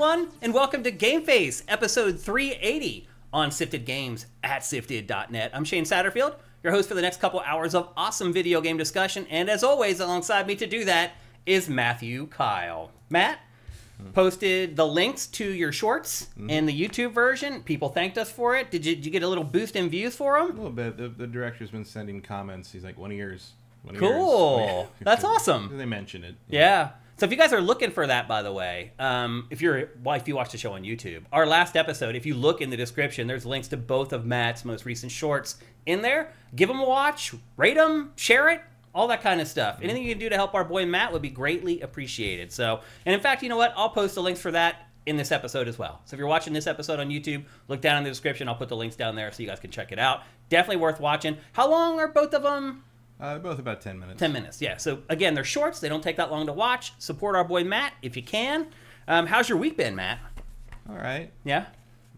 Everyone, and welcome to Game Face, episode 380 on Sifted Games at sifted.net. I'm Shane Satterfield, your host for the next couple hours of awesome video game discussion, and as always, alongside me to do that is Matthew Keil. Matt posted the links to your shorts mm-hmm. and the YouTube version. People thanked us for it. Did you, did you get a little boost in views for them? A little bit. The, the director's been sending comments. He's like, one of yours. One of Cool. yours. That's awesome. They mention it. Yeah. So if you guys are looking for that, by the way, um, if you're well, if you watch the show on YouTube, our last episode, if you look in the description, there's links to both of Matt's most recent shorts in there. Give them a watch, rate them, share it, all that kind of stuff. Anything you can do to help our boy Matt would be greatly appreciated. So, and in fact, you know what? I'll post the links for that in this episode as well. So if you're watching this episode on YouTube, look down in the description. I'll put the links down there so you guys can check it out. Definitely worth watching. How long are both of them? Uh, both about 10 minutes. 10 minutes, yeah. So again, they're shorts. They don't take that long to watch. Support our boy Matt if you can. Um, how's your week been, Matt? All right. Yeah?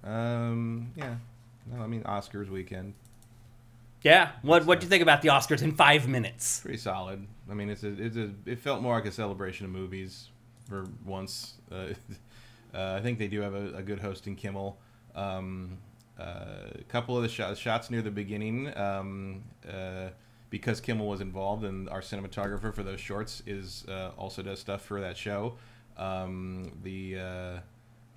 Um, yeah. No, I mean, Oscars weekend. Yeah. What What do you think about the Oscars in five minutes? Pretty solid. I mean, it's a, it's a, it felt more like a celebration of movies for once. Uh, uh, I think they do have a, a good host in Kimmel. Um, uh, a couple of the shots, shots near the beginning, um, uh, because Kimmel was involved, and our cinematographer for those shorts is uh, also does stuff for that show. Um, the uh,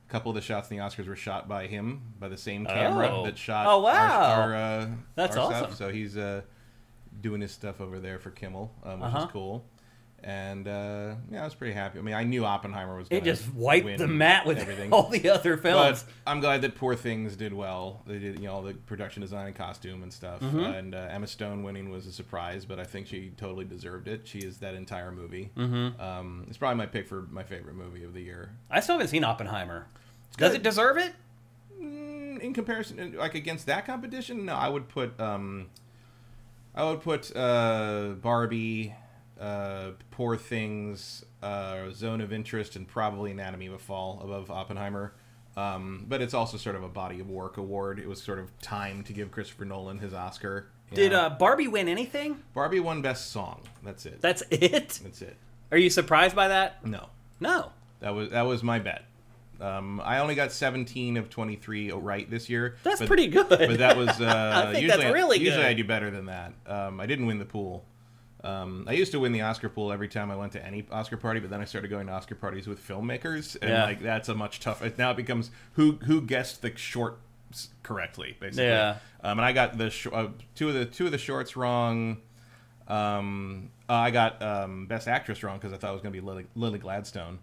couple of the shots in the Oscars were shot by him, by the same camera Oh. that shot. Oh, wow. Our, our, uh, That's our stuff. awesome. So he's uh, doing his stuff over there for Kimmel, um, which Uh-huh. is cool. And uh, yeah, I was pretty happy. I mean, I knew Oppenheimer was. It just wiped the mat with everything. all the other films. But I'm glad that Poor Things did well. They did, you know, all the production design and costume and stuff. Mm-hmm. And uh, Emma Stone winning was a surprise, but I think she totally deserved it. She is that entire movie. Mm-hmm. Um, it's probably my pick for my favorite movie of the year. I still haven't seen Oppenheimer. Does it deserve it? Mm, in comparison, like against that competition, no, I would put, um, I would put uh, Barbie, uh, Poor Things, uh, Zone of Interest, and probably Anatomy of a Fall above Oppenheimer. Um, but it's also sort of a body of work award. It was sort of time to give Christopher Nolan his Oscar. Did uh, Barbie win anything? Barbie won Best Song? That's it. That's it. That's it. Are you surprised by that? No, No. that was that was my bet. Um, I only got 17 of 23 right this year. That's but- pretty good. but that was uh, I think usually that's really usually good. I do better than that. Um, I didn't win the pool. Um, I used to win the Oscar pool every time I went to any Oscar party, but then I started going to Oscar parties with filmmakers, and Yeah. like that's a much tougher. Now it becomes who who guessed the short correctly, basically. Yeah. Um, and I got the sh- uh, two of the two of the shorts wrong. Um, uh, I got um, best actress wrong because I thought it was going to be Lily, Lily Gladstone.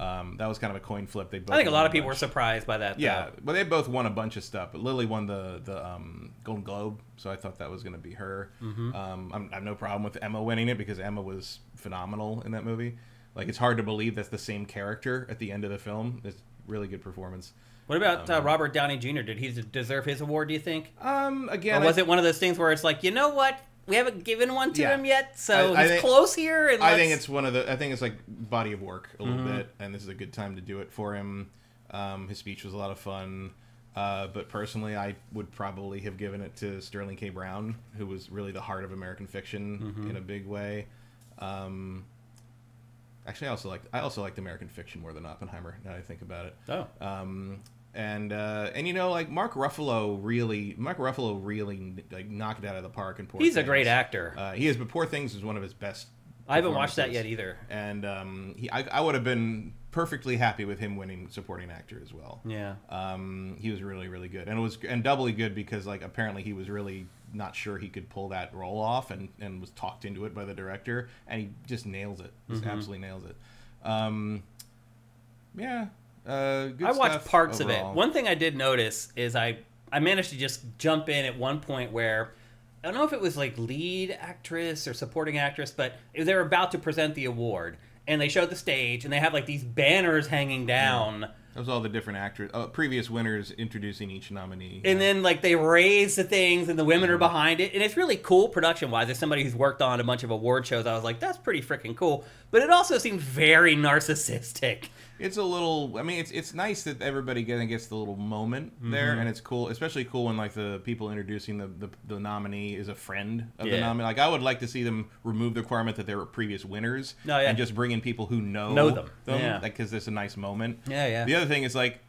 Um, that was kind of a coin flip. They both Mm-hmm. I think a lot of people were surprised by that. Yeah, though. well, they both won a bunch of stuff, but Lily won the the um, Golden Globe, so I thought that was going to be her. Mm-hmm. Um, I'm, I have no problem with Emma winning it because Emma was phenomenal in that movie. Like it's hard to believe that's the same character at the end of the film. It's really good performance. What about uh, Robert Downey Jr.? Did he deserve his award? Do you think? Um, again, Or was I, it one of those things where it's like, you know what? We haven't given one to Yeah. him yet, so I- I he's think- close here. And I let's- think it's one of the. I think it's like body of work a little Mm-hmm. bit, and this is a good time to do it for him. Um, his speech was a lot of fun, uh, but personally, I would probably have given it to Sterling K. Brown, who was really the heart of American fiction Mm-hmm. in a big way. Um, actually, I also like I also liked American fiction more than Oppenheimer. Now that I think about it. Oh, Um, and uh, and you know, like Mark Ruffalo really, Mark Ruffalo really like knocked it out of the park. And Poor he's a great actor. Uh, he is, but Poor Things is one of his best. I haven't watched that yet either. And um, he, I, I would have been perfectly happy with him winning supporting actor as well. Yeah. Um, he was really, really good, and it was and doubly good because like apparently he was really not sure he could pull that role off, and and was talked into it by the director, and he just nails it. Just Mm-hmm. absolutely nails it. Um, yeah. Uh, good I watched parts of it. One thing I did notice is I I managed to just jump in at one point where I don't know if it was like lead actress or supporting actress, but they were about to present the award, and they showed the stage, and they have like these banners hanging down. That was all the different actors, uh, previous winners introducing each nominee. And Yeah. then like they raise the things and the women are behind it and it's really cool production wise. As somebody who's worked on a bunch of award shows, I was like, that's pretty freaking cool. But it also seemed very narcissistic. It's a little. I mean, it's it's nice that everybody gets the little moment there, Mm-hmm. and it's cool, especially cool when like the people introducing the the, the nominee is a friend of the nominee. Like I would like to see them remove the requirement that they were previous winners, Oh, yeah. and just bring in people who know Know them. Yeah. like because it's a nice moment. Yeah, yeah. The other thing is like,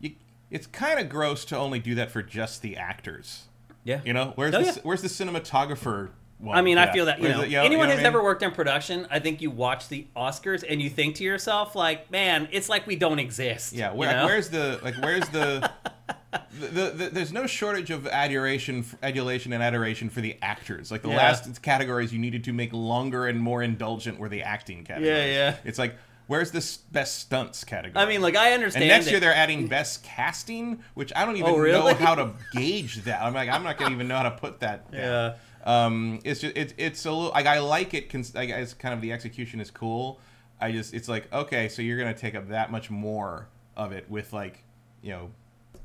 you, it's kind of gross to only do that for just the actors. Yeah. You know, where's Oh, the yeah. where's the cinematographer? One I mean, for I feel that you know, the- you know- anyone you know who's I mean? ever worked in production, I think you watch the Oscars and you think to yourself, like, man, it's like we don't exist. Yeah, you where, know? where's the like? Where's the, the, the, the? There's no shortage of adoration, adulation, and adoration for the actors. Like the Yeah. last categories you needed to make longer and more indulgent were the acting categories. yeah. Yeah. It's like where's the best stunts category? I mean, like I understand. and next that- year they're adding best casting, which I don't oh, even Oh, know how to gauge that. I'm like, I'm not gonna even know how to put that. Down. Yeah. Um, it's just it's it's a little like I like it. Cons- like, it's kind of the execution is cool. I just it's like okay, so you're gonna take up that much more of it with like you know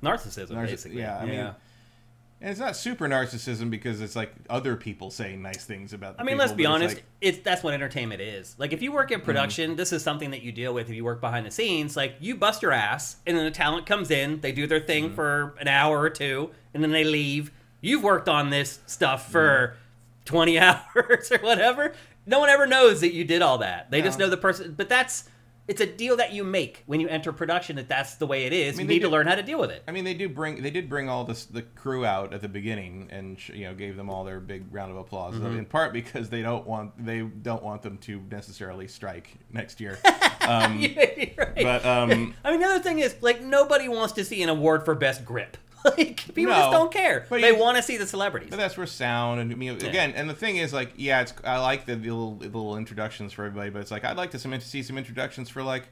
narcissism, narciss- basically. yeah, I mean, and it's not super narcissism because it's like other people saying nice things about. The I mean, people, let's be but it's honest. like- it's that's what entertainment is. Like, if you work in Mm-hmm. production, this is something that you deal with. If you work behind the scenes, like you bust your ass, and then the talent comes in, they do their thing Mm-hmm. for an hour or two, and then they leave. You've worked on this stuff for Mm-hmm. twenty hours or whatever. No one ever knows that you did all that. They just know the person. But that's it's a deal that you make when you enter production. That that's the way it is. mean, you need to learn how to deal with it. I mean, they do bring they did bring all this the crew out at the beginning and you know gave them all their big round of applause. Mm-hmm. In part because they don't want they don't want them to necessarily strike next year. Um, Yeah, right. but um, I mean, the other thing is, like, nobody wants to see an award for best grip. Like, people No, just don't care. but they want to see the celebrities. But that's where sound and I mean, again, and the thing is, like, yeah, it's I like the, the little the little introductions for everybody, but it's like I'd like to some see some introductions for like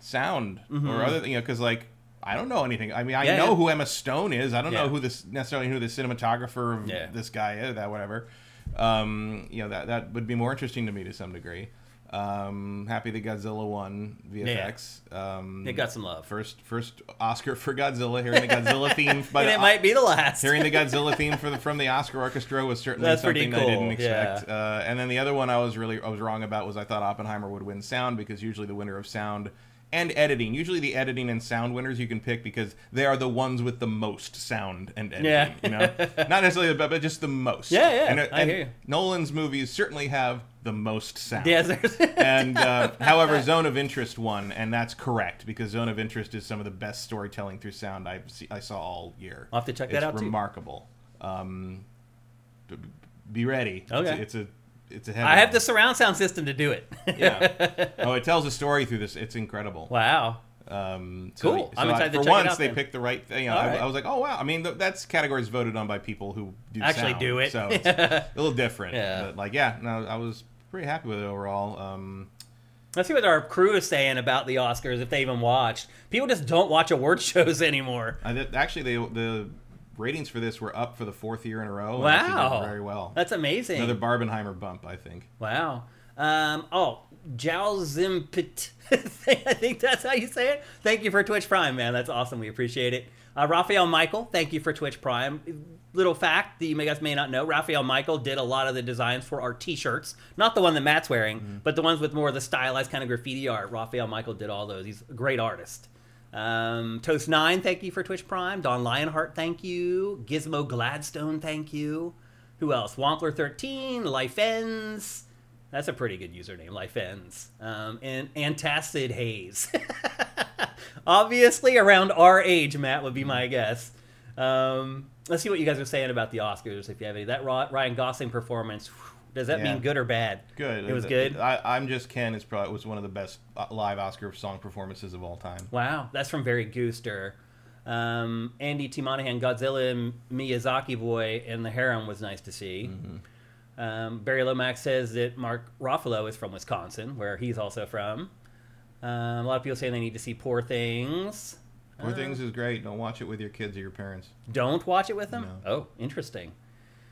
sound or other, you know, because like I don't know anything. I mean, I Mm-hmm. Yeah, know yeah. who Emma Stone is. I don't Yeah. know who this necessarily who the cinematographer of Yeah. this guy is. That whatever. Um, you know that that would be more interesting to me to some degree. Um, happy that Godzilla won VFX. Um, It got some love. first first Oscar for Godzilla. Hearing the Godzilla theme by and the it might be the last. Hearing the Godzilla theme for the, from the Oscar Orchestra was certainly That's something I didn't cool, expect. Uh, and then the other one I was really I was wrong about was I thought Oppenheimer would win sound because usually the winner of sound and editing, usually the editing and sound winners you can pick because they are the ones with the most sound and editing. Yeah. you know, not necessarily the best, but just the most. Yeah, yeah, And, I and hear you. Nolan's movies certainly have the most sound. Yes, and uh, however, Zone of Interest won, and that's correct because Zone of Interest is some of the best storytelling through sound I've see, I saw all year. I'll have to check that it's out, too. remarkable. Um, be ready. Okay. it's it's a it's a heavy I have the surround sound system to do it. yeah. Oh, it tells a story through this. It's incredible. wow. Um, so, Cool. so I'm I- excited to for check it once, out they then. picked the right thing. You know, I, right. I was like, oh wow. I mean, th- that's categories voted on by people who do Actually sound, do it. So it's a little different. Yeah. But like, yeah, no, I was pretty happy with it overall. Um, Let's see what our crew is saying about the Oscars if they even watched. People just don't watch award shows anymore. I actually, they, the ratings for this were up for the fourth year in a row. and Wow. very well. That's amazing. Another Barbenheimer bump, I think. Wow. Um, oh, Jao Zimpit. I think that's how you say it. Thank you for Twitch Prime, man. That's awesome. We appreciate it. Uh, Raphael Michael, thank you for Twitch Prime. Little fact that you may guys may not know: Raphael Michael did a lot of the designs for our T-shirts, not the one that Matt's wearing, but the ones with more of the stylized kind of graffiti art. Raphael Michael did all those. He's a great artist. Um, Toast Nine, thank you for Twitch Prime. Don Lionheart, thank you. Gizmo Gladstone, thank you. Who else? Wampler thirteen, Life Ends. That's a pretty good username, Life Ends. Um, and Antacid Haze. Obviously, around our age, Matt would be my guess. Um, let's see what you guys are saying about the Oscars. If you have any, that Ryan Gosling performance. whew, Does that Yeah. mean good or bad? Good. It was good. I, I'm just Ken. Is probably was one of the best uh, live Oscar song performances of all time. Wow, that's from Very Gooster. Um, Andy T. Monahan, Godzilla Miyazaki Boy and the Heron was nice to see. Um, Barry Lomax says that Mark Ruffalo is from Wisconsin, where he's also from. Um, a lot of people saying they need to see Poor Things. Poor Things is great. Don't watch it with your kids or your parents. Don't watch it with them? No. Oh, interesting.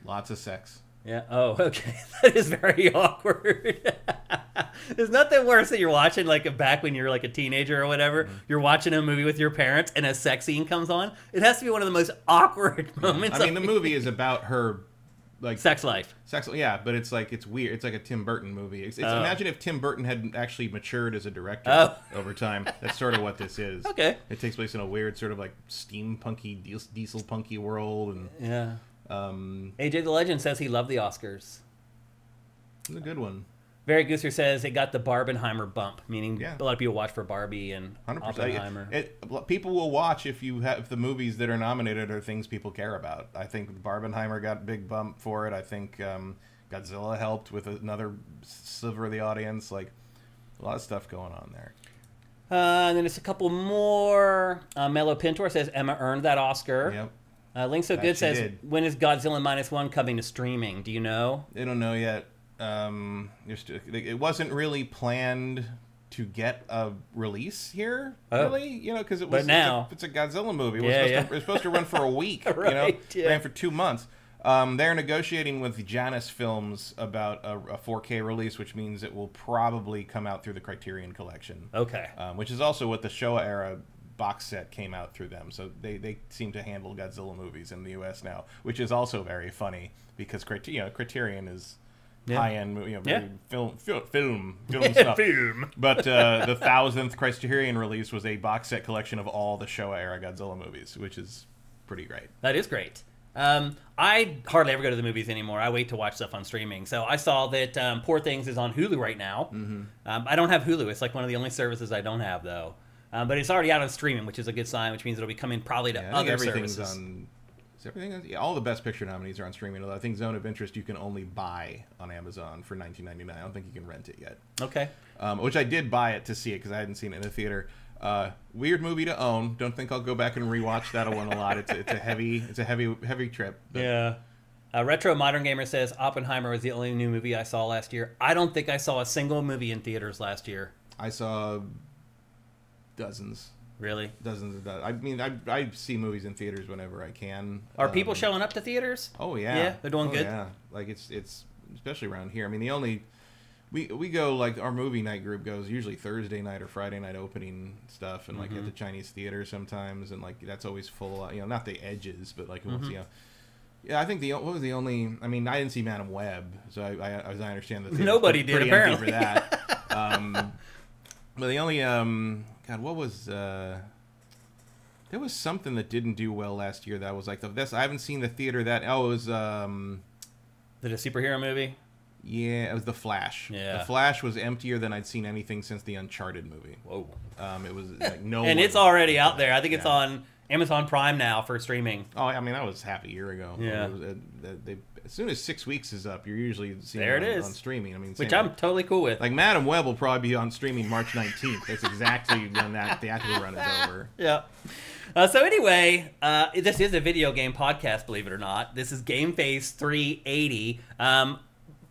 Lots of sex. Yeah. Oh, okay. That is very awkward. There's nothing worse than you're watching like back when you're like a teenager or whatever. Mm-hmm. You're watching a movie with your parents and a sex scene comes on. It has to be one of the most awkward moments. I mean, the movie is about her like Sex Life. Sex, yeah, but it's like it's weird. It's like a Tim Burton movie. It's, it's, Oh. Imagine if Tim Burton had actually matured as a director Oh. over time. That's sort of what this is. Okay. It takes place in a weird sort of like steampunky, diesel punky world, and Yeah. Um, AJ the Legend says he loved the Oscars. it's a good one. Barry Gooser says it got the Barbenheimer bump, meaning Yeah. a lot of people watch for Barbie and Hundred Oppenheimer. percent. It, people will watch if you have if the movies that are nominated are things people care about. I think Barbenheimer got a big bump for it. I think um, Godzilla helped with another sliver of the audience. Like a lot of stuff going on there. Uh, and then it's a couple more. Uh, Mello Pintor says Emma earned that Oscar. Yep. Uh, Link So Good says, did. when is Godzilla Minus One coming to streaming? Do you know? They don't know yet. Um, it wasn't really planned to get a release here, Oh. really. You know, because it was But now- it's a, it's a Godzilla movie. It was, Yeah, supposed yeah. To, it was supposed to run for a week. you know, Right, yeah. ran for two months. Um, they're negotiating with Janus Films about a, a 4K release, which means it will probably come out through the Criterion Collection, Okay. um, which is also what the Showa era box set came out through them. So they, they seem to handle Godzilla movies in the U.S. now, which is also very funny because you know, Criterion is Yeah. high end, you know, Yeah. film, film, film, film stuff. Film. But uh, the thousandth Criterion release was a box set collection of all the Showa era Godzilla movies, which is pretty great. That is great. Um, I hardly ever go to the movies anymore. I wait to watch stuff on streaming. So I saw that um, Poor Things is on Hulu right now. Mm-hmm. Um, I don't have Hulu. It's like one of the only services I don't have, though. Um, but it's already out on streaming, which is a good sign, which means it'll be coming probably to Yeah, other everything's services. on. Is everything? on- Yeah, all the Best Picture nominees are on streaming. Although I think Zone of Interest you can only buy on Amazon for 19.99. I don't think you can rent it yet. Okay. Um, which I did buy it to see it because I hadn't seen it in the theater. Uh, weird movie to own. Don't think I'll go back and rewatch that one a lot. It's a, it's a heavy it's a heavy heavy trip. Yeah. Uh, Retro Modern Gamer says Oppenheimer was the only new movie I saw last year. I don't think I saw a single movie in theaters last year. I saw dozens, Really? dozens of. do- I mean, I I see movies in theaters whenever I can. Are people Um, showing up to theaters? Oh yeah, Yeah, they're doing Oh, good? Yeah, like it's it's especially around here. I mean, the only we we go like our movie night group goes usually Thursday night or Friday night opening stuff, and like Mm-hmm. at the Chinese theater sometimes, and like that's always full. You know, not the edges, but like Mm-hmm. you know. Yeah, I think the what was the only. I mean, I didn't see Madam Web, so I, I as I understand the Nobody did, apparently. for that. um, but the only um, God, what was uh, there was something that didn't do well last year that was like the best. I haven't seen the theater that. Oh, it was um, it a superhero movie? yeah, it was the Flash. Yeah. the Flash was emptier than I'd seen anything since the Uncharted movie. Whoa. Um, it was like no. and it's already out there. I think it's Yeah. on Amazon Prime now for streaming. Oh, I mean that was half a year ago. Yeah. Was, uh, they, as soon as six weeks is up, you're usually seeing There it it on, is. on streaming. I mean, Which I'm totally cool with. like Madam Web will probably be on streaming March 19th. That's exactly when that theatrical run is over. yeah. Uh, so anyway, uh, this is a video game podcast, believe it or not. This is Game Face 380. Um,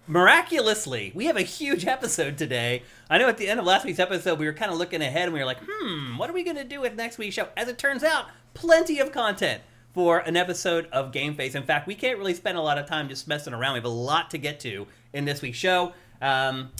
miraculously, we have a huge episode today. I know at the end of last week's episode, we were kind of looking ahead and we were like, hmm, what are we going to do with next week's show? As it turns out, plenty of content for an episode of Game Face. In fact, we can't really spend a lot of time just messing around. We have a lot to get to in this week's show. Um,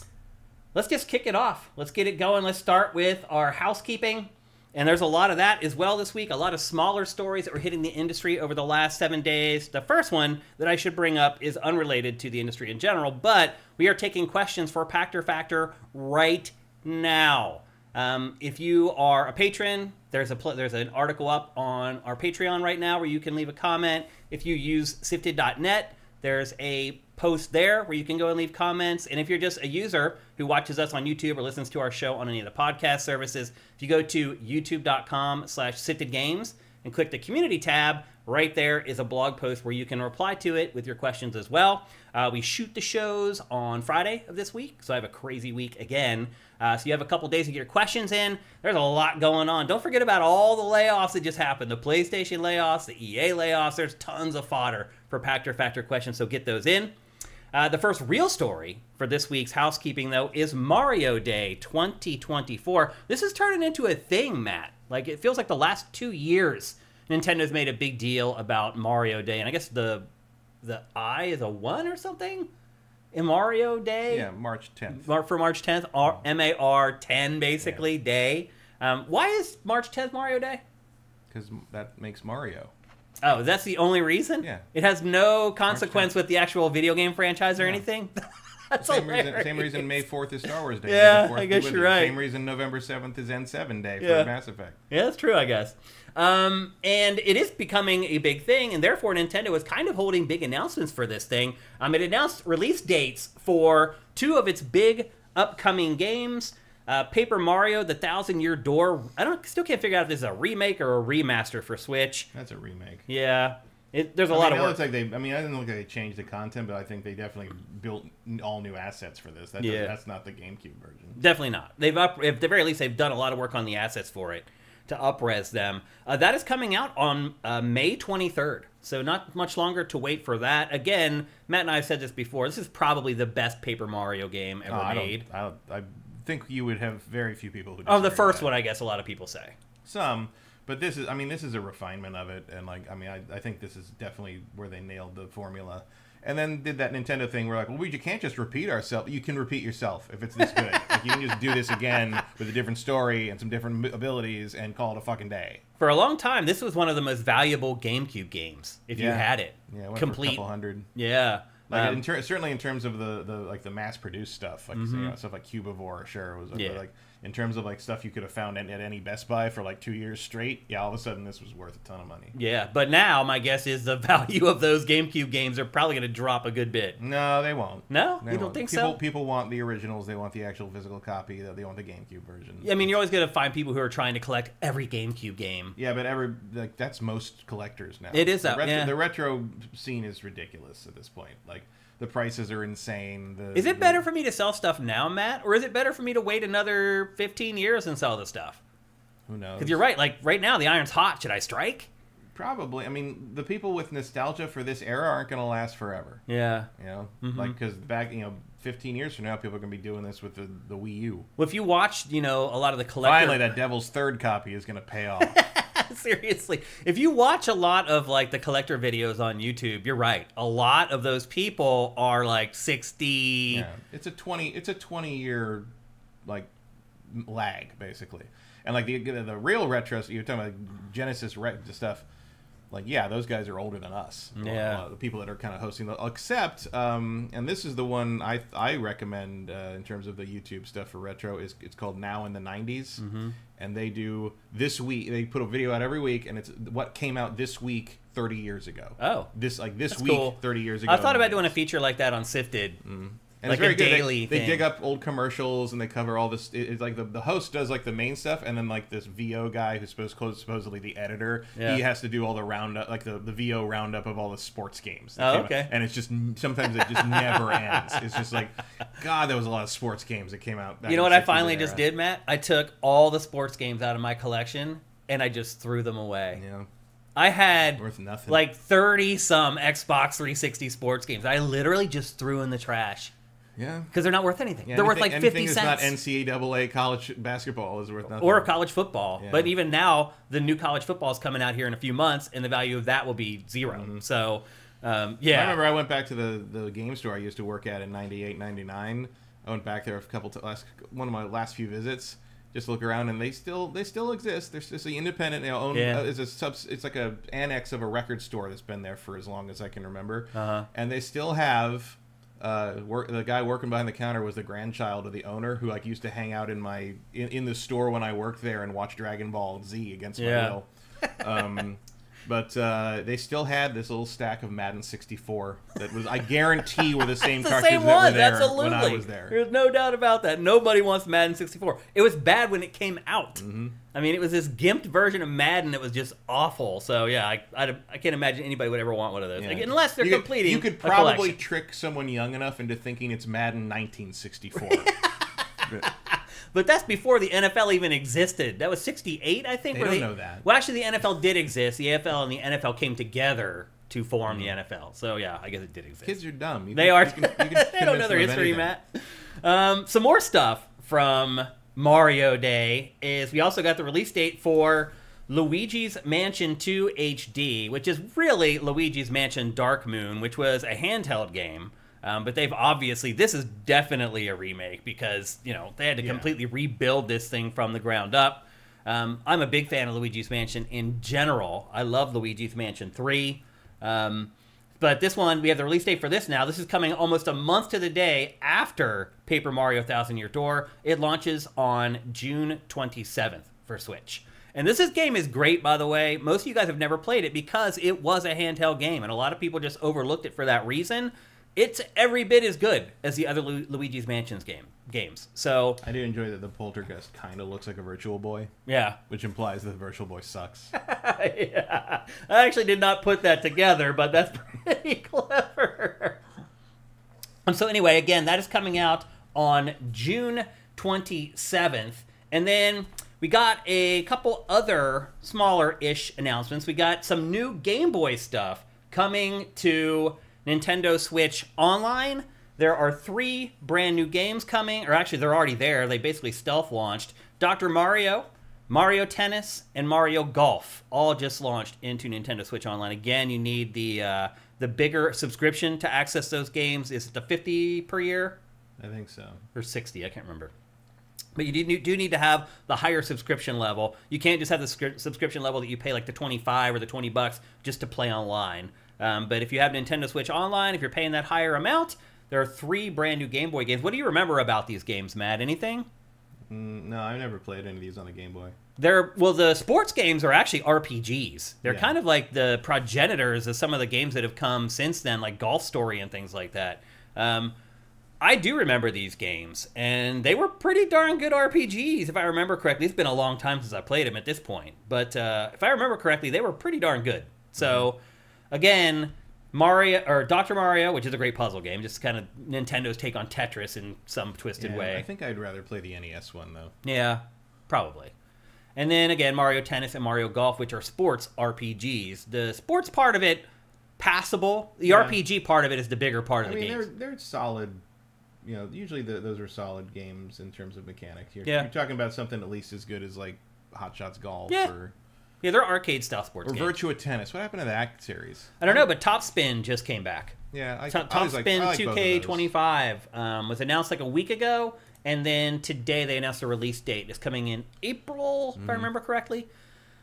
let's just kick it off. Let's get it going. Let's start with our housekeeping. And there's a lot of that as well this week. A lot of smaller stories that were hitting the industry over the last seven days. The first one that I should bring up is unrelated to the industry in general, but we are taking questions for Pachter Factor right now. Um, if you are a patron, there's a there's an article up on our Patreon right now where you can leave a comment. If you use sifted.net, there's a post there where you can go and leave comments. And if you're just a user who watches us on YouTube or listens to our show on any of the podcast services, if you go to youtube.com slash sifted games and click the community tab, right there is a blog post where you can reply to it with your questions as well. Uh, we shoot the shows on Friday of this week, so I have a crazy week again. Uh, so you have a couple days to get your questions in. There's a lot going on. Don't forget about all the layoffs that just happened the PlayStation layoffs, the EA layoffs. There's tons of fodder for Pachter Factor questions, so get those in. Uh, the first real story for this week's housekeeping, though, is Mario Day 2024. This is turning into a thing, Matt. Like, it feels like the last two years, Nintendo's made a big deal about Mario Day. And I guess the the I is a one or something in Mario Day Yeah, March 10th. Mar- for March 10th, R- M-A-R 10 basically day. Um, why is March 10th Mario Day? Because that makes Mario. Oh, that's the only reason? Yeah. It has no consequence with the actual video game franchise or No. anything? that's Same reason, same reason May 4th is Star Wars Day. Yeah, May the 4th I guess you're you. right. Same reason November 7th is N7 Day for Yeah. Mass Effect. Yeah, that's true, I guess. Um, and it is becoming a big thing, and therefore Nintendo is kind of holding big announcements for this thing. Um, it announced release dates for two of its big upcoming games. Uh, Paper Mario: The Thousand Year Door. I don't still can't figure out if this is a remake or a remaster for Switch. That's a remake. Yeah, it, there's a I lot mean, of work. looks like they. I mean, I didn't look like they changed the content, but I think they definitely built all new assets for this. That yeah. that's not the GameCube version. Definitely not. They've up at the very least they've done a lot of work on the assets for it to upres them. Uh, that is coming out on uh, May 23rd, so not much longer to wait for that. Again, Matt and I have said this before. This is probably the best Paper Mario game ever Oh, I made. don't. I, don't, I think you would have very few people who. Oh, the first that. one, I guess a lot of people say. Some, but this is. I mean, this is a refinement of it, and like, I mean, I, I think this is definitely where they nailed the formula. And then did that Nintendo thing where like, well, we you can't just repeat ourselves. You can repeat yourself if it's this good. like, you can just do this again with a different story and some different abilities and call it a fucking day. For a long time, this was one of the most valuable GameCube games if you had it. Yeah, it went for a complete. couple hundred. Yeah. Like Um, in ter- certainly in terms of the, the like the mass produced stuff, like you know, stuff like Cubivore, sure was Mm-hmm. Yeah. like in terms of like stuff you could have found at, at any Best Buy for like two years straight. Yeah, all of a sudden this was worth a ton of money. yeah, but now my guess is the value of those GameCube games are probably going to drop a good bit. No, they won't. No, They you don't won't. think people, so? People want the originals. They want the actual physical copy. They want the GameCube version. Yeah, I mean, you're always going to find people who are trying to collect every GameCube game. Yeah, but every like that's most collectors now. It is the that- retro, yeah. the retro scene is ridiculous at this point. Like the prices are insane. The, Is it the- better for me to sell stuff now, Matt, or is it better for me to wait another 15 years and sell the stuff? Who knows? Because you're right. Like right now, the iron's hot. Should I strike? Probably. I mean, the people with nostalgia for this era aren't going to last forever. Yeah. You know, Mm-hmm. like because back, you know, 15 years from now, people are going to be doing this with the, the Wii U. Well, if you watched, you know, a lot of the collector. Finally, that Devil's Third copy is going to pay off. Seriously, if you watch a lot of like the collector videos on YouTube, you're right. A lot of those people are like 60. yeah, it's a 20. It's a 20 year like lag basically, and like the the real retros you're talking about Genesis re- stuff. Like yeah, those guys are older than us. Yeah. the people that are kind of hosting the except, um, and this is the one I I recommend uh, in terms of the YouTube stuff for retro is it's called Now in the 90s, Mm-hmm. And they do this week. They put a video out every week, and it's what came out this week 30 years ago. Oh. this like this That's week cool. 30 years ago. I thought about doing a feature like that on Sifted. Mm-hmm. And Like it's very a good. They- daily They, dig up old commercials and they cover all this. it- it's like the, the host does like the main stuff, and then like this VO guy who's supposed supposedly the editor. Yeah. He has to do all the roundup, like the, the VO roundup of all the sports games. Oh, came out. okay. And it's just sometimes it just never ends. It's just like, God, there was a lot of sports games that came out. You know what I finally 60s just did, Matt? I took all the sports games out of my collection and I just threw them away. Yeah, I had worth nothing. like 30 some Xbox 360 sports games. I literally just threw in the trash yeah. because they're not worth anything. Yeah, they're worth like anything- 50 anything that's cents. not NCAA college basketball is worth nothing. or college football. Yeah. But even now, the new college football is coming out here in a few months, and the value of that will be 0 So, um, yeah. Mm-hmm. I remember I went back to the, the game store I used to work at in 98, 99. I went back there a couple to last one of my last few visits. Just look around, and they still they still exist. There's just an independent, know, own. Yeah. Uh, it's a sub. It's like a annex of a record store that's been there for as long as I can remember. Uh-huh. And they still have. Uh, work, the guy working behind the counter was the grandchild of the owner, who like used to hang out in my in, in the store when I worked there and watch Dragon Ball Z against my will. Um, but uh, they still had this little stack of Madden 64 that was, I guarantee, were the same the cartridges same that one. were there Absolutely. when I was there. There's no doubt about that. Nobody wants Madden 64. It was bad when it came out. Mm-hmm. I mean, it was this gimped version of Madden that was just awful. So yeah, I, I, I can't imagine anybody would ever want one of those, Yeah. Like, unless they're you could, completing. You could probably trick someone young enough into thinking it's Madden 1964. But- that's before the NFL even existed. That was 68, I think. They don't know that. Well, actually, the NFL did exist. The AFL and the NFL came together to form Mm-hmm. the NFL. So yeah, I guess it did exist. Kids are dumb. You They can- are. you can- you can they don't know their history, anything. Matt. Um, some more stuff from Mario Day is we also got the release date for Luigi's Mansion 2 HD, which is really Luigi's Mansion Dark Moon, which was a handheld game. Um, but they've obviously this is definitely a remake because you know they had to Yeah. completely rebuild this thing from the ground up. Um, I'm a big fan of Luigi's Mansion in general. I love Luigi's Mansion 3. Um, but this one, we have the release date for this now. This is coming almost a month to the day after Paper Mario Thousand Year Door. It launches on June 27th for Switch. And this is, game is great, by the way. Most of you guys have never played it because it was a handheld game, and a lot of people just overlooked it for that reason. It's every bit as good as the other Lu- Luigi's Mansions game games. So I do enjoy that the poltergeist kind of looks like a Virtual Boy, yeah, which implies that the Virtual Boy sucks. yeah. I actually did not put that together, but that's pretty clever. And so, anyway, again, that is coming out on June 27th. And then we got a couple other smaller ish announcements. We got some new Game Boy stuff coming to Nintendo Switch Online. There are three brand new games coming, or actually, they're already there. They basically stealth launched Dr. Mario, Mario Tennis, and Mario Golf all just launched into Nintendo Switch Online. Again, you need the uh, the bigger subscription to access those games. Is it the 50 per year I think so. or 60? I can't remember. But you do, do need to have the higher subscription level. You can't just have the subscription level that you pay like the 25 or the 20 bucks just to play online. Um, but if you have Nintendo Switch Online, if you're paying that higher amount, there are three brand new Game Boy games. What do you remember about these games, Matt? Anything? Mm, no, I've never played any of these on the Game Boy. They're well, the sports games are actually RPGs. They're Yeah. kind of like the progenitors of some of the games that have come since then, like Golf Story and things like that. Um, I do remember these games, and they were pretty darn good RPGs, if I remember correctly. It's been a long time since I played them at this point, but uh, if I remember correctly, they were pretty darn good. So, again, Mario or Doctor Mario, which is a great puzzle game, just kind of Nintendo's take on Tetris in some twisted Yeah, way. I think I'd rather play the NES one though. Yeah, probably. And then again, Mario Tennis and Mario Golf, which are sports RPGs. The sports part of it, passable. The Yeah. RPG part of it is the bigger part I of the mean, game. they're they're solid. You know, usually the, those are solid games in terms of mechanics. You're, Yeah. you're talking about something at least as good as like Hot Shots Golf Yeah. or, Yeah, they're arcade style sports or games. Virtua Tennis. What happened to that series? I don't know, but Top Spin just came back. Yeah, I, Top, Top like- Spin like those. 2K25 um, was announced like a week ago, and then today they announced a release date. It's coming in April, Mm-hmm. if I remember correctly.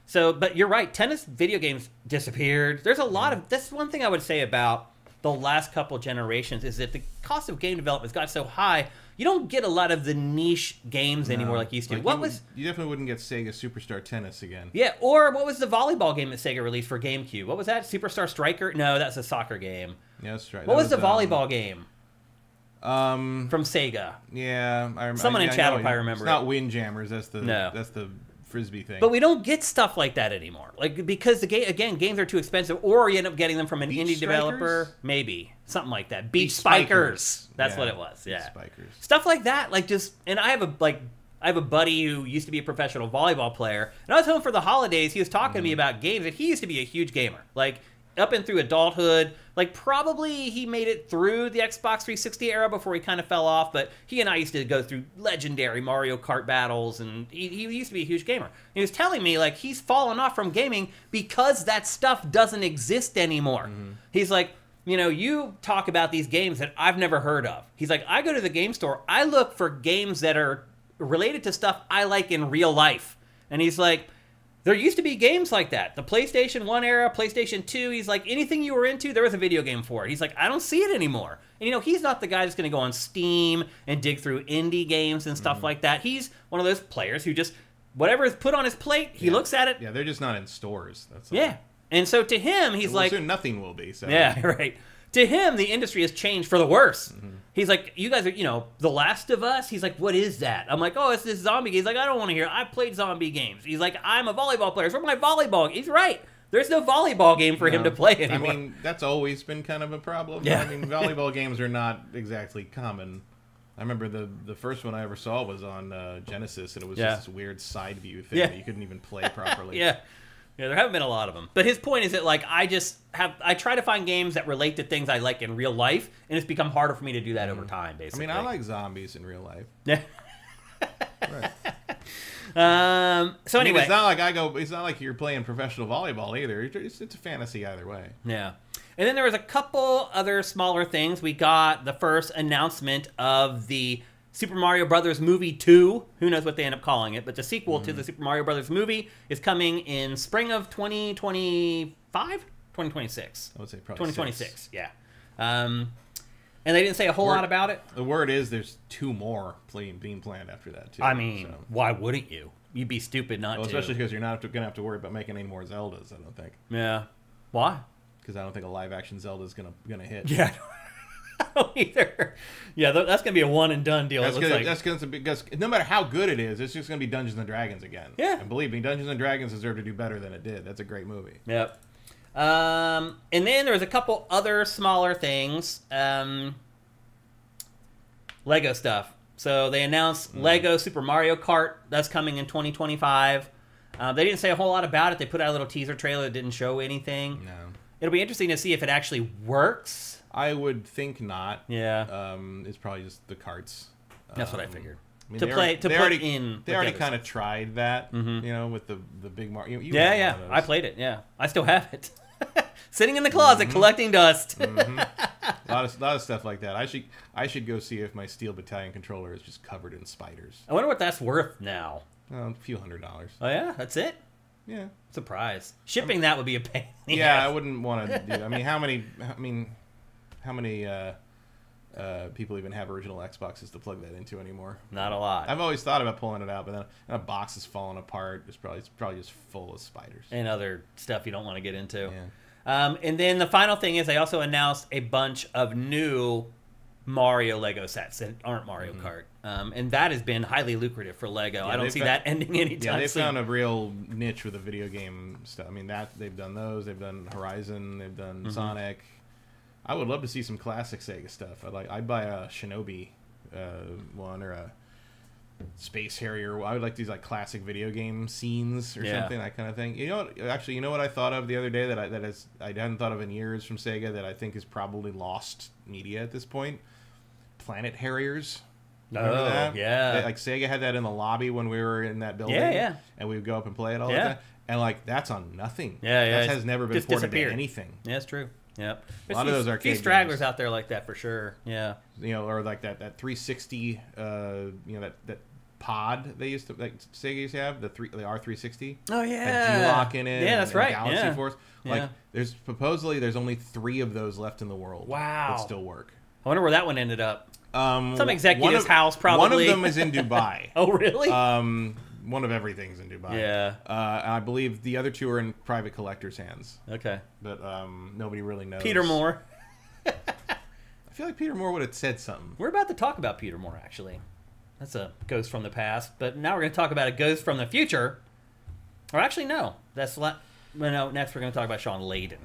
So, but you're right. Tennis video games disappeared. There's a lot of. That's one thing I would say about the last couple generations is that the cost of game development has got so high. You don't get a lot of the niche games anymore like you used to. Like, what you, was? You definitely wouldn't get Sega Superstar Tennis again. Yeah, or what was the volleyball game that Sega released for GameCube? What was that? Superstar Striker? No, that's a soccer game. Yeah, that's right. What That was, the um, volleyball game Um, from Sega? yeah, I, remember. Someone I, in I chat will probably remember It's not. Windjammers. That's the No. that's the frisbee thing. But we don't get stuff like that anymore. Like because the game again, games are too expensive, or you end up getting them from an Beach indie developer, maybe something like that. Beach, Beach Spikers. Spikers. That's Yeah, what it was. Beach Yeah, Spikers. stuff like that. Like just, and I have a like. I have a buddy who used to be a professional volleyball player, and I was home for the holidays. He was talking to me Mm-hmm. about games, and he used to be a huge gamer. Like up and through adulthood, like probably he made it through the Xbox 360 era before he kind of fell off. But he and I used to go through legendary Mario Kart battles, and he, he used to be a huge gamer. He was telling me like he's fallen off from gaming because that stuff doesn't exist anymore. Mm-hmm. He's like, you know, you talk about these games that I've never heard of. He's like, I go to the game store, I look for games that are related to stuff I like in real life. And he's like, there used to be games like that. The PlayStation 1 era, PlayStation 2, he's like, anything you were into, there was a video game for it. He's like, I don't see it anymore. And you know, he's not the guy that's going to go on Steam and dig through indie games and stuff mm-hmm. like that. He's one of those players who just, whatever is put on his plate, he Yeah. looks at it. yeah, they're just not in stores. That's all. Yeah. And so to him, he's Well, like, soon nothing will be. So yeah, right. To him, the industry has changed for the worse. Mm-hmm. He's like, you guys are, you know, The Last of Us. He's like, what is that? I'm like, oh, it's this zombie game. He's like, I don't want to hear. it. I played zombie games. He's like, I'm a volleyball player. Where's my volleyball? He's right. There's no volleyball game for him to play play I mean, that's always been kind of a problem. Yeah. I mean, volleyball games are not exactly common. I remember the the first one I ever saw was on uh, Genesis, and it was Yeah. just this weird side view thing Yeah. that you couldn't even play properly. yeah. Yeah, there haven't been a lot of them. But his point is that like I just have I try to find games that relate to things I like in real life, and it's become harder for me to do that over time. Basically, I mean, I like zombies in real life. Yeah. Right. Um. So I mean, anyway, it's not like I go. It's not like you're playing professional volleyball either. It's, it's a fantasy either way. Yeah. And then there was a couple other smaller things. We got the first announcement of the Super Mario Brothers Movie 2. Who knows what they end up calling it? But the sequel Mm-hmm. to the Super Mario Brothers movie is coming in spring of 2025? 2026. I would say probably 2026, six. yeah. Um, and they didn't say a whole We're- lot about it. The word is there's two more playing, being planned after that too. I mean, so. why wouldn't you? You'd be stupid not well, to. especially because you're not going to have to worry about making any more Zeldas. I don't think yeah. Why? because I don't think a live action Zelda is going to going to hit. Yeah. I don't either. Yeah, th- that's gonna be a one and done deal. That's it looks gonna, like. that's gonna be because no matter how good it is, it's just gonna be Dungeons and Dragons again. Yeah. And believe me, Dungeons and Dragons deserve to do better than it did. That's a great movie. Yep. Um, and then there was a couple other smaller things. Um, Lego stuff. So they announced Mm. Lego Super Mario Kart. That's coming in 2025. Uh, they didn't say a whole lot about it. They put out a little teaser trailer that didn't show anything. No, It'll be interesting to see if it actually works. I would think not. Yeah, Um, it's probably just the carts. that's what I Um, figured. I mean, To play- already- to put already, in They already kind of tried that, Mhm. you know, with the the big Mario. You, you Yeah, yeah. I played it. Yeah, I still have it, sitting in the closet Mm-hmm. collecting dust. a lot of lot of stuff like that. I should I should go see if my Steel Battalion controller is just covered in spiders. I wonder what that's worth now. A few hundred dollars. Oh yeah, that's it. Yeah. Surprise. Shipping that would be a pain. Yeah, I wouldn't want to do. I mean, how many? I mean, how many uh, uh, people even have original Xboxes to plug that into anymore? Not a lot. I've always thought about pulling it out, but then and a box is falling apart. It's probably it's probably just full of spiders. and other stuff you don't want to get into. Yeah. Um, and then the final thing is they also announced a bunch of new Mario Lego sets that aren't Mario Kart. Um, and that has been highly lucrative for Lego. I don't see got- that ending Yeah, anytime they soon. found a real niche with the video game stuff. I mean, that they've done those. They've done Horizon. They've done Mm-hmm. Sonic. I would love to see some classic Sega stuff. I'd like. I'd buy a Shinobi uh, one or a Space Harrier. I would like these like classic video game scenes or Yeah. something. That kind of thing. You know, what, actually, you know what I thought of the other day that I that is I hadn't thought of in years from Sega that I think is probably lost media at this point. Planet Harriers. Remember Oh, that? yeah. They- like Sega had that in the lobby when we were in that building. Yeah, yeah. And we would go up and play it all Yeah. the time. And like that's on nothing. Yeah, yeah, That has never been ported to anything. yeah, it's true. Yep. A lot of those a few arcade stragglers games. out there like that for sure. Yeah. You know, or like that that 360. Uh, you know that that pod they used to like Sega used to have the three the R360. Oh Had yeah. G-LOC in it. Yeah, that's and right. Galaxy yeah. Force. Yeah. Like there's supposedly there's only three of those left in the world. Wow. That still work. I wonder where that one ended up. Um, Some executive's of- house, probably. One of them is in Dubai. Oh really? Um, one of everything's in Dubai. Yeah. Uh, I believe the other two are in private collectors' hands, okay. but um, nobody really knows. Peter Moore. I feel like Peter Moore would have said something. We're about to talk about Peter Moore, actually. That's a ghost from the past. But now we're going to talk about a ghost from the future. Or actually, no. That's la- well, no. Next, we're going to talk about Shawn Layden.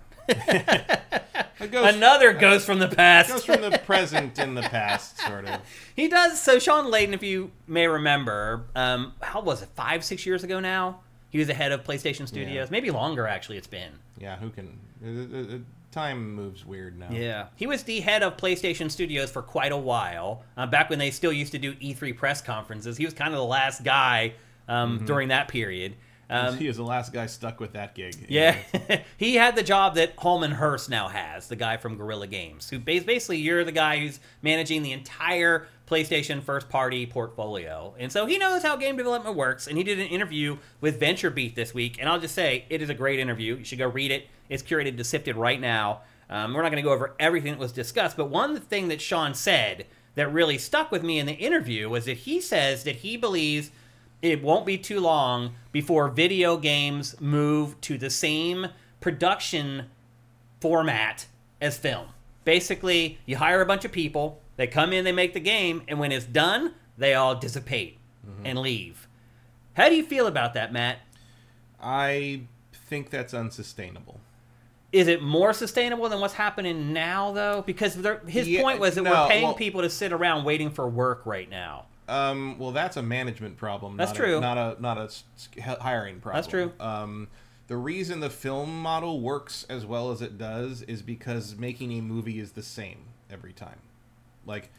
Ghost, Another ghost from the past. ghost from the present in the past, sort of. he does. So Shawn Layden, if you may remember, um, how was it? Five, six years ago now. He was the head of PlayStation Studios. Maybe longer, actually. It's been. Yeah, who can? Uh, uh, uh, time moves weird now. Yeah, he was the head of PlayStation Studios for quite a while. Uh, back when they still used to do E3 press conferences, he was kind of the last guy um, during that period. Um, he is the last guy stuck with that gig. yeah, he had the job that Hermen Hulst now has, the guy from Guerrilla Games. Who basically you're the guy who's managing the entire PlayStation first party portfolio, and so he knows how game development works. And he did an interview with VentureBeat this week, and I'll just say it is a great interview. You should go read it. It's curated to sifted right now. Um, we're not going to go over everything that was discussed, but one thing that Sean said that really stuck with me in the interview was that he says that he believes it won't be too long before video games move to the same production format as film. Basically, you hire a bunch of people, they come in, they make the game, and when it's done, they all dissipate mm-hmm. and leave. How do you feel about that, Matt? I think that's unsustainable. Is it more sustainable than what's happening now, though? Because his Yeah, point was that no, we're paying well- people to sit around waiting for work right now. Um, well, that's a management problem. That's not true. A, not a not a hiring problem. That's true. Um, the reason the film model works as well as it does is because making a movie is the same every time. Like,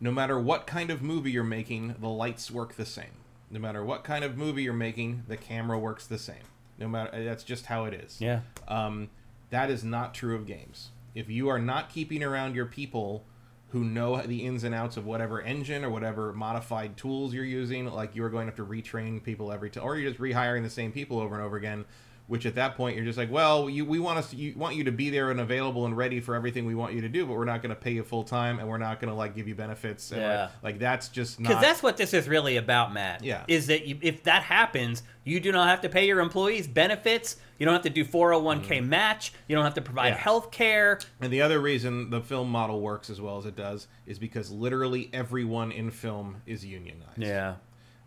no matter what kind of movie you're making, the lights work the same. No matter what kind of movie you're making, the camera works the same. No matter that's just how it is. Yeah. Um, that is not true of games. If you are not keeping around your people who know the ins and outs of whatever engine or whatever modified tools you're using. Like you are going to have to retrain people every time, or you're just rehiring the same people over and over again. Which at that point you're just like, well, you, we want us, to, you want you to be there and available and ready for everything we want you to do, but we're not going to pay you full time and we're not going to like give you benefits. Yeah. like, like that's just not. Because that's what this is really about, Matt. Yeah. Is that you, if that happens, you do not have to pay your employees benefits. You don't have to do 401k match. You don't have to provide Mm. Yeah. health care. And the other reason the film model works as well as it does is because literally everyone in film is unionized. Yeah.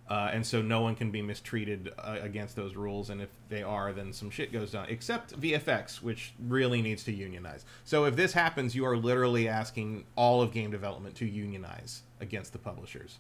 Uh, and so no one can be mistreated uh, against those rules. And if they are, then some shit goes down. Except VFX, which really needs to unionize. So if this happens, you are literally asking all of game development to unionize against the publishers,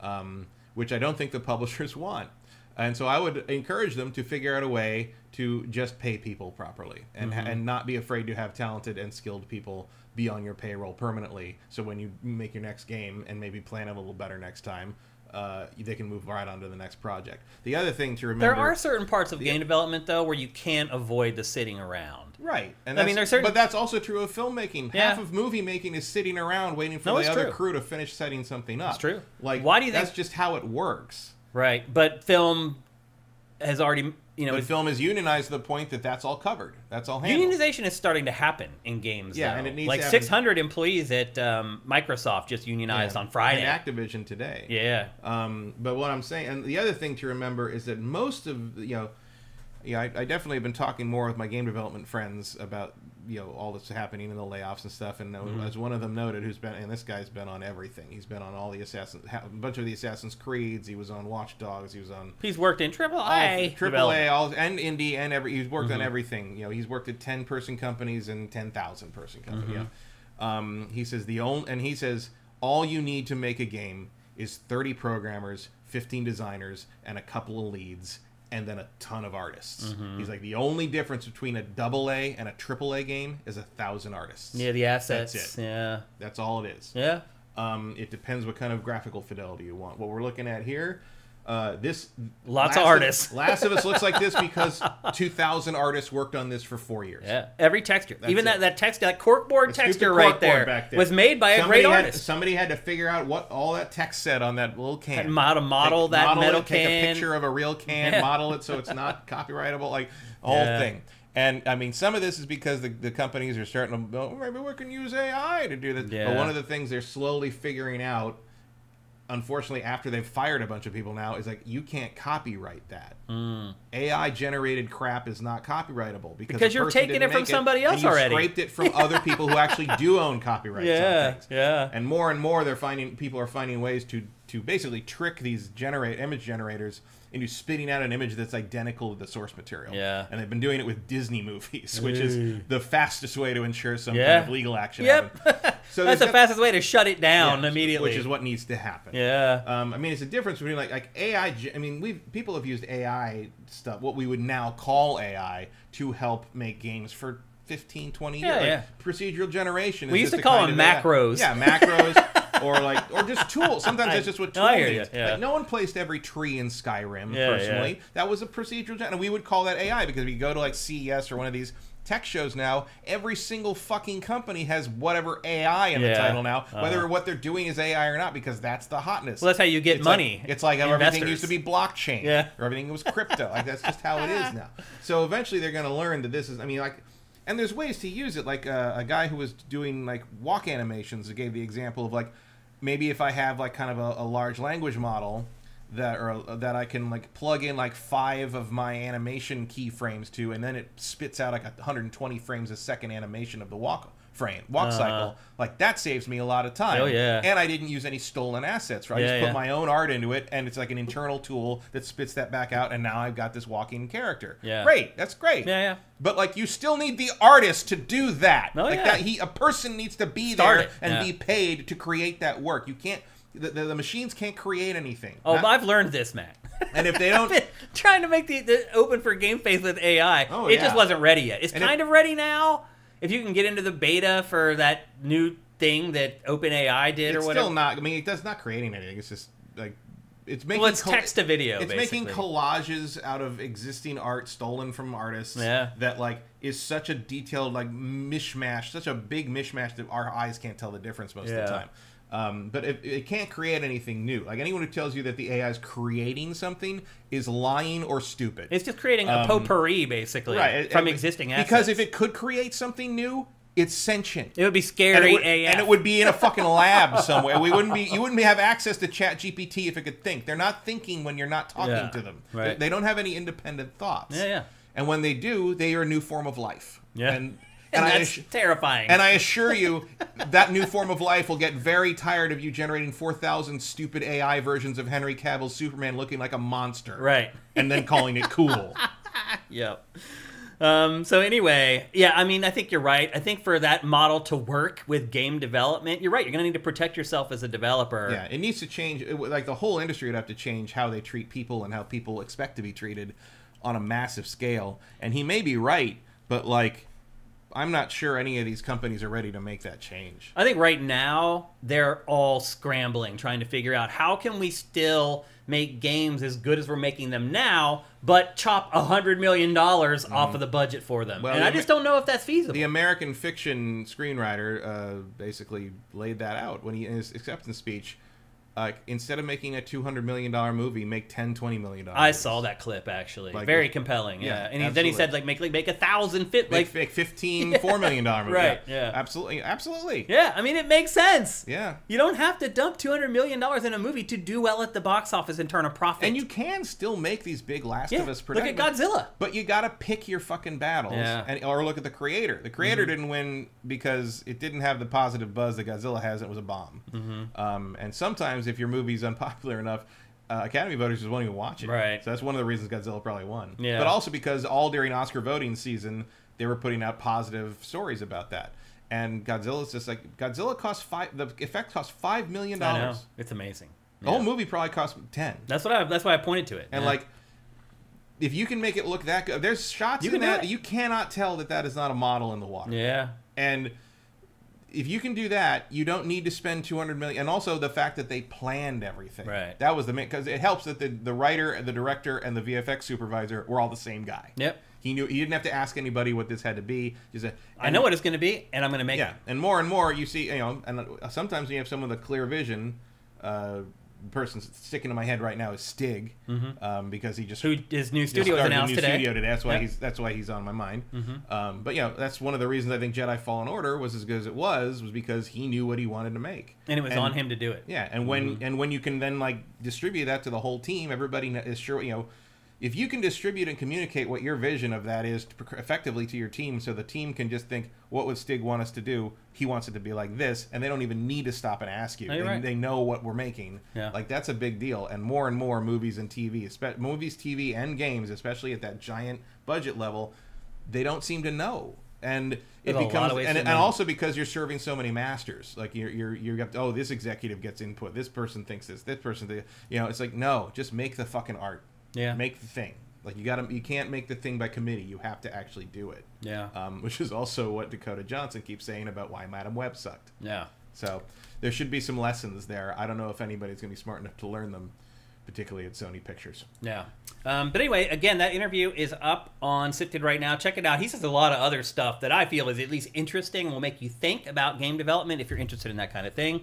um, which I don't think the publishers want. And so I would encourage them to figure out a way to just pay people properly and ha- and not be afraid to have talented and skilled people be on your payroll permanently. So when you make your next game and maybe plan a little better next time, uh, they can move right on to the next project. The other thing to remember, There are certain parts of game development though where you can't avoid the sitting around. right, and I mean, there's certain- but that's also true of filmmaking. Yeah. Half of movie making is sitting around waiting for No, the other true. crew to finish setting something up. It's true. Like, Why do you that's think- just how it works? Right. But film has already, you know, But film is unionized to the point that that's all covered. That's all handled. unionization is starting to happen in games. Yeah, though. and it needs like to happen- 600 employees at um, Microsoft just unionized Yeah. on Friday. And Activision today. yeah. Um, but what I'm saying, and the other thing to remember is that most of you know, yeah, I, I definitely have been talking more with my game development friends about you know all that's happening in the layoffs and stuff. And Mm-hmm. as one of them noted, who's been and this guy's been on everything. He's been on all the Assassin, ha- a bunch of the Assassin's Creeds. He was on Watch Dogs. He was on He's worked in AAA. Triple A, all and indie and every. He's worked on Mm-hmm. everything. You know, he's worked at ten person companies and ten thousand person companies. Mm-hmm. Yeah. Um, he says the only and he says all you need to make a game is thirty programmers, fifteen designers, and a couple of leads, and then a ton of artists. Mm-hmm. He's like the only difference between a double A and a triple A game is a thousand artists. Yeah, the assets. That's it. Yeah. That's all it is. Yeah. Um, it depends what kind of graphical fidelity you want. What we're looking at here, uh, this Lots of artists. Last of Us looks like this because 2,000 artists worked on this for four years. Yeah. Every texture. That's Even it. that, that text that corkboard The texture right there, back there. was made by a Somebody great had, artist. Somebody had to figure out what all that text said on that little can. And model- model Take- that model metal it, Take a can. picture of a real can, Yeah. model it so it's not copyrightable, like whole Yeah. thing. And I mean, some of this is because the, the companies are starting to, oh, maybe we can use AI to do this. But one of the things they're slowly figuring out, unfortunately, after they've fired a bunch of people now, is like you can't copyright that. Hmm. AI generated crap is not copyrightable because, Because you're taking it from somebody and else already. Scraped it from other people who actually do own copyrights on Yeah. Yeah. And more and more, they're finding people are finding ways to to basically trick these generate image generators into spitting out an image that's identical to the source material. Yeah. And they've been doing it with Disney movies, which Ooh. is the fastest way to ensure some Yeah. kind of legal action. Yep. So That's the that- fastest way to shut it down yeah, immediately. which is what needs to happen. Yeah. Um, I mean, it's a difference between like like AI. I mean, we people have used AI stuff, what we would now call AI, to help make games for 15, 20 Yeah, years. Like, yeah. procedural generation. We is used to call them of AI. macros. Yeah, macros, or like or just tools. Sometimes I- that's just what no, tool I hear means. you, yeah. Like no one placed every tree in Skyrim Yeah, personally. yeah. That was a procedural, gen- and we would call that AI because if you go to like CES or one of these. Tech shows now, every single fucking company has whatever AI in the title now, whether Uh-huh. what they're doing is AI or not, because that's the hotness. Well, that's how you get It's money. Like, it's like how everything used to be blockchain. Yeah. Or everything was crypto. like that's just how it is now. So eventually they're going to learn that this is. I mean, like, and there's ways to use it. Like uh, a guy who was doing like walk animations gave the example of like maybe if I have like kind of a, a large language model that or that I can like plug in like five of my animation keyframes to, and then it spits out like 120 frames a second animation of the walk frame walk Uh-huh. cycle. Like that saves me a lot of time. Oh, yeah. And I didn't use any stolen assets. Right? I just put yeah. my own art into it, and it's like an internal tool that spits that back out, and now I've got this walking character. Yeah. Great. That's great. Yeah, yeah. But like, you still need the artist to do that. Oh, like yeah. that, he a person needs to be Start there it. and Yeah. be paid to create that work. You can't. The, the, the machines can't create anything. Oh, Not- I've learned this, Matt. and if they don't, trying to make the, the open for game face with AI. Oh, it yeah. just wasn't ready yet. It's And kind of ready now. If you can get into the beta for that new thing that OpenAI did it's or whatever. still not. I mean, it does not creating anything. It's just like it's making Well, it's text to video. It's making collages out of existing art stolen from artists. Yeah. That like is such a detailed like mishmash, such a big mishmash that our eyes can't tell the difference most of the time. Um, but it, it can't create anything new. Like anyone who tells you that the AI is creating something is lying or stupid. It's just creating a potpourri, basically, right from it- existing assets. Because if it could create something new, it's sentient. it would be and scary it, would, and it would be in a fucking lab somewhere. We wouldn't be. You wouldn't be, have access to Chat GPT if it could think. They're not thinking when you're not talking Yeah, to them. right. They, they don't have any independent thoughts. Yeah, yeah. And when they do, they are a new form of life. Yeah. And and and, that's assu- terrifying. and I assure you, that new form of life will get very tired of you generating four thousand stupid AI versions of Henry Cavill's Superman looking like a monster, right. And then calling it cool. Yep. Um, so anyway, yeah, I mean, I think you're right. I think for that model to work with game development, you're right. You're going to need to protect yourself as a developer. Yeah, it needs to change. It, like the whole industry would have to change how they treat people and how people expect to be treated on a massive scale. And he may be right, but like, I'm not sure any of these companies are ready to make that change. I think right now they're all scrambling, trying to figure out how can we still make games as good as we're making them now, but chop a hundred million dollars off of the budget for them. Mm-hmm. Well, and I just don't know if that's feasible. The American fiction screenwriter uh, basically laid that out when he in his acceptance speech. Like instead of making a two hundred million dollar movie, make 10 20 million dollars. I saw that clip actually, Like, very compelling. Yeah, yeah, and he, then he said like make like make a thousand fit like make 15 four million dollar movie. Right, yeah. absolutely, absolutely. yeah. I mean it makes sense. yeah. You don't have to dump two hundred million dollars in a movie to do well at the box office and turn a profit. And you can still make these big Last yeah, of Us look at. Godzilla. But you got to pick your fucking battles, Yeah. And or look at the creator. The creator didn't win because it didn't have the positive buzz that Godzilla has. It was a bomb. Mm-hmm. Um, and sometimes, if your movie's unpopular enough, uh, Academy voters just won't even watch it. Right. So that's one of the reasons Godzilla probably won. Yeah. But also because all during Oscar voting season, they were putting out positive stories about that. And Godzilla's just like Godzilla cost five. The effect cost five million dollars. it's amazing. The whole movie probably cost ten. That's what I. That's why I pointed to it. And Yeah. like, if you can make it look that good, there's shots You in that it. you cannot tell that that is not a model in the water. yeah, And if you can do that, you don't need to spend 200 million. And also the fact that they planned everything. Right. That was the main because it helps that the the writer, the director, and the VFX supervisor were all the same guy. yep. He knew he didn't have to ask anybody what this had to be. Just I know what it's going to be, and I'm going to make yeah, it. and more and more you see, you know, and sometimes you have someone with a clear vision. Uh, person sticking to my head right now is Stig, um, because he just Who his new studio was announced new today? Studio today. That's why Yep. he's that's why he's on my mind. Um, but you know, that's one of the reasons I think Jedi Fallen Order was as good as it was, was because he knew what he wanted to make, and it was on him to do it. Yeah, and when and when you can then like distribute that to the whole team, everybody is sure you know. If you can distribute and communicate what your vision of that is to, effectively to your team, so the team can just think, "What would Stig want us to do? He wants it to be like this," and they don't even need to stop and ask you. No, they, right. they know what we're making. Yeah. Like that's a big deal. And more and more movies and TV, espe- movies, TV, and games, especially at that giant budget level, they don't seem to know. And it There's lot becomes and, and also because you're serving so many masters. Like you're you're you got oh this executive gets input, this person thinks this, this person th- you know, it's like no, just make the fucking art. Yeah. Make the thing. Like you got to you can't make the thing by committee. You have to actually do it. Yeah. Um, which is also what Dakota Johnson keeps saying about why Madame Web sucked. Yeah. So there should be some lessons there. I don't know if anybody's going to be smart enough to learn them, particularly at Sony Pictures. Yeah. Um, but anyway, again, that interview is up on SIFTD right now. Check it out. He says a lot of other stuff that I feel is at least interesting and will make you think about game development if you're interested in that kind of thing.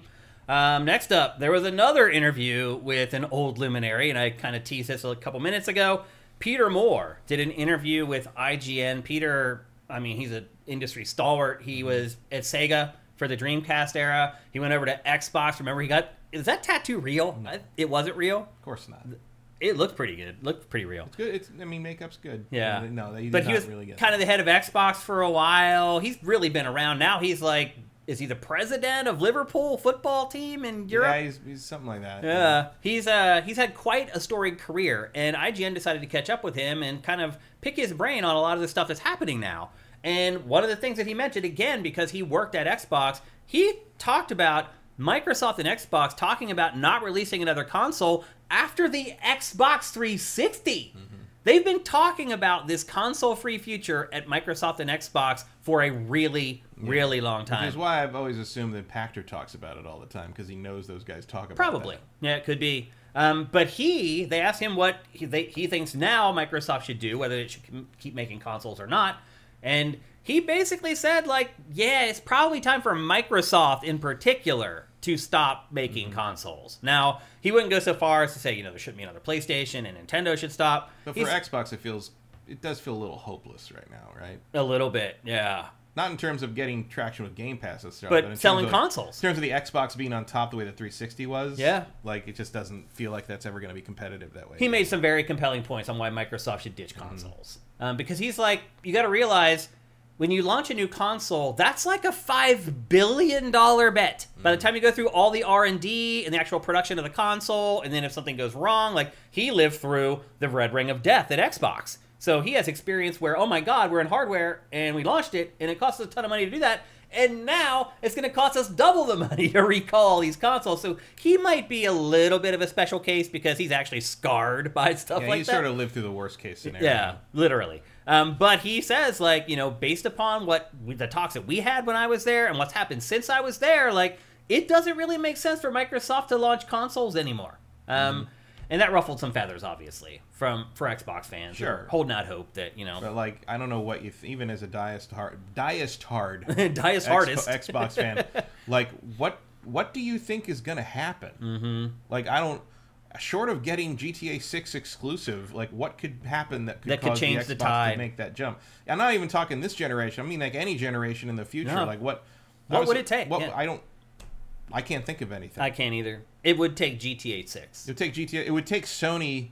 Um, next up, there was another interview with an old luminary, and I kind of teased this a couple minutes ago. Peter Moore did an interview with IGN. Peter, I mean, he's an industry stalwart. He was at Sega for the Dreamcast era. He went over to Xbox. Remember, he got is that tattoo real? I- It wasn't real. Of course not. It looked pretty good. Looked pretty real. It's good. It's I mean makeup's good. Yeah. No, they but he was really good. kind of the head of Xbox for a while. He's really been around. Now he's like, is he the president of Liverpool football team in Europe? Yeah, he's, he's something like that. Yeah, he's uh he's had quite a storied career, and IGN decided to catch up with him and kind of pick his brain on a lot of the stuff that's happening now. And one of the things that he mentioned again, because he worked at Xbox, he talked about Microsoft and Xbox talking about not releasing another console after the Xbox 360. They've been talking about this console-free future at Microsoft and Xbox for a really, really long time. Which is why I've always assumed that Pachter talks about it all the time because he knows those guys talk about it. Probably. that. Yeah, it could be. Um, but he, they asked him what he, they, he thinks now Microsoft should do, whether it should keep making consoles or not. And he basically said, like, yeah, it's probably time for Microsoft in particular to stop making Mm-hmm. consoles. Now, he wouldn't go so far as to say, you know, there shouldn't be another PlayStation and Nintendo should stop. But for He's- Xbox, it feels it does feel a little hopeless right now, right? a little bit, yeah. Not in terms of getting traction with Game Pass But selling of, consoles. In terms of the Xbox being on top the way the 360 was, Yeah. like it just doesn't feel like that's ever going to be competitive that way. He made some very compelling points on why Microsoft should Mm-hmm. ditch consoles. Um, because he's like, you got to realize when you launch a new console, that's like a five billion dollar bet. By the Mm-hmm. time you go through all the R and D and the actual production of the console, and then if something goes wrong, like he lived through the red ring of death at Xbox. So he has experience where, oh my God, we're in hardware and we launched it, and it cost us a ton of money to do that. And now it's going to cost us double the money to recall all these consoles. So he might be a little bit of a special case because he's actually scarred by stuff like that. yeah, like he that. sort of lived through the worst case scenario. Yeah, literally. Um, but he says, like, you know, based upon what we, the talks that we had when I was there and what's happened since I was there, like, it doesn't really make sense for Microsoft to launch consoles anymore. Um, Mm-hmm. And that ruffled some feathers, obviously, from for Xbox fans. Sure. holding out hope that you know, But like, I don't know what you th- even as a diest hard, diest hard, Xbox- hardest. Xbox fan, like what what do you think is going to happen? Mm-hmm. Like I don't. Short of getting GTA 6 exclusive, like what could happen that could That could cause change the the Xbox tide. to make that jump? I'm not even talking this generation. I mean like any generation in the future. No. Like what? What was- would it take? What Yeah. I don't. I can't think of anything. I can't either. It would take GTA Six. It would take GTA. It would take Sony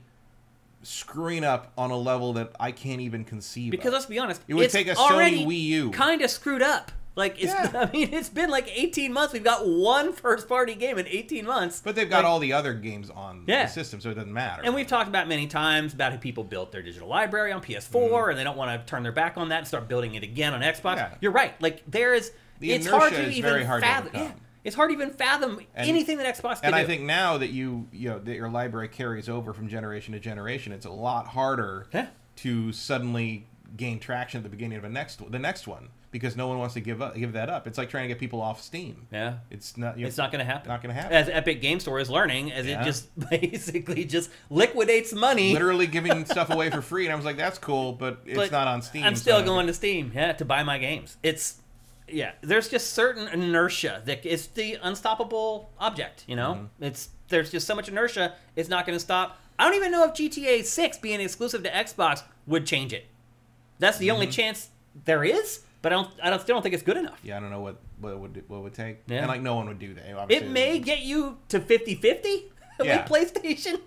screwing up on a level that I can't even conceive. Because of. let's be honest, It would take a already Sony Wii U. kind of screwed up. Like it's, Yeah. I mean, it's been like 18 months. We've got one first party game in 18 months. But they've got Like, all the other games on Yeah. the system, so it doesn't matter. And we've talked about many times about how people built their digital library on PS4 Mm-hmm. and they don't want to turn their back on that and start building it again on Xbox. Yeah. You're right. Like there is The it's hard to even very hard to fathom. overcome. It's hard to even fathom And- anything that Xbox can and I do. think now that you you know that your library carries over from generation to generation, it's a lot harder Yeah. to suddenly gain traction at the beginning of a next the next one because no one wants to give up give that up. It's like trying to get people off Steam. yeah. It's not. You know, It's not going to happen. Not gonna happen. As Epic Game Store is learning, as Yeah. it just basically just liquidates money. literally giving stuff away for free, and I was like, "That's cool," but it's not on Steam. I'm still so- going to Steam, yeah, to buy my games. It's yeah, there's just certain inertia that it's the unstoppable object. You know, Mm-hmm. it's there's just so much inertia. It's not going to stop. I don't even know if GTA 6 being exclusive to Xbox would change it. That's the Mm-hmm. only chance there is. But I don't. I don't, still don't think it's good enough. Yeah, I don't know what what it would what it would take. Yeah. And like no one would do that. It may get you to 50-50 Yeah. with PlayStation.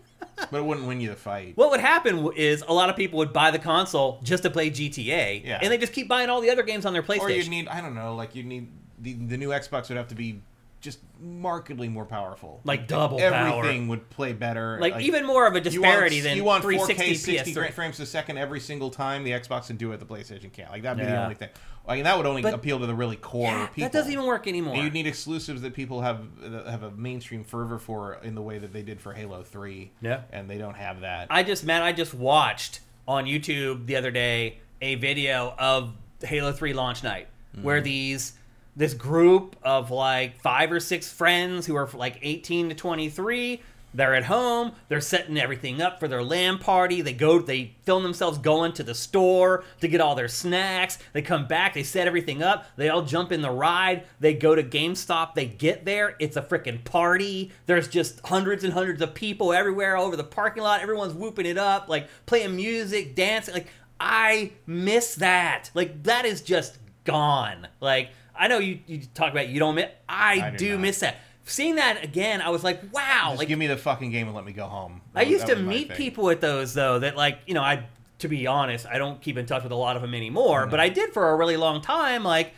But it wouldn't win you the fight. What would happen is a lot of people would buy the console just to play GTA, Yeah. and they just keep buying all the other games on their PlayStation. Or you'd need I don't know, like you'd need the the new Xbox would have to be just markedly more powerful. Like double power. Everything would play better. like, even more of a you want, disparity than you want 360 4K 60 PS3. frames a second every single time. The Xbox can do it. The PlayStation can't. Like that'd be the only thing. I mean, that would only But- appeal to the really core Yeah, people. that doesn't even work anymore. And you'd need exclusives that people have that have a mainstream fervor for in the way that they did for Halo Three. Yeah. and they don't have that. I just, man, I just watched on YouTube the other day a video of Halo 3 launch night where Mm-hmm. these this group of like five or six friends who are like 18 to 23 they're at home. They're setting everything up for their LAN party. They go they film themselves going to the store to get all their snacks. They come back. They set everything up. They all jump in the ride. They go to GameStop. They get there. It's a freaking party. There's just hundreds and hundreds of people everywhere all over the parking lot. Everyone's whooping it up like playing music dancing. Like I miss that. Like that is just gone. Like I know you, you talk about you don't miss I, I do do miss that seeing that again I was like wow Just like give me the fucking game and let me go home. That I was- used to meet people at those though that like you know I to be honest I don't keep in touch with a lot of them anymore but I did for a really long time like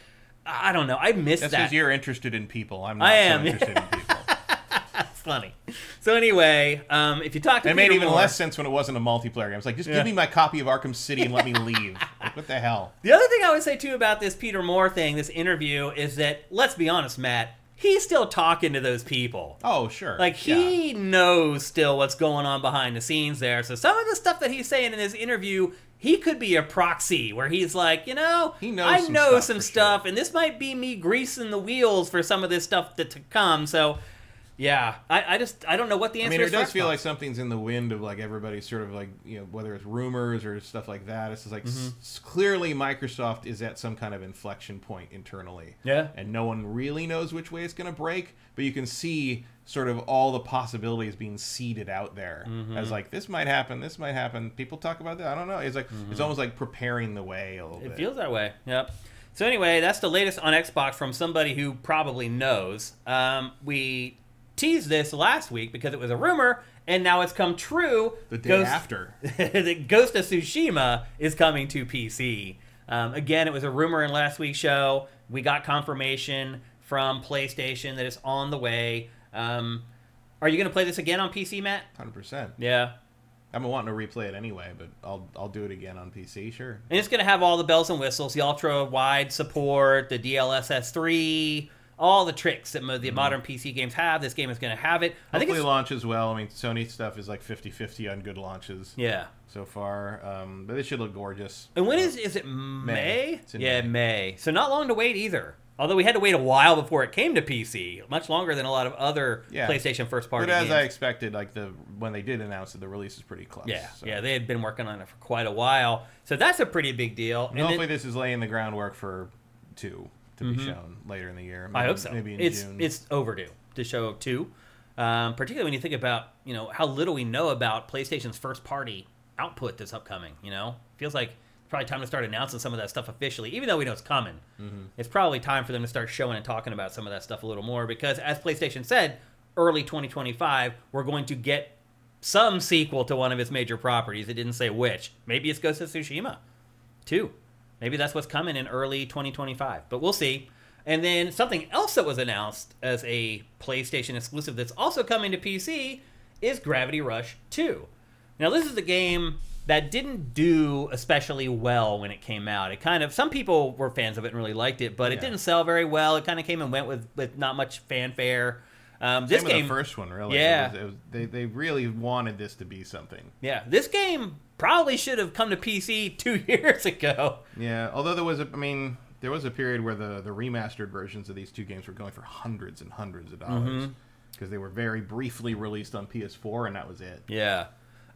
I don't know I miss That's that because you're interested in people. I'm not I so am. interested in people. That's funny so anyway um, if you talk to It made even Moore- less sense when it wasn't a multiplayer game. It's like, just Yeah. give me my copy of Arkham City and let me leave. Like, what the hell? The other thing I would say too about this Peter Moore thing, this interview, is that let's be honest, Matt, he's still talking to those people. Oh, sure. Like Yeah. he knows still what's going on behind the scenes there. So some of the stuff that he's saying in his interview, he could be a proxy where he's like, you know, He knows I some know stuff some stuff, and this might be me greasing the wheels for some of this stuff that to come. So Yeah, I, I just I don't know what the answer. I mean, is. it does feel like something's in the wind of like everybody's sort of like you know whether it's rumors or stuff like that. It's just like Mm-hmm. s- clearly Microsoft is at some kind of inflection point internally. Yeah. and no one really knows which way it's going to break, but you can see sort of all the possibilities being seeded out there Mm-hmm. as like this might happen, this might happen. People talk about that. I don't know. It's like it's almost like preparing the way a little Mm-hmm. It bit. feels that way. Yep. So anyway, that's the latest on Xbox from somebody who probably knows. Um, we teased this last week because it was a rumor, and now it's come true. the day Ghost- after. that Ghost of Tsushima is coming to PC. Um, again, it was a rumor in last week's show. We got confirmation from PlayStation that it's on the way. Um, are you going to play this again on PC, Matt? Hundred percent. Yeah. I'm wanting to replay it anyway, but I'll I'll do it again on PC. Sure. And it's going to have all the bells and whistles, the ultra wide support, the DLSS 3, all the tricks that mo- the modern PC games have. This game is going to have it. I think Hopefully it's. launches well. I mean, Sony stuff is like 50-50 on good launches Yeah. so far, um, but it should look gorgeous. And when is is it May? It's in yeah, May. May. So not long to wait either. Although we had to wait a while before it came to PC, much longer than a lot of other Yeah. PlayStation first party But as games. I expected, like the when they did announce it, the release is pretty close. yeah, so. yeah, they had been working on it for quite a while, so that's a pretty big deal. And And hopefully, then- this is laying the groundwork for two to be shown later in the year. I Maybe- hope so. Maybe in it's June. it's overdue to show two, um, particularly when you think about you know how little we know about PlayStation's first party output that's upcoming. You know, feels like it's probably time to start announcing some of that stuff officially, even though we know it's coming. Mm-hmm. It's probably time for them to start showing and talking about some of that stuff a little more because, as PlayStation said, early 2025 we're going to get some sequel to one of its major properties. It didn't say which. Maybe it's Ghost of Tsushima, too. Maybe that's what's coming in early 2025, but we'll see. And then something else that was announced as a PlayStation exclusive that's also coming to PC is Gravity Rush 2. Now, this is a game that didn't do especially well when it came out. It kind of some people were fans of it and really liked it, but it Yeah. didn't sell very well. It kind of came and went with with not much fanfare. Um, this Same game, the first one, really. Yeah. It was, it was, they they really wanted this to be something. yeah, this game probably should have come to PC two years ago. Yeah. Although there was a, I mean, there was a period where the the remastered versions of these two games were going for hundreds and hundreds of dollars Mm-hmm. because they were very briefly released on PS4 and that was it. Yeah.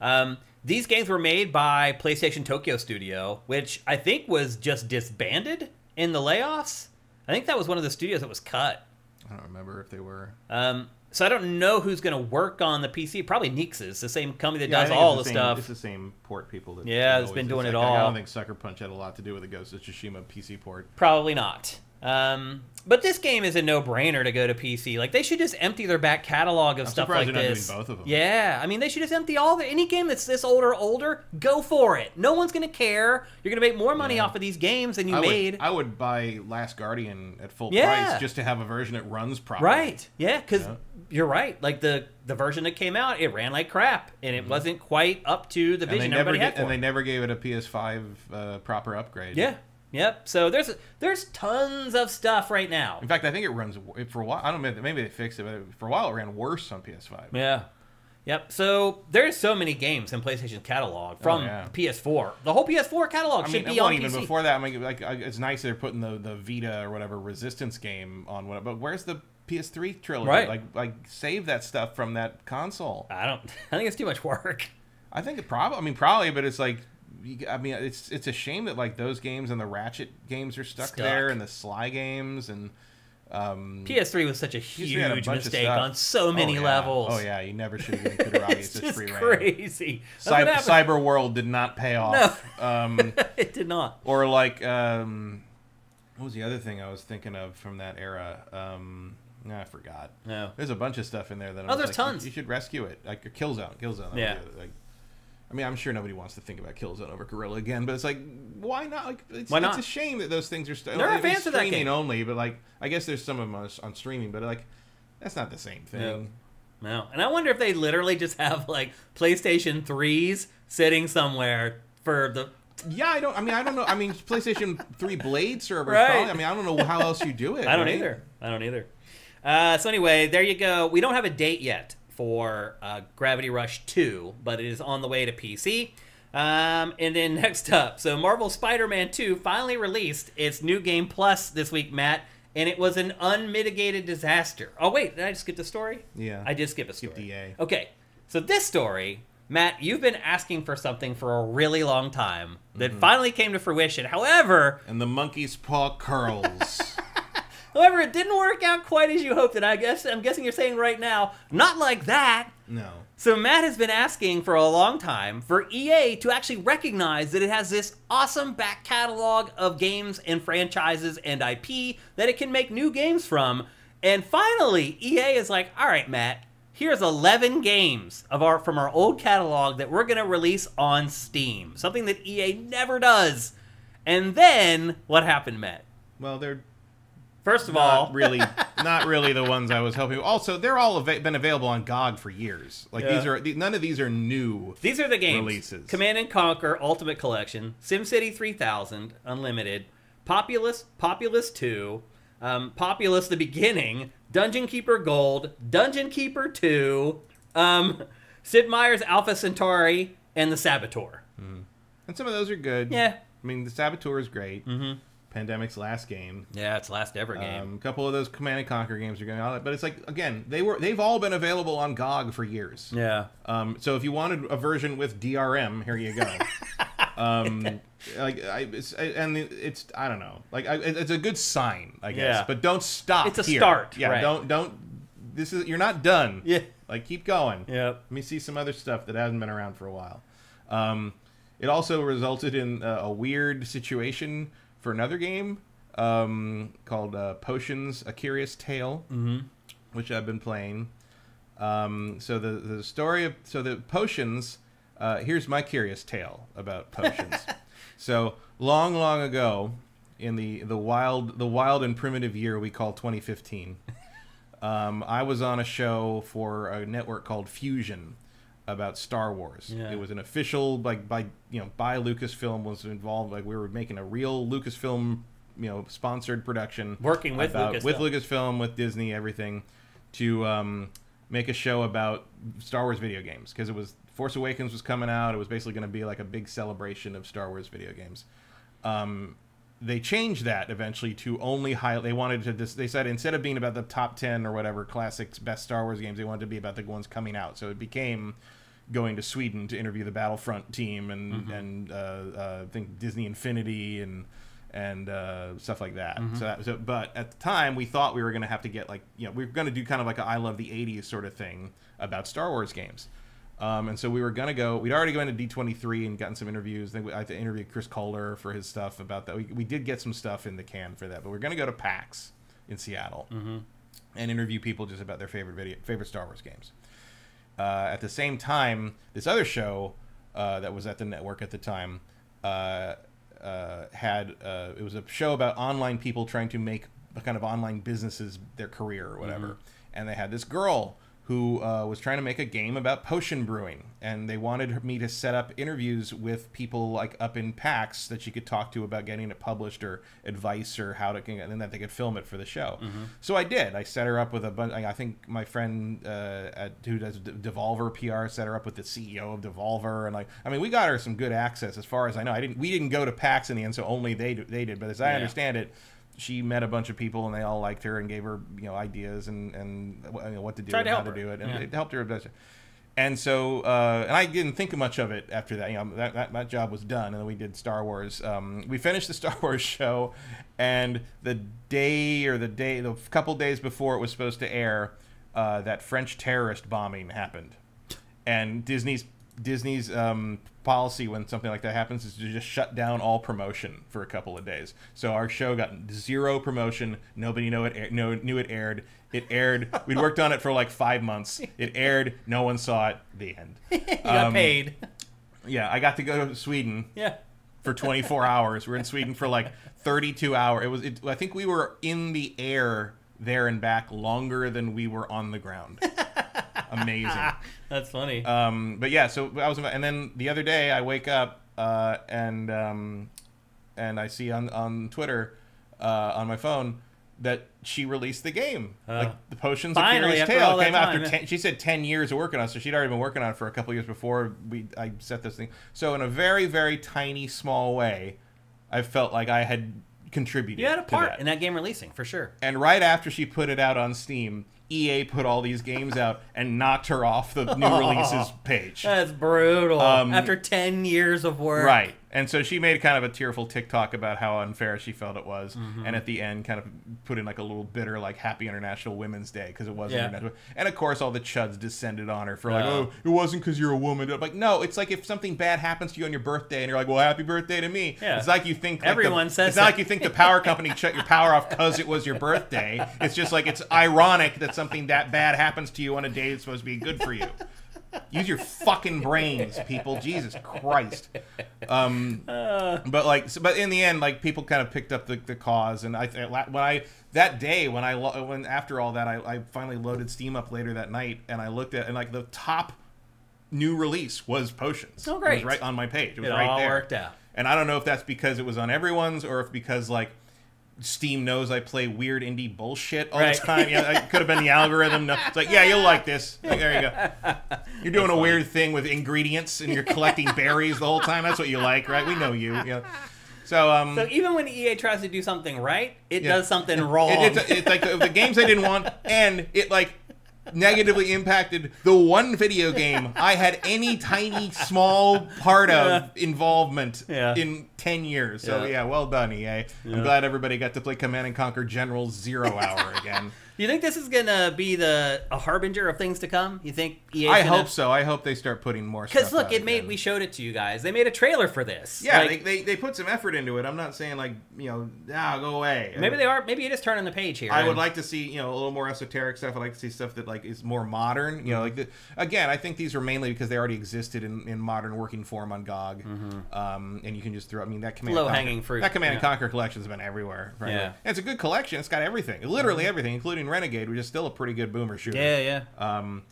Um, these games were made by PlayStation Tokyo Studio, which I think was just disbanded in the layoffs. I think that was one of the studios that was cut. I don't remember if they were. Um, so I don't know who's going to work on the PC. Probably Nixxes, the same company that Yeah, does all the it's same, stuff. It's the same port people that. Yeah, that's been doing it's it like- I don't think Sucker Punch had a lot to do with the Ghost of Tsushima PC port. Probably not. Um, but this game is a no-brainer to go to PC. Like they should just empty their back catalog of I'm stuff like this. doing both of them. Yeah, I mean they should just empty all the any game that's this old or older. Go for it. No one's gonna care. You're gonna make more money Yeah. off of these games than you I made. would, I would buy Last Guardian at full Yeah. price just to have a version that runs properly. Right. Yeah, because Yeah. you're right. Like the the version that came out, it ran like crap, and it wasn't quite up to the. And they vision never everybody had and they never gave it a PS5 uh, proper upgrade. Yeah. Yep. So there's there's tons of stuff right now. In fact, I think it runs for a while. I don't know. Maybe they fixed it, but for a while it ran worse on PS5. Yeah. Yep. So there's so many games in PlayStation's catalog oh, from Oh, yeah. PS4. The whole PS4 catalog I should mean, be well, on even PC. before that, I mean, like it's nice they're putting the the Vita or whatever Resistance game on. What, but where's the PS3 trilogy? Right. Like, like save that stuff from that console. I don't. I think it's too much work. I think it probably. I mean, probably, but it's like. You- I mean, it's it's a shame that like those games and the Ratchet games are stuck, Stuck. there, and the Sly games, and um, PS3 was such a PS3 a huge mistake on so many oh, yeah. levels. Oh yeah, you never should have given Kutaragi it's just free crazy. What Cyber. World did not pay off. Um, it did not. or like um, what was the other thing I was thinking of from that era? Um, I forgot. No. There's a bunch of stuff in there that I Oh, there's like, tons. You, you should rescue it, like a Killzone. Killzone. Yeah. Like, I mean, I'm sure nobody wants to think about Killzone over Guerrilla again, but it's like, why not? Like, it's, Why it's a shame that those things are still. There are I mean, fans of that streaming game. only, but like, I guess there's some of them on, on streaming, but like, that's not the same thing. No. And I wonder if they literally just have like PlayStation 3s sitting somewhere for the. Yeah, I don't. I mean, I don't know. I mean, PlayStation Three Blade servers. Right. Probably. I mean, I don't know how else you do it. I don't right? either. I don't either. Uh, so anyway, there you go. We don't have a date yet for uh, Gravity Rush 2, but it is on the way to PC. Um, and then next up, so Marvel Spider-Man 2 finally released its new game plus this week, Matt, and it was an unmitigated disaster. Oh wait, did I just skip the story? Yeah. I did skip a story. Skipped EA. Okay, so this story, Matt, you've been asking for something for a really long time that Mm-hmm. finally came to fruition. However, And the monkey's paw curls. however, it didn't work out quite as you hoped. And I guess I'm guessing you're saying right now, not like that. no. So Matt has been asking for a long time for EA to actually recognize that it has this awesome back catalog of games and franchises and IP that it can make new games from. And finally, EA is like, "All right, Matt, here's 11 games of our from our old catalog that we're going to release on Steam. Something that EA never does." And then what happened, Matt? Well, they're First of all, really, not really the ones I was hoping. Also, they're all ava- been available on GOG for years. Like these are none of these are new. These are the games: Releases. Command and Conquer Ultimate Collection, SimCity 3000 Unlimited, Populous, Populous 2, um, Populous the Beginning, Dungeon Keeper Gold, Dungeon Keeper 2, um, Sid Meier's Alpha Centauri, and the Saboteur. And some of those are good. Yeah. I mean, the Saboteur is great. Mm-hmm. Pandemic's last game. Yeah, it's last ever game. Um, a couple of those Command and Conquer games are going on, but it's like again, they were they've all been available on GOG for years. yeah. Um, so if you wanted a version with DRM, here you go. um, like I, it's, I- and it's I don't know, like I, it's a good sign, I guess. Yeah. But don't stop. It's a here. start, Yeah. right. Don't don't. This is you're not done. Yeah. Like keep going. Yep. Let me see some other stuff that hasn't been around for a while. Um, it also resulted in uh, a weird situation for another game um, called uh, Potions: A Curious Tale, mm-hmm. which I've been playing. Um, so the the story of so the potions. Uh, here's my curious tale about potions. so long, long ago, in the the wild the wild and primitive year we call 2015. Um, I was on a show for a network called Fusion about Star Wars. Yeah. It was an official, like by you know, by Lucasfilm was involved. Like we were making a real Lucasfilm, you know, sponsored production, Working with about, with Lucasfilm. Lucasfilm, with Disney, everything, to um, make a show about Star Wars video games because it was Force Awakens was coming out. It was basically going to be like a big celebration of Star Wars video games. Um, they changed that eventually to only highlight. They wanted to. This, they said instead of being about the top ten or whatever classics, best Star Wars games, they wanted to be about the ones coming out. So it became going to Sweden to interview the Battlefront team and and uh, uh, I think Disney Infinity and and uh, stuff like that. So, that, so but at the time we thought we were going to have to get like you know we were going to do kind of like a I love the '80s sort of thing about Star Wars games. Um, and so we were gonna go. We'd already gone to D23 and gotten some interviews. Then we, I interviewed Chris Kohler for his stuff about that. We, we did get some stuff in the can for that. But we're gonna go to PAX in Seattle and interview people just about their favorite video, favorite Star Wars games. Uh, at the same time, this other show uh, that was at the network at the time uh, uh, had uh, it was a show about online people trying to make a kind of online businesses their career or whatever. And they had this girl who uh, was trying to make a game about potion brewing, and they wanted me to set up interviews with people like up in PAX that she could talk to about getting it published or advice or how to, and then that they could film it for the show. So I did. I set her up with a bunch. I think my friend uh, at, who does Devolver PR set her up with the CEO of Devolver, and like, I mean, we got her some good access as far as I know. I didn't. We didn't go to PAX in the end, so only they they did. But as I Yeah. understand it. She met a bunch of people and they all liked her and gave her, you know, ideas and and you know, what to do Tried and to how to her. do it, and Yeah. it helped her. a bunch. And so, uh, and I didn't think much of it after that. You know, that, that, that job was done, and then we did Star Wars. Um, we finished the Star Wars show, and the day or the day, the couple days before it was supposed to air, uh, that French terrorist bombing happened, and Disney's Disney's um, policy when something like that happens is to just shut down all promotion for a couple of days. So our show got zero promotion. Nobody knew it no, knew it aired. It aired. We'd worked on it for like five months. It aired. No one saw it. The end. you got Um, paid. Yeah, I got to go to Sweden Yeah. for 24 hours. We are in Sweden for like 32 hours. It was. It, I think we were in the air there and back longer than we were on the ground. Amazing. That's funny. Um, but yeah, so I was, and then the other day I wake up uh, and um, and I see on on Twitter uh, on my phone that she released the game, like the Potions of Finally, Curious after Tale. came after ten, she said ten years of working on it, so she'd already been working on it for a couple years before we I set this thing. So in a very very tiny small way, I felt like I had contributed. You had a part that. in that game releasing for sure. And right after she put it out on Steam, EA put all these games out and knocked her off the new releases page. That's brutal. Um, After ten years of work, Right. And so she made kind of a tearful TikTok about how unfair she felt it was, Mm-hmm. and at the end, kind of put in like a little bitter, like Happy International Women's Day because it was Yeah. International. And of course, all the chuds descended on her for like, Oh. it wasn't because you're a woman. I'm like, no, it's like if something bad happens to you on your birthday, and you're like, well, happy birthday to me. Yeah. It's like you think like, Everyone the, says It's not like you think the power company shut your power off because it was your birthday. It's just like it's ironic that something that bad happens to you on a day that's supposed to be good for you. Use your fucking brains, people. Jesus Christ. Um, but like, so, but in the end, like people kind of picked up the, the cause, and I when I that day when I when after all that, I, I finally loaded Steam up later that night, and I looked at and like the top new release was Potions. Oh, It great. was right on my page. It was It right all there. worked out. And I don't know if that's because it was on everyone's or if because like Steam knows I play weird indie bullshit all Right. the time. Yeah, it could have been the algorithm. No, it's like, yeah, you'll like this. Like, there you go. You're doing a weird thing with ingredients and you're collecting berries the whole time. That's what you like, right? We know you. Yeah. So um, So even when EA tries to do something right, it Yeah. does something wrong. it, it's, it's like the, the games I didn't want, and it like negatively impacted the one video game I had any tiny small part of involvement Yeah. in 10 years. So Yeah. yeah, well done EA. I'm glad everybody got to play Command and Conquer General Zero Hour again. You think this is gonna be the a harbinger of things to come? You think EA? I hope so. I hope they start putting more Because look, it made we showed it to you guys. They made a trailer for this. Yeah, Like, they, they, they put some effort into it. I'm not saying like, you know, ah, go away. maybe they are. Maybe you just turn on the page here. I would like to see you know a little more esoteric stuff. I like to see stuff that like is more modern. You know, like the, again, I think these are mainly because they already existed in, in modern working form on GOG, um, and you can just throw. I mean, that command and Low-hanging Conquer- fruit, That command and conquer collection's been everywhere. Right? Yeah. And it's a good collection. It's got everything, literally everything, including Renegade, which is still a pretty good boomer shooter. Yeah, yeah. Um,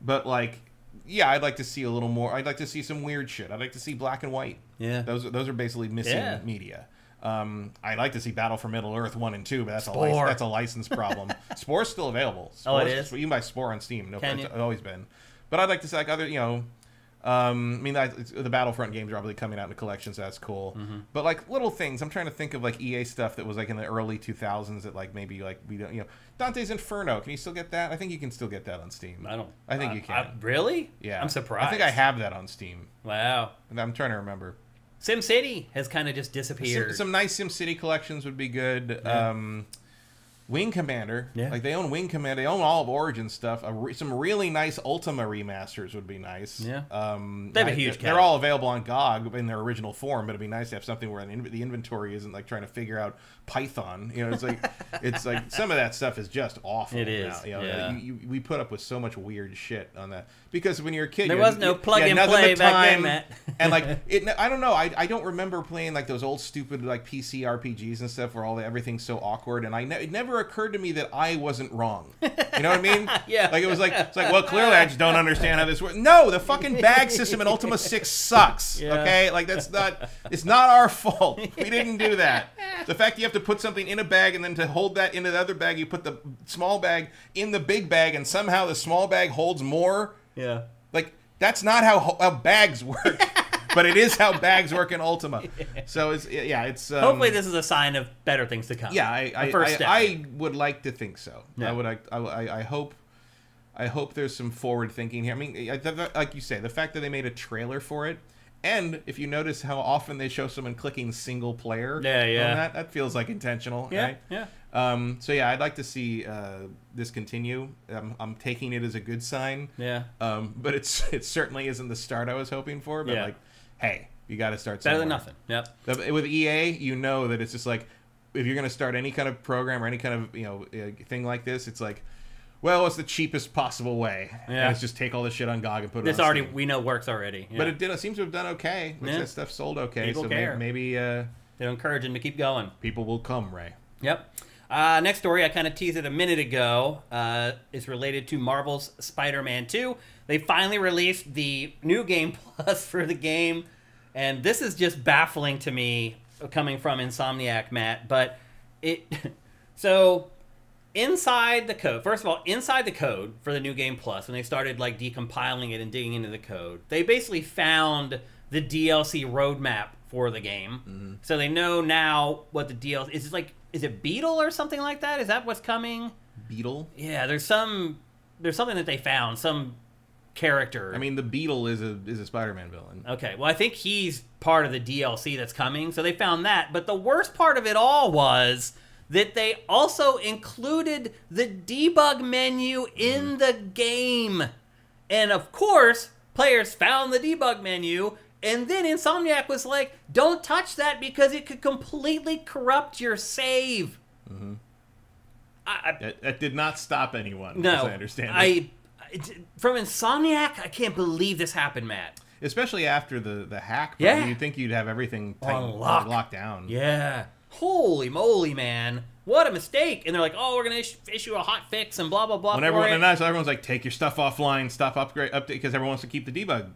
but like, yeah, I'd like to see a little more. I'd like to see some weird shit. I'd like to see black and white. Yeah. Those are- those are basically missing Yeah. media. Um, I'd like to see Battle for Middle Earth one and two, but that's a Spore. lic- that's a license problem. Spore's still available. Oh, it Spore's- is? You can buy Spore on Steam. No, it's always been. But I'd like to see like other, you know. Um, I mean, that, it's, the Battlefront games are probably coming out in the collection, so that's cool. Mm-hmm. But like little things, I'm trying to think of like EA stuff that was like in the early 2000s that like maybe like we don't, you know, Dante's Inferno. Can you still get that? I think you can still get that on Steam. I don't. I think you can. I- really? Yeah, I'm surprised. I think I have that on Steam. Wow. And I'm trying to remember. SimCity has kind of just disappeared. Some, some nice SimCity collections would be good. Um, Wing Commander, Yeah. like they own Wing Commander, they own all of Origin stuff. A re- some really nice Ultima remasters would be nice. Yeah. um, They have a I- huge They're catalog. all available on GOG in their original form, but it'd be nice to have something where the in- the inventory isn't like trying to figure out Python. You know, it's like it's like some of that stuff is just awful. It is, now, you know, yeah. you, you, we put up with so much weird shit on that because when you're a kid, There was had- no plug you had and nothing play but back then, Matt. and like it, I don't know. I, I don't remember playing like those old stupid like PC RPGs and stuff where all the, everything's so awkward. And I ne- it never occurred to me that I wasn't wrong. You know what I mean? Yeah. Like it was like it's like well clearly I just don't understand how this works. No, the fucking bag system in Ultima Six sucks. Yeah. Okay, like that's not it's not our fault. We didn't do that. The fact you have to put something in a bag and then to hold that into the other bag, you put the small bag in the big bag, and somehow the small bag holds more. yeah. Like that's not how, how bags work, but it is how bags work in Ultima. So it's yeah, it's um, Hopefully, this is a sign of better things to come. yeah. I I, first I, step. I would like to think so. Yeah. I would I, I, I hope. I hope there's some forward thinking here. I mean, I, like you say, the fact that they made a trailer for it, and if you notice how often they show someone clicking single player, Yeah, yeah. on that that feels like intentional, yeah, right? yeah. Um, so yeah, I'd like to see uh, this continue. Um, I'm taking it as a good sign. Yeah. Um, but it's it certainly isn't the start I was hoping for. But Yeah. like, hey, you got to start Better than nothing. Yep. With EA, you know that it's just like if you're going to start any kind of program or any kind of you know uh, thing like this, it's like, well, it's the cheapest possible way. Yeah. And it's just take all this shit on GOG and put it. This already Steam. we know works already. But it did. It seems to have done okay. Like, Yeah. That stuff sold okay. People so care. maybe uh, They'll encourage him to keep going. people will come, Ray. Yep. Uh, next story, I kind of teased it a minute ago, uh, is related to Marvel's Spider-Man 2. They finally released the new game plus for the game, and this is just baffling to me coming from Insomniac, Matt. But it, so inside the code, first of all, inside the code for the new game plus, when they started like decompiling it and digging into the code, they basically found the DLC roadmap for the game, Mm-hmm. so they know now what the deal is. Like is it Beetle or something like that? Is that what's coming? Beetle. Yeah, there's some there's something that they found some character. I mean, the Beetle is a is a Spider-Man villain. Okay, well, I think he's part of the DLC that's coming, so they found that. But the worst part of it all was that they also included the debug menu in hmm. the game. And of course, players found the debug menu, and then Insomniac was like, don't touch that because it could completely corrupt your save. Mm-hmm. I, I, That, that did not stop anyone. no, as I understand. it. I, from Insomniac, I can't believe this happened, Matt. especially after the the hack. Yeah. you'd think you'd have everything lock. locked down. Yeah. Holy moly, man. What a mistake. And they're like, oh, we're going to issue a hot fix and blah, blah, blah. When everyone and that's everyone's like, take your stuff offline, stop upgrade update because everyone wants to keep the debug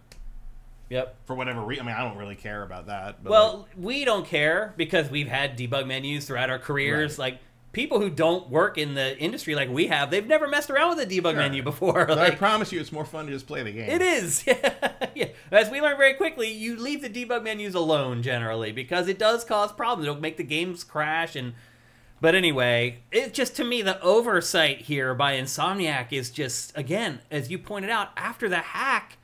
Yep. for whatever reason. I mean, I don't really care about that. But Well, we don't care because we've had debug menus throughout our careers. Right. Like, people who don't work in the industry like we have, they've never messed around with a debug Sure. menu before. like, I promise you, it's more fun to just play the game. It is. yeah. As we learned very quickly, you leave the debug menus alone generally because it does cause problems. It'll make the games crash and but anyway, it just to me the oversight here by Insomniac is just again, as you pointed out, after the hack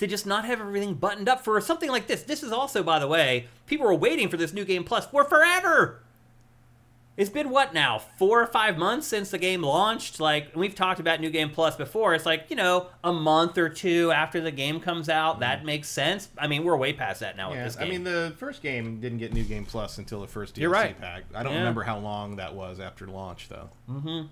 to just not have everything buttoned up for something like this. This is also, by the way, people were waiting for this new game plus for forever. It's been what now? Four or five months since the game launched. Like we've talked about New Game Plus before. It's like you know a month or two after the game comes out. That makes sense. I mean, we're way past that now with Yeah, this I mean the first game didn't get New Game Plus until the first DLC You're right. pack. I don't Yeah. remember how long that was after launch though. Mm-hmm.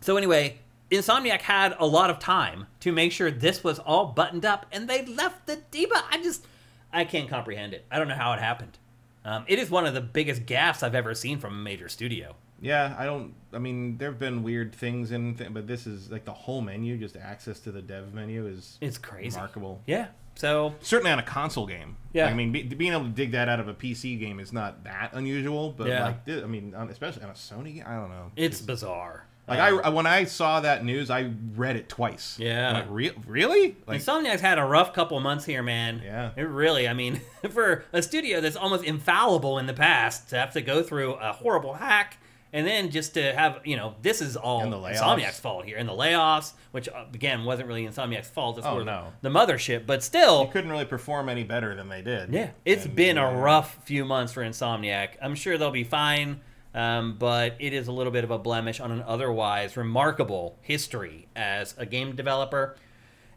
so anyway, Insomniac had a lot of time to make sure this was all buttoned up, and they left the debug. I just, I can't comprehend it. I don't know how it happened. Um, it is one of the biggest gaffes I've ever seen from a major studio. Yeah, I don't. I mean, there have been weird things in, th- but this is like the whole menu, just access to the dev menu is It's crazy. remarkable. Yeah. So Certainly on a console game. Yeah. I mean, be, being able to dig that out of a PC game is not that unusual, but Yeah. like, I mean, especially on a Sony I don't know. it's bizarre. Like Um, I when I saw that news, I read it twice. Yeah. Like, Re- really? Like, Insomniac's had a rough couple months here, man. Yeah. It really, I mean, for a studio that's almost infallible in the past to have to go through a horrible hack and then just to have, you know, this is all. Insomniac's fault here. And the layoffs, which uh, again wasn't really Insomniac's fault. It's Oh, no. the mothership, but still. you couldn't really perform any better than they did. Yeah, it's And, been a uh, rough few months for Insomniac. I'm sure they'll be fine, um, but it is a little bit of a blemish on an otherwise remarkable history as a game developer.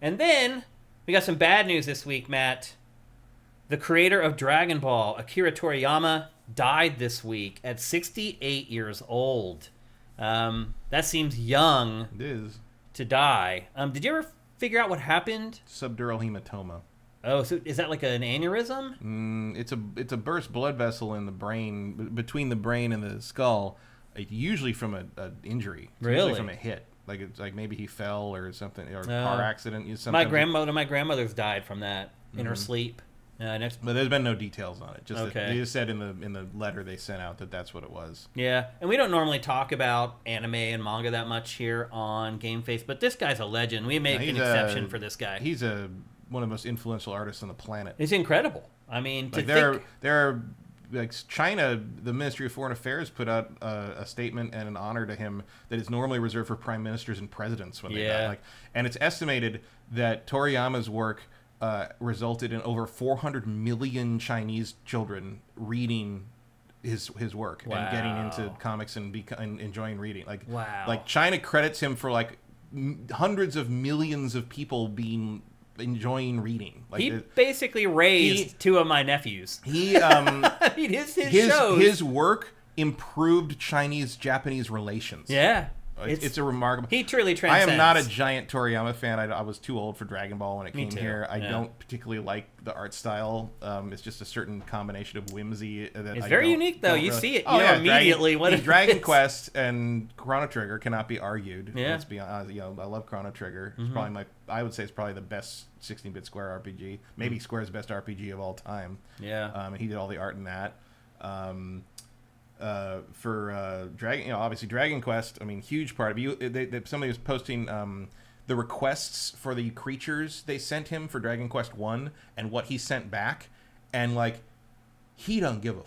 And then we got some bad news this week, Matt. The creator of Dragon Ball, Akira Toriyama, died this week at 68 years old. Um, that seems young It is to die. Um, did you ever figure out what happened? subdural hematoma. Oh, so is that like an aneurysm? Mm, it's a it's a burst blood vessel in the brain b- between the brain and the skull. uh, Usually from a, a injury. It's Really? Usually from a hit. Like it's like maybe he fell or something or a Oh. car accident. You My sometimes- grandmother, my grandmother's died from that in Mm-hmm. her sleep. Uh, next, But there's been no details on it. Just that Okay. they just said in the in the letter they sent out that that's what it was. yeah, and we don't normally talk about anime and manga that much here on Game Face, but this guy's a legend. We make he's an exception a- for this guy. He's a one of the most influential artists on the planet. It's incredible. I mean, to Like there, think, there are like China, the Ministry of Foreign Affairs put out a, a statement and an honor to him that is normally reserved for prime ministers and presidents when they Yeah. die. Like, and it's estimated that Toriyama's work uh, resulted in over 400 million Chinese children reading his his work and getting into comics and, beco- and enjoying reading. Like, Wow. like China credits him for like m- hundreds of millions of people being enjoying reading. Like he it- basically raised he- two of my nephews. he um I mean, his his, his shows. his work improved Chinese Japanese relations. yeah, it's, it's a remarkable. he truly transcends. I am not a giant Toriyama fan. I, I was too old for Dragon Ball when it Me came too, here. I yeah. don't particularly like the art style. Um, it's just a certain combination of whimsy that It's I very unique, though. don't You really- see it, you Oh, know yeah, immediately Dragon, what it Dragon is. Quest and Chrono Trigger cannot be argued. Yeah. Let's be honest. You know, I love Chrono Trigger. Mm-hmm. It's probably my. I would say it's probably the best 16-bit Square RPG. Maybe Square's best RPG of all time. Mm. Yeah. Um, and he did all the art in that. Um, uh, for uh, Dragon, you know, obviously Dragon Quest. I mean, huge part of you. They, they, somebody was posting um, the requests for the creatures they sent him for Dragon Quest One and what he sent back, and like he don't give a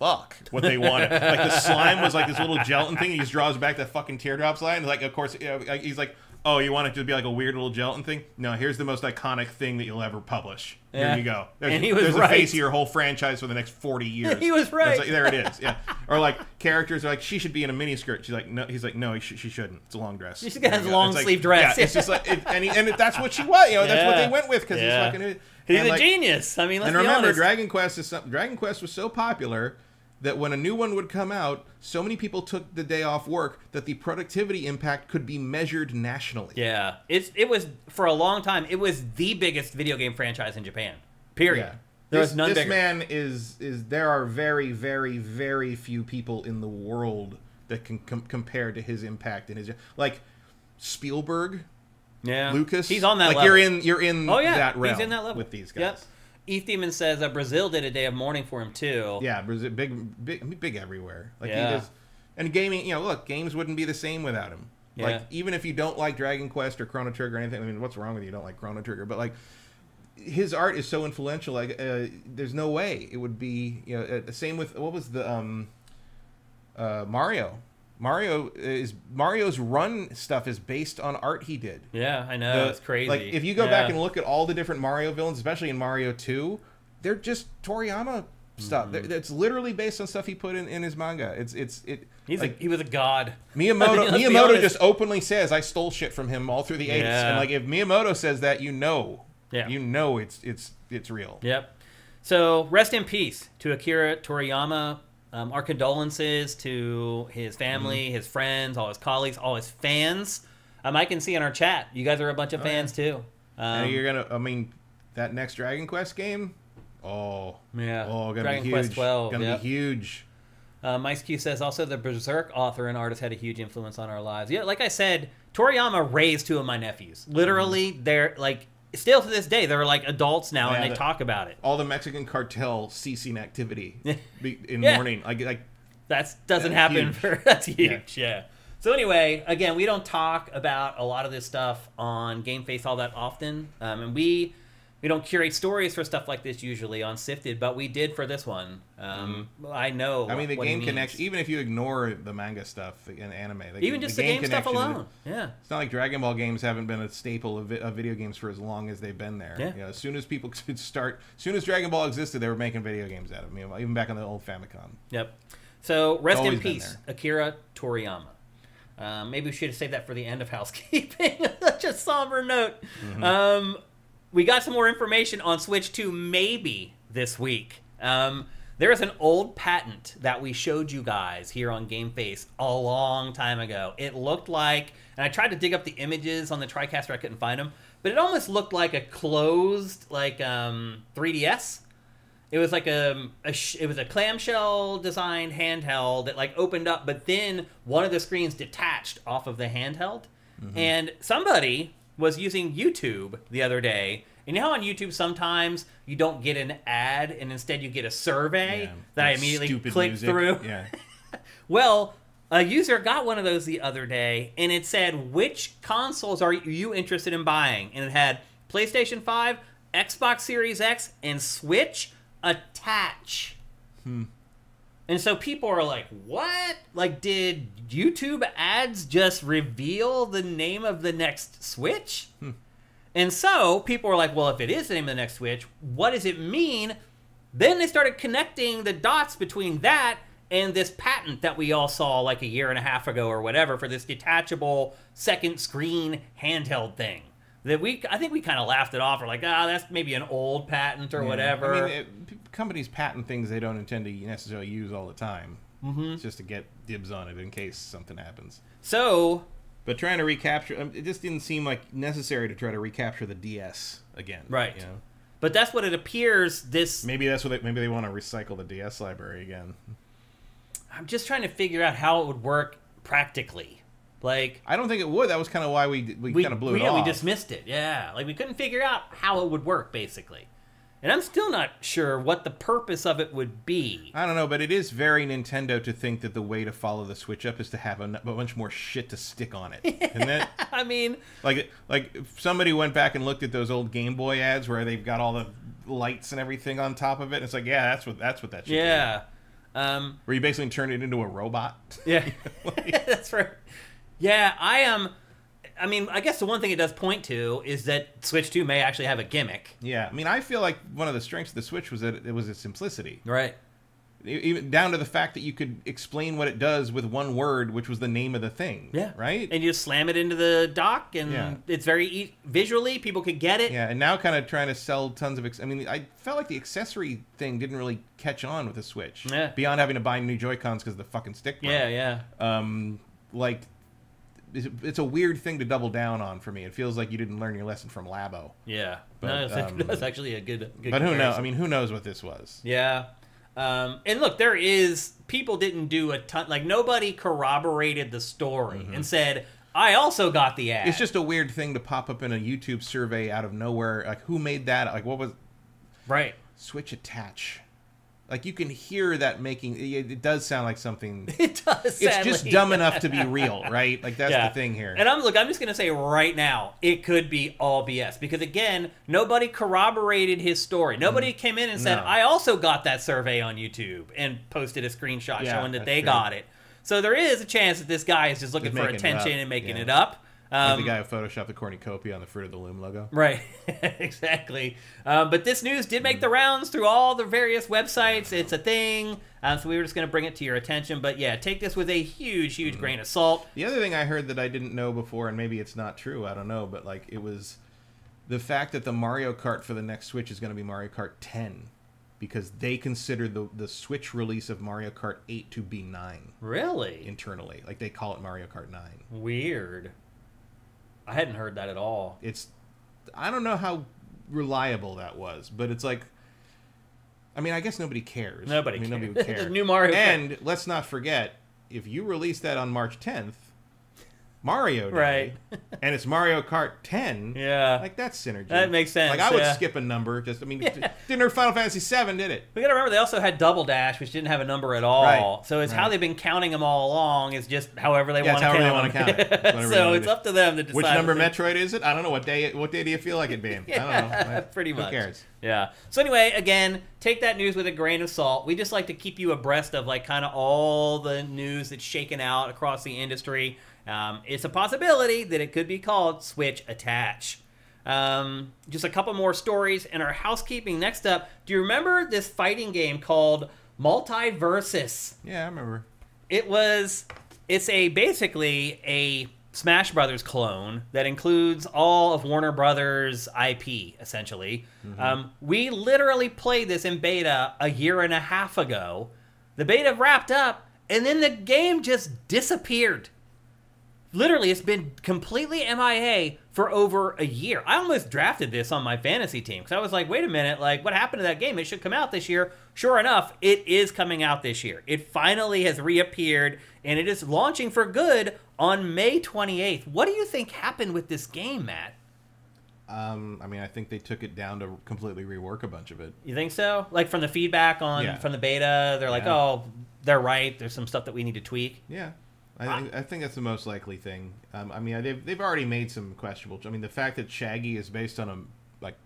fuck what they wanted. like the slime was like this little gelatin thing. He just draws back that fucking teardrops line. Like, of course, you know, he's like, "Oh, you want it to be like a weird little gelatin thing? No, here's the most iconic thing that you'll ever publish. Yeah. Here you go. There's, And he was there's right. a face of your whole franchise for the next forty years. He was right. like, there it is. Yeah. Or like characters are like, she should be in a miniskirt. She's like, no. He's like, no, she, she shouldn't. It's a long dress. She should There have you a long It's like- sleeve dress. Yeah, it's just like, it, and, he, and that's what she was. You know, that's what they went with because Yeah. he's fucking. He's a like- genius. I mean, let's and be remember, honest. Dragon Quest is some, Dragon Quest was so popular that when a new one would come out, so many people took the day off work that the productivity impact could be measured nationally. Yeah, it's it was for a long time. It was the biggest video game franchise in Japan. Period. Yeah. There this, was none this bigger. man is is there are very very very few people in the world that can com- compare to his impact and his like Spielberg, yeah, Lucas. He's on that like level. you're in you're in oh yeah, that realm he's in that level with these guys. Yep. Eve Demon says that Brazil did a day of mourning for him too. Yeah, Brazil, big, big, big everywhere. Like Yeah. he does, and gaming. You know, look, games wouldn't be the same without him. Yeah. Like even if you don't like Dragon Quest or Chrono Trigger or anything, I mean, what's wrong with you? You don't like Chrono Trigger, but like his art is so influential. Like uh, there's no way it would be. You know, uh, the same with what was the um, uh, Mario. Mario is Mario's run stuff is based on art he did. Yeah, I know The- it's crazy. Like if you go Yeah. back and look at all the different Mario villains, especially in Mario Two, they're just Toriyama stuff. Mm-hmm. It's literally based on stuff he put in, in his manga. It's it's it. he's like a, he was a god. Miyamoto. Miyamoto just openly says, "I stole shit from him all through the '80s." Yeah. And like if Miyamoto says that, you know, Yeah. you know it's it's it's real. Yep. So rest in peace to Akira Toriyama. Um, our condolences to his family, Mm-hmm. his friends, all his colleagues, all his fans. Um, I can see in our chat, you guys are a bunch of Oh, fans too. Um, you're gonna. I mean, that next Dragon Quest game. Oh, Yeah. Oh, gonna Dragon be huge. Quest 12, Gonna yep. be huge. Uh, Mike Q says also the Berserk author and artist had a huge influence on our lives. Yeah, like I said, Toriyama raised two of my nephews. Literally, they're like still to this day they're like adults now Yeah, and they the- talk about it. All the Mexican cartel ceasing activity in Yeah. morning. Like like That doesn't That's happen huge. for that's huge. Yeah. So anyway, again, we don't talk about a lot of this stuff on Game Face all that often, um, and we we don't curate stories for stuff like this usually on SIFTD, but we did for this one. Um, I know. Mm-hmm. I mean, the game connection. Even if you ignore the manga stuff and anime, like, even just the game, stuff connection is- alone. Yeah. It's not like Dragon Ball games haven't been a staple of, of video games for as long as they've been there. Yeah. You know, as soon as people could start, as soon as Dragon Ball existed, they were making video games out of it. Even back on the old Famicom. Yep. So rest in peace, Akira Toriyama. Um, maybe we should have saved that for the end of housekeeping. Such a somber note. Mm-hmm. Um, we got some more information on Switch 2 maybe this week. Um, there is an old patent that we showed you guys here on Game Face a long time ago. It looked like, and I tried to dig up the images on the TriCaster, I couldn't find them, but it almost looked like a closed, like um, 3DS. It was like a, a sh- it was a clamshell designed handheld that like opened up, but then one of the screens detached off of the handheld. And somebody was using YouTube the other day. And you know how on YouTube sometimes you don't get an ad and instead you get a survey Yeah, that I immediately music. through? Yeah. Well, a user got one of those the other day, and it said, "Which consoles are you interested in buying?" And it had PlayStation Five, Xbox Series X, and Switch attach. Hmm. And so people are like, "What? Like, did YouTube ads just reveal the name of the next Switch?" Hmm. And so people were like, well, if it is the name of the next Switch, what does it mean? Then they started connecting the dots between that and this patent that we all saw like a year and a half ago or whatever for this detachable second screen handheld thing. That we, I think we kind of laughed it off. We're like, ah, that's maybe an old patent or Yeah. whatever. I mean, it, companies patent things they don't intend to necessarily use all the time. Mm-hmm. It's just to get dibs on it in case something happens. so But trying to recapture, um, it just didn't seem like necessary to try to recapture the DS again. Right. You know? But that's what it appears. This Maybe that's what they, maybe they want to recycle the DS library again. I'm just trying to figure out how it would work practically. Like I don't think it would. That was kind of why we we, we kind of blew we, it yeah, off. we dismissed it. Yeah, like we couldn't figure out how it would work basically, and I'm still not sure what the purpose of it would be. I don't know, but it is very Nintendo to think that the way to follow the Switch up is to have a, bunch more shit to stick on it. And that, I mean, like, like if somebody went back and looked at those old Game Boy ads where they've got all the lights and everything on top of it. And it's like, yeah, that's what that's what that should be. Yeah. Um, Where you basically turn it into a robot. yeah. That's right. Yeah, I am. I mean, I guess the one thing it does point to is that Switch 2 may actually have a gimmick. Yeah, I mean, I feel like one of the strengths of the Switch was that it was its simplicity. Right. Even down to the fact that you could explain what it does with one word, which was the name of the thing. Yeah. Right. And you just slam it into the dock, and Yeah. it's very e- visually people could get it. yeah, and now kind of trying to sell tons of. Ex- I mean, I felt like the accessory thing didn't really catch on with the Switch. Yeah. Beyond having to buy new Joy Cons because the fucking stick. broke. Yeah, yeah. Um, like, it's, a weird thing to double down on for me. It feels like you didn't learn your lesson from Labo. Yeah. But, no, that's, um, that's actually a good. good But who knows? I mean, who knows what this was? Yeah. Um, and look, there is people didn't do a ton. Like nobody corroborated the story and said, "I also got the ad." Mm-hmm. It's just a weird thing to pop up in a YouTube survey out of nowhere. Like, who made that? Like, what was right. Switch attach? Like, you can hear that making. It, it does sound like something. It does. It's just dumb enough to be real, right? Like, that's Yeah. the thing here. And I'm look, I'm just gonna say right now, it could be all BS because again, nobody corroborated his story. Nobody came in and said, Mm. No. "I also got that survey on YouTube" and posted a screenshot Yeah, showing that they true. got it. So there is a chance that this guy is just looking Just for attention and making yeah. it up. Um, the guy who photoshopped the cornucopia on the Fruit of the Loom logo. Right, exactly. Um, but this news did make the rounds through all the various websites. It's a thing. Um, so we were just going to bring it to your attention. But yeah, take this with a huge, huge Mm. grain of salt. The other thing I heard that I didn't know before, and maybe it's not true, I don't know, but like it was the fact that the Mario Kart for the next Switch is going to be Mario Kart 10 because they consider the the Switch release of Mario Kart 8 to be 9 Really? internally. Like they call it Mario Kart 9. Weird. I hadn't heard that at all. It's I don't know how reliable that was, but it's like I mean, I guess nobody cares. Nobody I mean, cares. nobody would care. New Mario And let's not forget, if you release that on March 10th, Mario Day, Right. and it's Mario Kart 10, Yeah. like that's synergy. That makes sense, Like I would yeah. skip a number. Just I mean, didn't hurt Final Fantasy 7, did it? we got to remember they also had Double Dash, which didn't have a number at all. Right, So it's how they've been counting them all along. Is just however they Yeah, want to count count it. So it's up to them to decide. Which number Metroid is it? I don't know. What day? What day do you feel like it being? I don't know. Like, pretty much. Who cares? Yeah. So anyway, again, take that news with a grain of salt. We just like to keep you abreast of like kind of all the news that's shaken out across the industry. Um, it's a possibility that it could be called Switch Attach. Um, just a couple more stories in our housekeeping. Next up, do you remember this fighting game called Multiversus? Yeah, I remember. It was it's a basically a Smash Brothers clone that includes all of Warner Brothers IP essentially. Um, we literally played this in beta a year and a half ago. The beta wrapped up, and then the game just disappeared. Literally, it's been completely MIA for over a year. I almost drafted this on my fantasy team because I was like, wait a minute, like, what happened to that game? It should come out this year. Sure enough, it is coming out this year. It finally has reappeared and it is launching for good on May 28th. What do you think happened with this game, Matt? Um, I mean, I think they took it down to completely rework a bunch of it. You think so? Like from the feedback on Yeah. from the beta, they're like, Yeah. oh, they're right. There's some stuff that we need to tweak. Yeah, I think I think that's the most likely thing. Um, I mean, they've they've already made some questionable. I mean, the fact that Shaggy is based on a like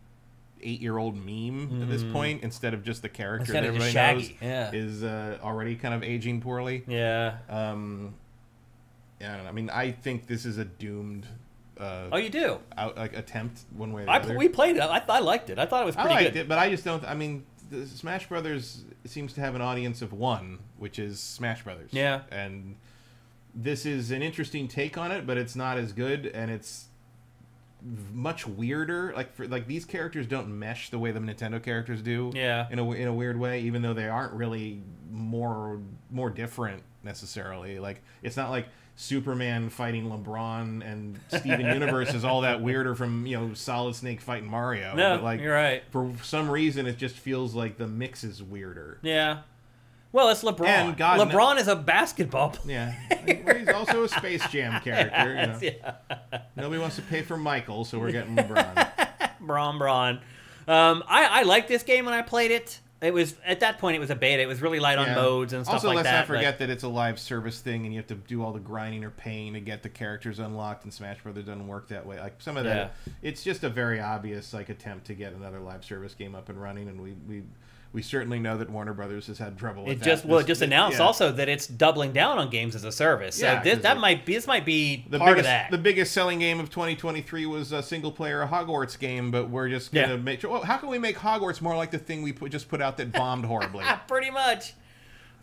eight year old meme at this point instead of just the character. Instead that everybody knows yeah. is uh, already kind of aging poorly. Yeah. Um, yeah, I, don't know. I mean, I think this is a doomed uh, Oh, you do. out, like attempt one way or the I, other. we played it. I, I liked it. I thought it was I pretty liked good. it, but I just don't. I mean, Smash Brothers seems to have an audience of one, which is Smash Brothers. Yeah. and this is an interesting take on it, but it's not as good, and it's much weirder. Like for like these characters don't mesh the way the Nintendo characters do. Yeah. in a in a weird way, even though they aren't really more more different necessarily. Like it's not like. Superman fighting LeBron and Steven Universe is all that weirder from you know Solid Snake fighting Mario. No, but like you're right. for some reason it just feels like the mix is weirder. Yeah. Well, it's LeBron. And God LeBron is a basketball player. Yeah, Well, he's also a Space Jam character. You know. yeah. Nobody wants to pay for Michael, so we're getting LeBron. Bron Bron. Um, I, I liked this game when I played it. it was at that point it was a beta. It was really light on Yeah. modes and stuff also, like let's that. not but- forget that it's a live service thing, and you have to do all the grinding or paying to get the characters unlocked. And Smash Brothers doesn't work that way. Like some of that, it's just a very obvious like attempt to get another live service game up and running. And we we, we certainly know that Warner Brothers has had trouble. With It that. just well, it just announced yeah. also that it's doubling down on games as a service. So Yeah, this, that it- might be this might be The part biggest, of that. the biggest selling game of 2023 was a single player Hogwarts game, but we're just gonna Yeah. make sure. Well, how can we make Hogwarts more like the thing we put, just put out that bombed horribly? Pretty much.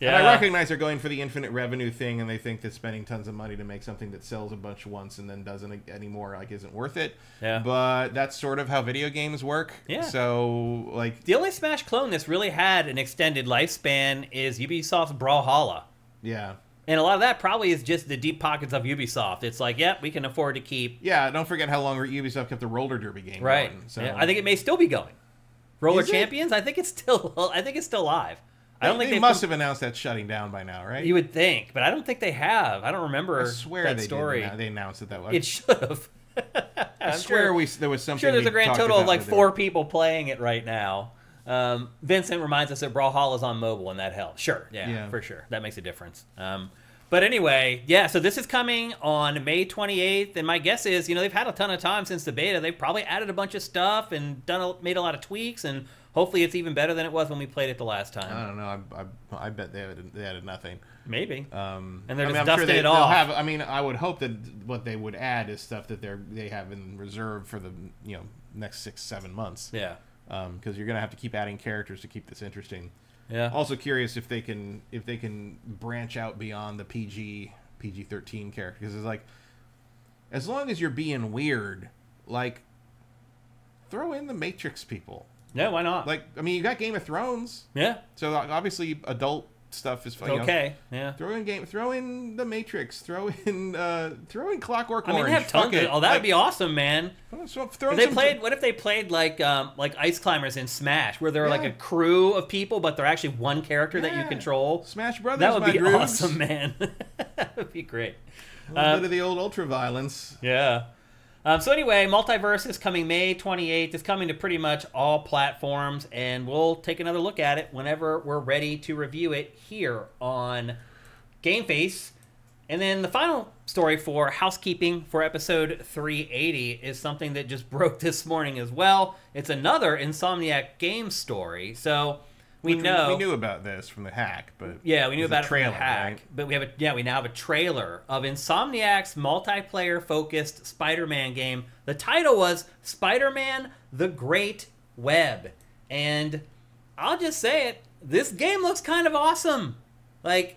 And I recognize they're going for the infinite revenue thing, and they think that spending tons of money to make something that sells a bunch once and then doesn't anymore like isn't worth it. Yeah. But that's sort of how video games work. Yeah. So like, The only Smash clone that's really had an extended lifespan is Ubisoft's Brawlhalla. yeah, And a lot of that probably is just the deep pockets of Ubisoft. It's like, yep, we can afford to keep. yeah. Don't forget how long Ubisoft kept the roller derby game Right. going. So Yeah, I think it may still be going. Roller Is it? Champions, I think it's still. I think it's still live. I don't they, think they must have announced that shutting down by now, right? You would think, but I don't think they have. I don't remember I swear that they story. Did, they announced it that way. It should have. I swear we there was something. sure there's a grand total of like four people playing it right now. Um, Vincent reminds us that Brawlhalla is on mobile, and that helps. Sure, yeah, Yeah. for sure, that makes a difference. Um, but anyway, yeah. So this is coming on May 28th, and my guess is, you know, they've had a ton of time since the beta. They've probably added a bunch of stuff and done a, made a lot of tweaks, and hopefully it's even better than it was when we played it the last time. I don't know. I, I, I bet they added, they added nothing. Maybe. Um, And they're I just mean, I'm dusting sure they, it off. Have, I mean, I would hope that what they would add is stuff that they're they have in reserve for the you know next six seven months. yeah. Because you're gonna have to keep adding characters to keep this interesting. Yeah. Also curious if they can if they can branch out beyond the PG PG thirteen character because it's like as long as you're being weird, like throw in the Matrix people. Yeah. Why not? Like I mean, you got Game of Thrones, yeah. so obviously adult stuff is know, Okay. Yeah. Throw in game. Throw in the Matrix. Throw in. Uh, throw in Clockwork I mean, Orange. they have tons. Of, oh, that would Like, be awesome, man. So throw they played, what if they played like um, like Ice Climbers in Smash, where they're like a crew of people, but they're actually one character that you control? Smash Brothers. That would be awesome, man. that would be great. A little Uh, bit of the old ultra violence. Yeah. Um, so anyway, Multiversus is coming May 28th. It's coming to pretty much all platforms, and we'll take another look at it whenever we're ready to review it here on Game Face. And then the final story for housekeeping for episode 380 is something that just broke this morning as well. It's another Insomniac game story. So we Which know we knew about this from the hack, but yeah, we knew it's a about trailer, it from the hack, right? but we have a yeah, we now have a trailer of Insomniac's multiplayer-focused Spider-Man game. The title was Spider-Man: The Great Web, and I'll just say it: this game looks kind of awesome. Like,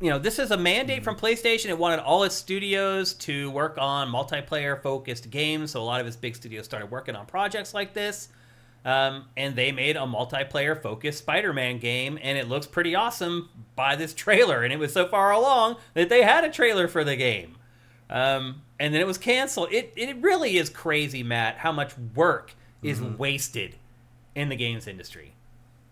you know, this is a mandate Mm-hmm. from PlayStation. It wanted all its studios to work on multiplayer-focused games, so a lot of its big studios started working on projects like this. Um, and they made a multiplayer focused Spider-Man game, and it looks pretty awesome by this trailer. And it was so far along that they had a trailer for the game, um, and then it was canceled. It it really is crazy, Matt, how much work is wasted in the games industry.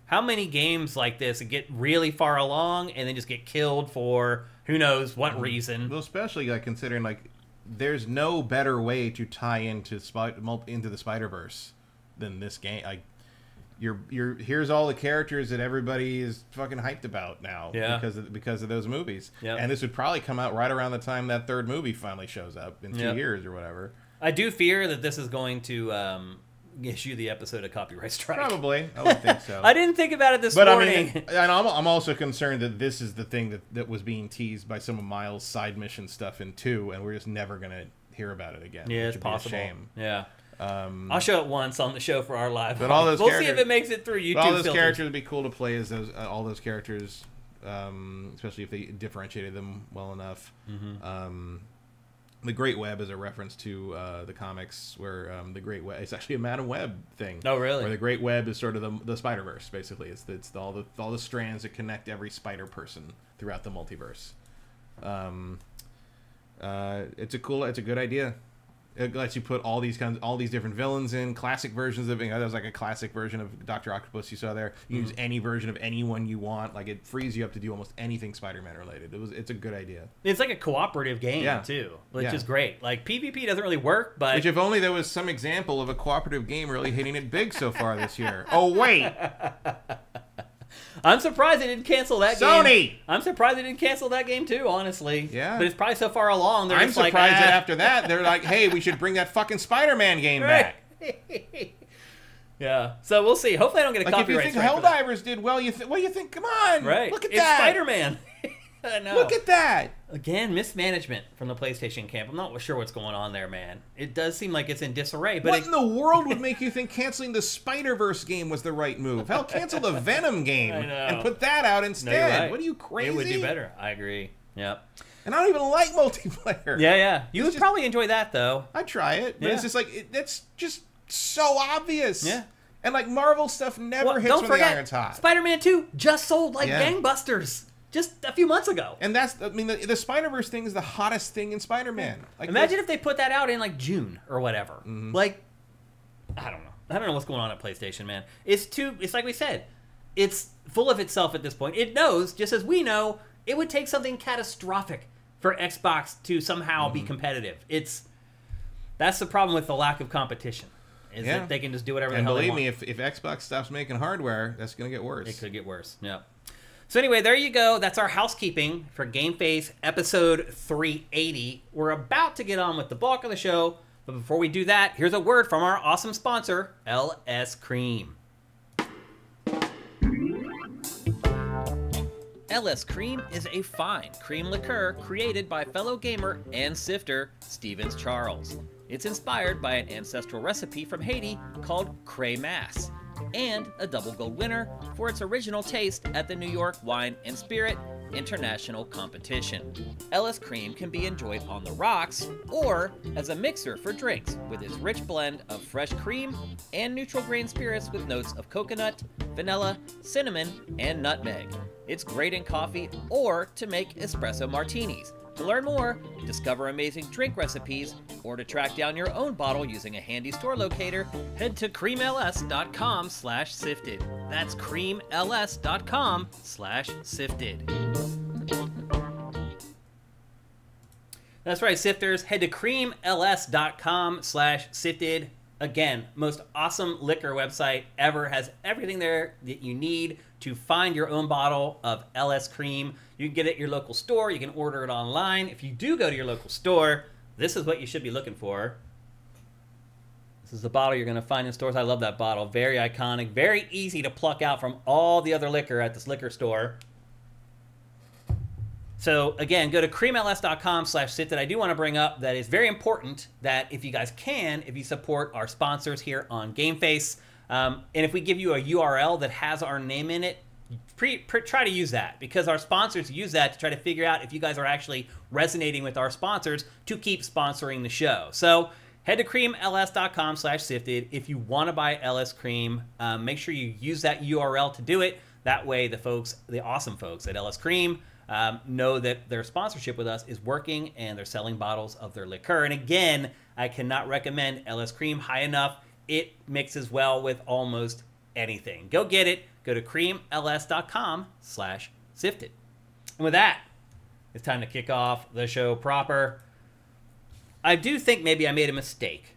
How many games like this get really far along and then just get killed for who knows what reason? well, especially like considering like there's no better way to tie into mul- into the Spider Verse than this game. Like you're you're here's all the characters that everybody is fucking hyped about now Yeah. because of, because of those movies. Yep. And this would probably come out right around the time that third movie finally shows up in two Yep. years or whatever. I do fear that this is going to um, issue the episode a copyright strike. Probably, I would think so. I didn't think about it this But I morning. mean, and I'm, I'm also concerned that this is the thing that, that was being teased by some of Miles' side mission stuff in two, and we're just never gonna hear about it again. yeah, it's would be a possible. shame. Yeah, Um, I'll show it once on the show for our live. But all those we'll see if it makes it through YouTube. all those filters. characters would be cool to play as those uh, all those characters, um, especially if they differentiated them well enough. Mm-hmm. Um, the Great Web is a reference to uh, the comics where um, the Great Web it's actually a Madame Web thing. Oh, really? Where the Great Web is sort of the, the Spider Verse, basically. It's it's the, all the all the strands that connect every Spider person throughout the multiverse. Um, uh, it's a cool, it's a good idea. It lets you put all these kinds, all these different villains in classic versions of. You know, that was like a classic version of Doctor Octopus you saw there. You Mm-hmm. use any version of anyone you want. Like it frees you up to do almost anything Spider-Man related. It was, it's a good idea. It's like a cooperative game Yeah. too, which Yeah. is great. Like PvP doesn't really work, but Which, if only there was some example of a cooperative game really hitting it big so far this year. Oh wait, I'm surprised they didn't cancel that game. Sony! I'm surprised they didn't cancel that game too, honestly. Yeah. But it's probably so far along. They're I'm just like, surprised that "Ah." after that they're like, hey, we should bring that fucking Spider-Man game back. yeah. So we'll see. Hopefully, I don't get a Like if you think strike for that. Helldivers did well, you th- what do you think? Come on, Right. Look at it's that. Spider-Man. I know. Look at that. Again, mismanagement from the PlayStation camp. I'm not sure what's going on there, man. It does seem like it's in disarray, but what it, in the world would make you think canceling the Spider Verse game was the right move? Hell, cancel the Venom game and put that out instead. you're right. What are you crazy? It would do better. I agree. Yep. And I don't even like multiplayer. Yeah, yeah. You It's would just- probably enjoy that though. I try it, but Yeah. it's just like it, that's just so obvious. Yeah. And like Marvel stuff never Well, hits when forget, the iron's hot. Spider-Man 2 just sold like Yeah. gangbusters just a few months ago. and that's I mean the, the Spider Verse thing is the hottest thing in Spider Man. Like Imagine if they put that out in like June or whatever. Mm-hmm. Like, I don't know. I don't know what's going on at PlayStation, man. It's too. It's like we said. It's full of itself at this point. It knows, just as we know, it would take something catastrophic for Xbox to somehow Mm-hmm. be competitive. It's that's the problem with the lack of competition. Is Yeah. that they can just do whatever and the hell believe me, if, if Xbox stops making hardware, that's gonna get worse. It could get worse. Yeah. So anyway, there you go. That's our housekeeping for Game Face episode 380. We're about to get on with the bulk of the show, but before we do that, here's a word from our awesome sponsor, LS Cream. LS Cream is a fine cream liqueur created by fellow gamer and sifter Stevens Charles. It's inspired by an ancestral recipe from Haiti called Kremas, and a double gold winner for its original taste at the New York Wine and Spirit International Competition. LS Cream can be enjoyed on the rocks or as a mixer for drinks with its rich blend of fresh cream and neutral grain spirits with notes of coconut, vanilla, cinnamon, and nutmeg. It's great in coffee or to make espresso martinis. To learn more, discover amazing drink recipes, or to track down your own bottle using a handy store locator, head to creamls.com slash sifted. That's creamls.com slash sifted. That's right, sifters. Head to creamls.com slash sifted. Again, most awesome liquor website ever. Has everything there that you need to find your own bottle of LS Cream. You can get it at your local store. You can order it online. If you do go to your local store, this is what you should be looking for. This is the bottle you're going to find in stores. I love that bottle. Very iconic. Very easy to pluck out from all the other liquor at this liquor store. So again, go to creamls.com slash sifted. I do want to bring up that is very important that if you guys can, if you support our sponsors here on GameFace, um, and if we give you a URL that has our name in it, pre, pre, try to use that because our sponsors use that to try to figure out if you guys are actually resonating with our sponsors to keep sponsoring the show. So head to creamls.com slash sifted. If you want to buy LS Cream, um, make sure you use that URL to do it. That way the folks, the awesome folks at LS Cream, um, know that their sponsorship with us is working and they're selling bottles of their liqueur. And again, I cannot recommend LS Cream high enough. It mixes well with almost anything. Go get it. Go to creamls.com slash sifted. And with that, it's time to kick off the show proper. I do think maybe I made a mistake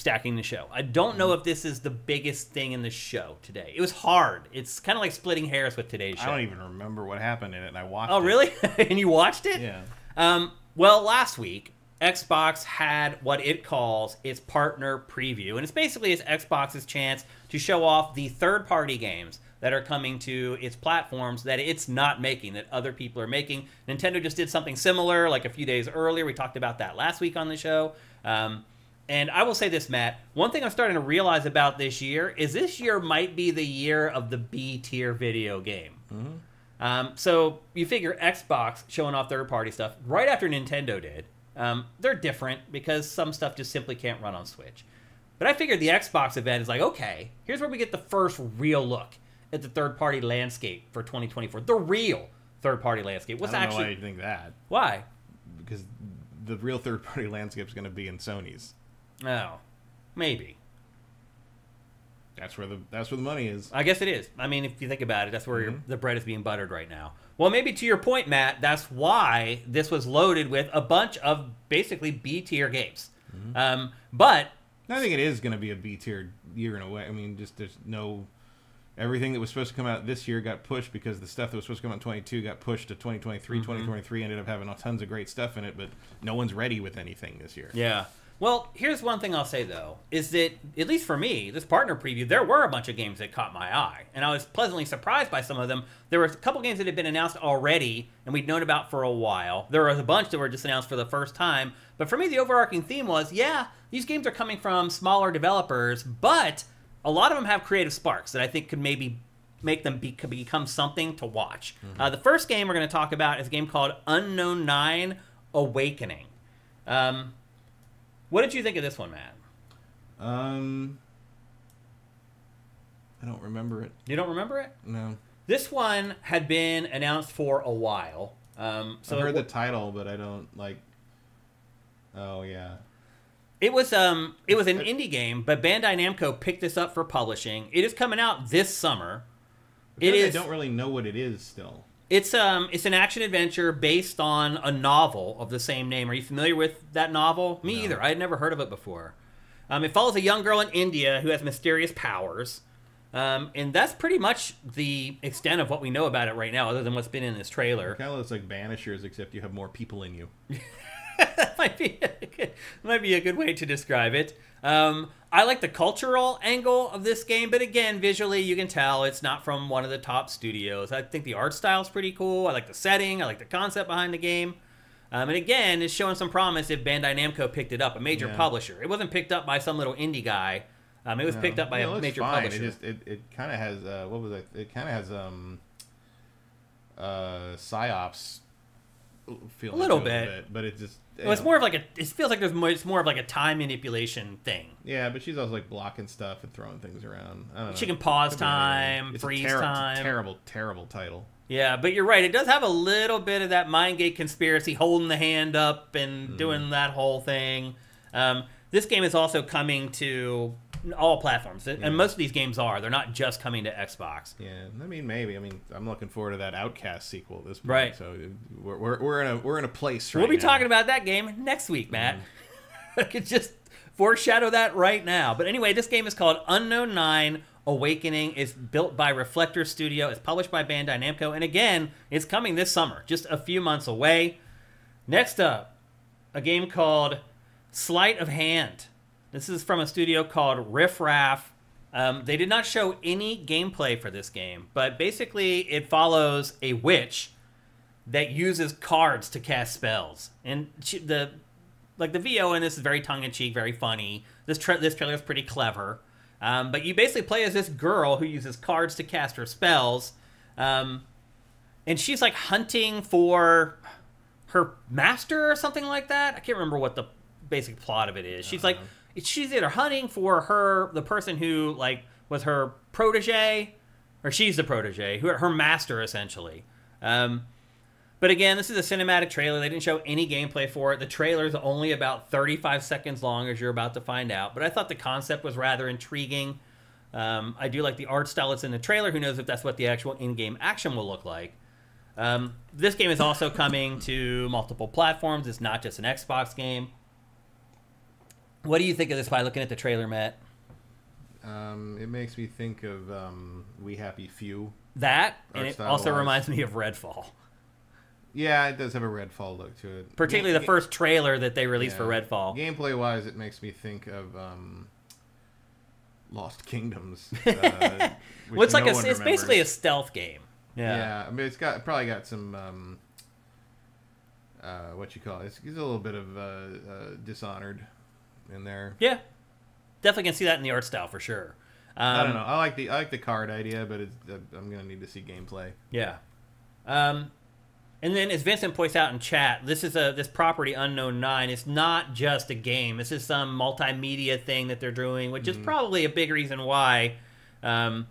stacking the show. I don't know if this is the biggest thing in the show today. It was hard. It's kind of like splitting hairs with today's show. I don't even remember what happened in it, and I watched. Oh, it. really? and you watched it? Yeah. Um, well, last week, Xbox had what it calls its partner preview. And it's basically it's Xbox's chance to show off the third party games that are coming to its platforms that it's not making, that other people are making. Nintendo just did something similar like a few days earlier. We talked about that last week on the show. Um, and I will say this, Matt. One thing I'm starting to realize about this year is this year might be the year of the B tier video game. Um, so you figure Xbox showing off third party stuff right after Nintendo did. Um, they're different because some stuff just simply can't run on Switch. But I figured the Xbox event is like, okay, here's where we get the first real look at the third party landscape for 2024. The real third party landscape. What's I don't actually know why you think that why? because the real third party landscape is going to be in Sony's. Oh, maybe. That's where the that's where the money is. I guess it is. I mean, if you think about it, that's where your, Mhm. the bread is being buttered right now. Well, maybe to your point, Matt, that's why this was loaded with a bunch of basically B tier games. Um, but I think it is going to be a B tier year in a way. I mean, just there's no everything that was supposed to come out this year got pushed because the stuff that was supposed to come out in 22 got pushed to 2023. Mm-hmm. 2023 ended up having tons of great stuff in it, but no one's ready with anything this year. Yeah. Well, here's one thing I'll say though, is that at least for me, this partner preview, there were a bunch of games that caught my eye, and I was pleasantly surprised by some of them. There were a couple games that had been announced already and we'd known about for a while. There was a bunch that were just announced for the first time. But for me, the overarching theme was, yeah, these games are coming from smaller developers, but a lot of them have creative sparks that I think could maybe make them be, become something to watch. Uh, the first game we're going to talk about is a game called Unknown Nine Awakening. Um, what did you think of this one, Matt? Um, I don't remember it. You don't remember it? No, This one had been announced for a while. Um, so I heard the title, but I don't like. Oh yeah, it was um it was an indie game, but Bandai Namco picked this up for publishing. It is coming out this summer. It I don't really know what it is still. It's um it's an action adventure based on a novel of the same name. Are you familiar with that novel? Me No. either. I had never heard of it before. Um, it follows a young girl in India who has mysterious powers. Um, and that's pretty much the extent of what we know about it right now, other than what's been in this trailer. Kind of looks like Banishers, except you have more people in you. that might be a good, might be a good way to describe it. Um, I like the cultural angle of this game, but again, visually you can tell it's not from one of the top studios. I think the art style is pretty cool. I like the setting. I like the concept behind the game. Um, and again, it's showing some promise if Bandai Namco picked it up, a major Yeah. publisher. It wasn't picked up by some little indie guy. Um, it was picked up by a major fine. publisher. It just it, it kind of has uh, what was it? It kind of has um uh Psi-Ops feel A little to bit. but it just Well, it's more of like a. It feels like there's more. It's more of like a time manipulation thing. yeah, but she's also like blocking stuff and throwing things around. I don't know. She can pause Could be anything. time, freeze it's time. terrible, terrible title. Yeah, but you're right. It does have a little bit of that Mindgate conspiracy, holding the hand up and doing that whole thing. Um, this game is also coming to all platforms, and Yeah. most of these games are. They're not just coming to Xbox. Yeah, I mean maybe. I mean I'm looking forward to that Outcast sequel. At this point. Right. So we're, we're, we're in a we're in a place right we'll be now. talking about that game next week, Matt. Mm-hmm. I could just foreshadow that right now. But anyway, this game is called Unknown Nine Awakening. It's built by Reflector Studio. It's published by Bandai Namco, and again, it's coming this summer, just a few months away. Next up, a game called Sleight of Hand. This is from a studio called Riff Raff. Um, they did not show any gameplay for this game, but basically, it follows a witch that uses cards to cast spells. And she, the like the VO in this is very tongue in cheek, very funny. This tra- this trailer is pretty clever. Um, but you basically play as this girl who uses cards to cast her spells, um, and she's like hunting for her master or something like that. I can't remember what the basic plot of it is. She's like she's either hunting for her the person who like was her protege, or she's the protege, who her master essentially. Um, but again, this is a cinematic trailer. They didn't show any gameplay for it. The trailer is only about 35 seconds long, as you're about to find out. But I thought the concept was rather intriguing. Um, I do like the art style that's in the trailer. Who knows if that's what the actual in-game action will look like? Um, this game is also coming to multiple platforms. It's not just an Xbox game. What do you think of this by looking at the trailer, Matt? Um, it makes me think of um, We Happy Few. That, and it also wise. reminds me of Redfall, Yeah, it does have a Redfall look to it. particularly Ga- the first trailer that they released for. Redfall. Gameplay wise, it makes me think of um, Lost Kingdoms. Uh, Well, it's like a, one it's basically a stealth game. yeah. Yeah. I mean, it's got probably got some um, uh, what you call it. It's, it's a little bit of uh, uh, Dishonored in there. Yeah. Definitely can see that in the art style for sure. Um, I don't know. I like the I like the card idea, but it's, uh, I'm gonna need to see gameplay. Yeah. Um, and then, as Vincent points out in chat, this is a this property Unknown Nine. It's not just a game. This is some multimedia thing that they're doing, which is probably a big reason why um,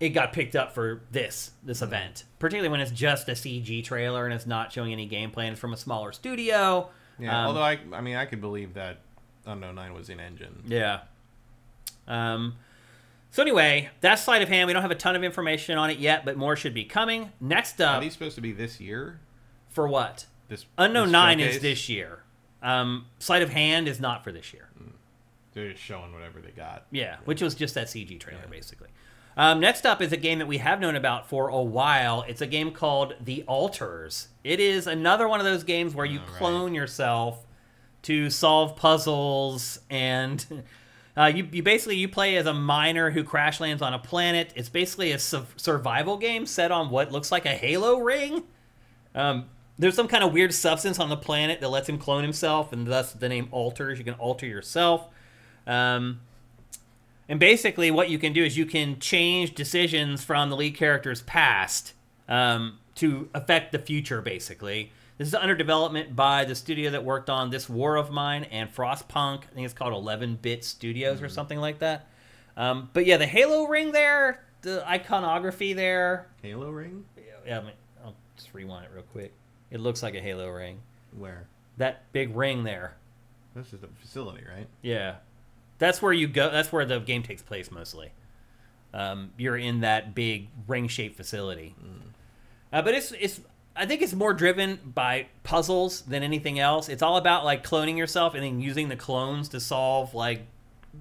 it got picked up for this this event. Particularly when it's just a CG trailer and it's not showing any gameplay and it's from a smaller studio. Yeah. Um, although I, I mean, I could believe that Unknown Nine was in engine. Yeah. Um, so anyway, that's sleight of hand. We don't have a ton of information on it yet, but more should be coming. Next up, Are these supposed to be this year? for what? This Unknown this Nine is this year. Um, sleight of hand is not for this year. They're just showing whatever they got. Yeah, which was just that CG trailer, basically. Um, next up is a game that we have known about for a while. It's a game called The Alters. It is another one of those games where you Oh, right. clone yourself to solve puzzles, and uh, you, you basically you play as a miner who crash lands on a planet. It's basically a su- survival game set on what looks like a Halo ring. Um, there's some kind of weird substance on the planet that lets him clone himself, and thus the name alters. You can alter yourself. Um, and basically, what you can do is you can change decisions from the lead character's past um, to affect the future, basically. This is under development by the studio that worked on This War of Mine and Frostpunk. I think it's called 11 Bit Studios or something like that. Um, but yeah, the Halo ring there, the iconography there. Halo ring? Yeah, I mean, I'll just rewind it real quick. It looks like a Halo ring. Where? That big ring there. This is the facility, right? Yeah, that's where you go. That's where the game takes place mostly. Um, you're in that big ring-shaped facility, uh, but it's it's. I think it's more driven by puzzles than anything else. It's all about like cloning yourself and then using the clones to solve like,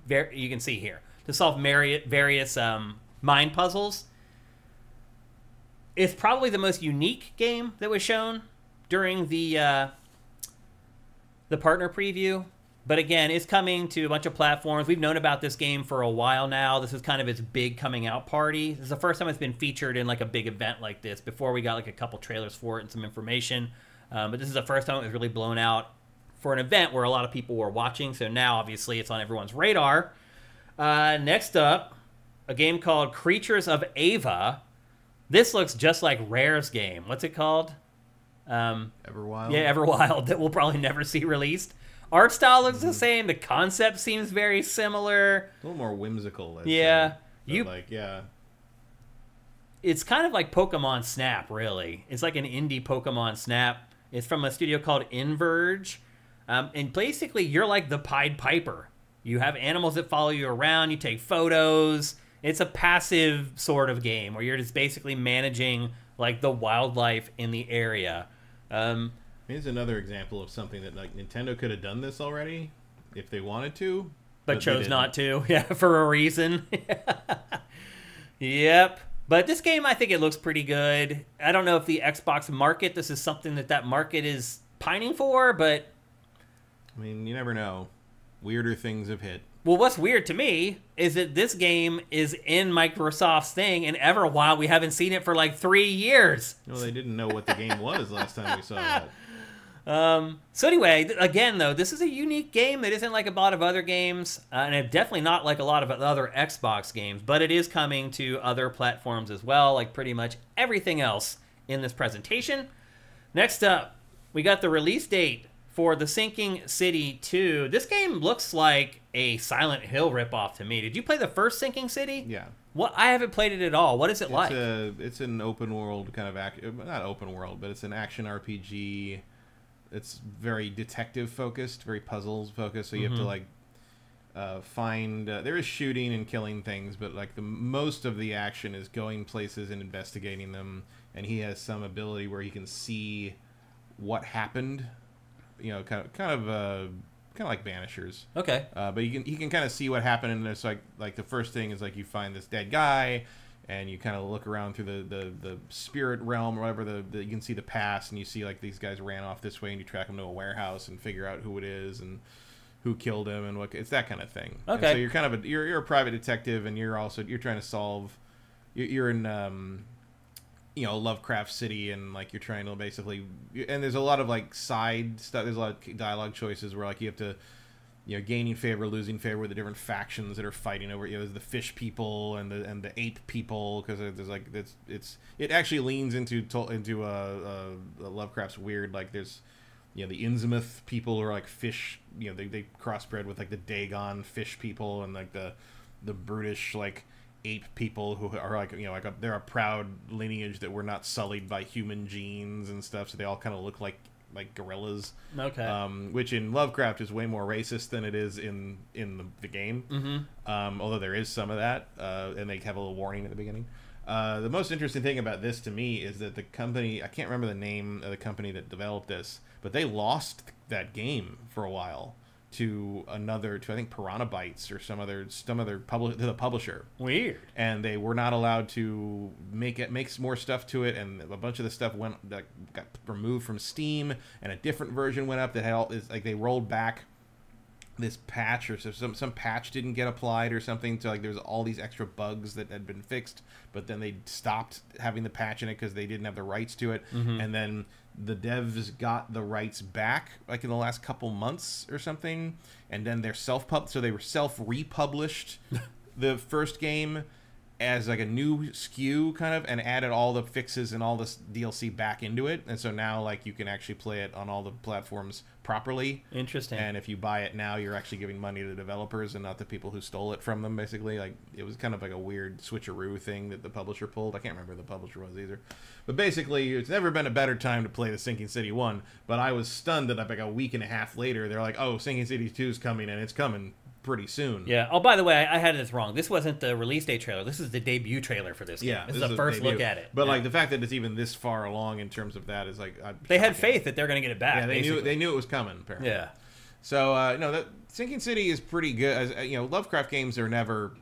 ver- you can see here to solve various um, mind puzzles. It's probably the most unique game that was shown during the uh, the partner preview. But again, it's coming to a bunch of platforms. We've known about this game for a while now. This is kind of its big coming out party. This is the first time it's been featured in like a big event like this. Before we got like a couple trailers for it and some information, um, but this is the first time it was really blown out for an event where a lot of people were watching. So now, obviously, it's on everyone's radar. Uh, next up, a game called Creatures of Ava. This looks just like Rare's game. What's it called? Um, Everwild? yeah, Everwild that we'll probably never see released. Art style looks the same. The concept seems very similar. A little more whimsical. Let's Yeah. say. But, You- like yeah. It's kind of like Pokemon Snap, really. It's like an indie Pokemon Snap. It's from a studio called Inverge. Um, and basically, you're like the Pied Piper. You have animals that follow you around, you take photos. It's a passive sort of game where you're just basically managing like the wildlife in the area. Um, Here's another example of something that like Nintendo could have done this already if they wanted to, but they chose didn't. to. Yeah, for a reason. yep. But this game, I think it looks pretty good. I don't know if the Xbox market, this is something that that market is pining for, but I mean, you never know. Weirder things have hit. well, what's weird to me is that this game is in Microsoft's thing, and Everwild, we haven't seen it for like three years. No, they didn't know what the game was last time we saw that. Um, so anyway, again though, this is a unique game that isn't like a lot of other games, uh, and it definitely not like a lot of other Xbox games. But it is coming to other platforms as well, like pretty much everything else in this presentation. Next up, we got the release date for the Sinking City 2. This game looks like a Silent Hill ripoff to me. Did you play the first Sinking City? Yeah. What I haven't played it at all. What is it It's like? a it's an open world kind of act not open world, but it's an action RPG. It's very detective focused, very puzzles focused. So you have to Mhm. like uh, find. Uh, there is shooting and killing things, but like the most of the action is going places and investigating them. And he has some ability where he can see what happened. You know, kind of kind of uh, kind of like Banishers. okay. Uh, but you can you can kind of see what happened, and it's like like the first thing is like you find this dead guy, and you kind of look around through the, the, the spirit realm or whatever. The, the you can see the past, and you see like these guys ran off this way, and you track them to a warehouse and figure out who it is and who killed him and what. It's that kind of thing. And Okay. so you're kind of a you're, you're a private detective, and you're also you're trying to solve. You're, you're in um, you know Lovecraft City, and like you're trying to basically, and there's a lot of like side stuff. There's a lot of dialogue choices where like you have to you know, gaining favor, losing favor with the different factions that are fighting over. You know, there's the fish people and the and the ape people because there's like it's it's it actually leans into to, into uh, uh, Lovecraft's weird like there's you know the Innsmouth people are like fish. You know, they they crossbred with like the Dagon fish people and like the the brutish like ape people who are like you know like a, they're a proud lineage that were not sullied by human genes and stuff. So they all kind of look like like gorillas. Okay. Um, which in Lovecraft is way more racist than it is in in the, the game. Mm-hmm. Um, although there is some of that, uh, and they have a little warning at the beginning. Uh, the most interesting thing about this to me is that the company I can't remember the name of the company that developed this, but they lost that game for a while to another to I think Piranha Bytes or some other some other public to the publisher. Weird. and they were not allowed to make it makes more stuff to it and a bunch of the stuff went that got removed from steam and a different version went up that had all is like they rolled back this patch or so- some some patch didn't get applied or something so like there's all these extra bugs that had been fixed but then they stopped having the patch in it because they didn't have the rights to it. Mm-hmm. And then the devs got the rights back like in the last couple months or something and then they're self pub so they were self republished the first game as like a new SKU kind of and added all the fixes and all this DLC back into it. And so now like you can actually play it on all the platforms properly. Interesting. and if you buy it now you're actually giving money to the developers and not the people who stole it from them basically. Like it was kind of like a weird switcheroo thing that the publisher pulled. I can't remember who the publisher was either. But basically it's never been a better time to play the sinking city 1 but i was stunned that like a week and a half later they're like oh sinking city 2 is coming and it's coming pretty soon yeah. Oh, by the way, I, I had this wrong. This wasn't the release date trailer. This is the debut trailer for this. Game. yeah This, is the first debut. look at it. but Yeah. like the fact that it's even this far along in terms of that is like I- they had faith that they're going to get it back. yeah they knew they knew it was coming apparently Yeah. So uh, no, that Sinking City is pretty good. As uh, you know, Lovecraft games are never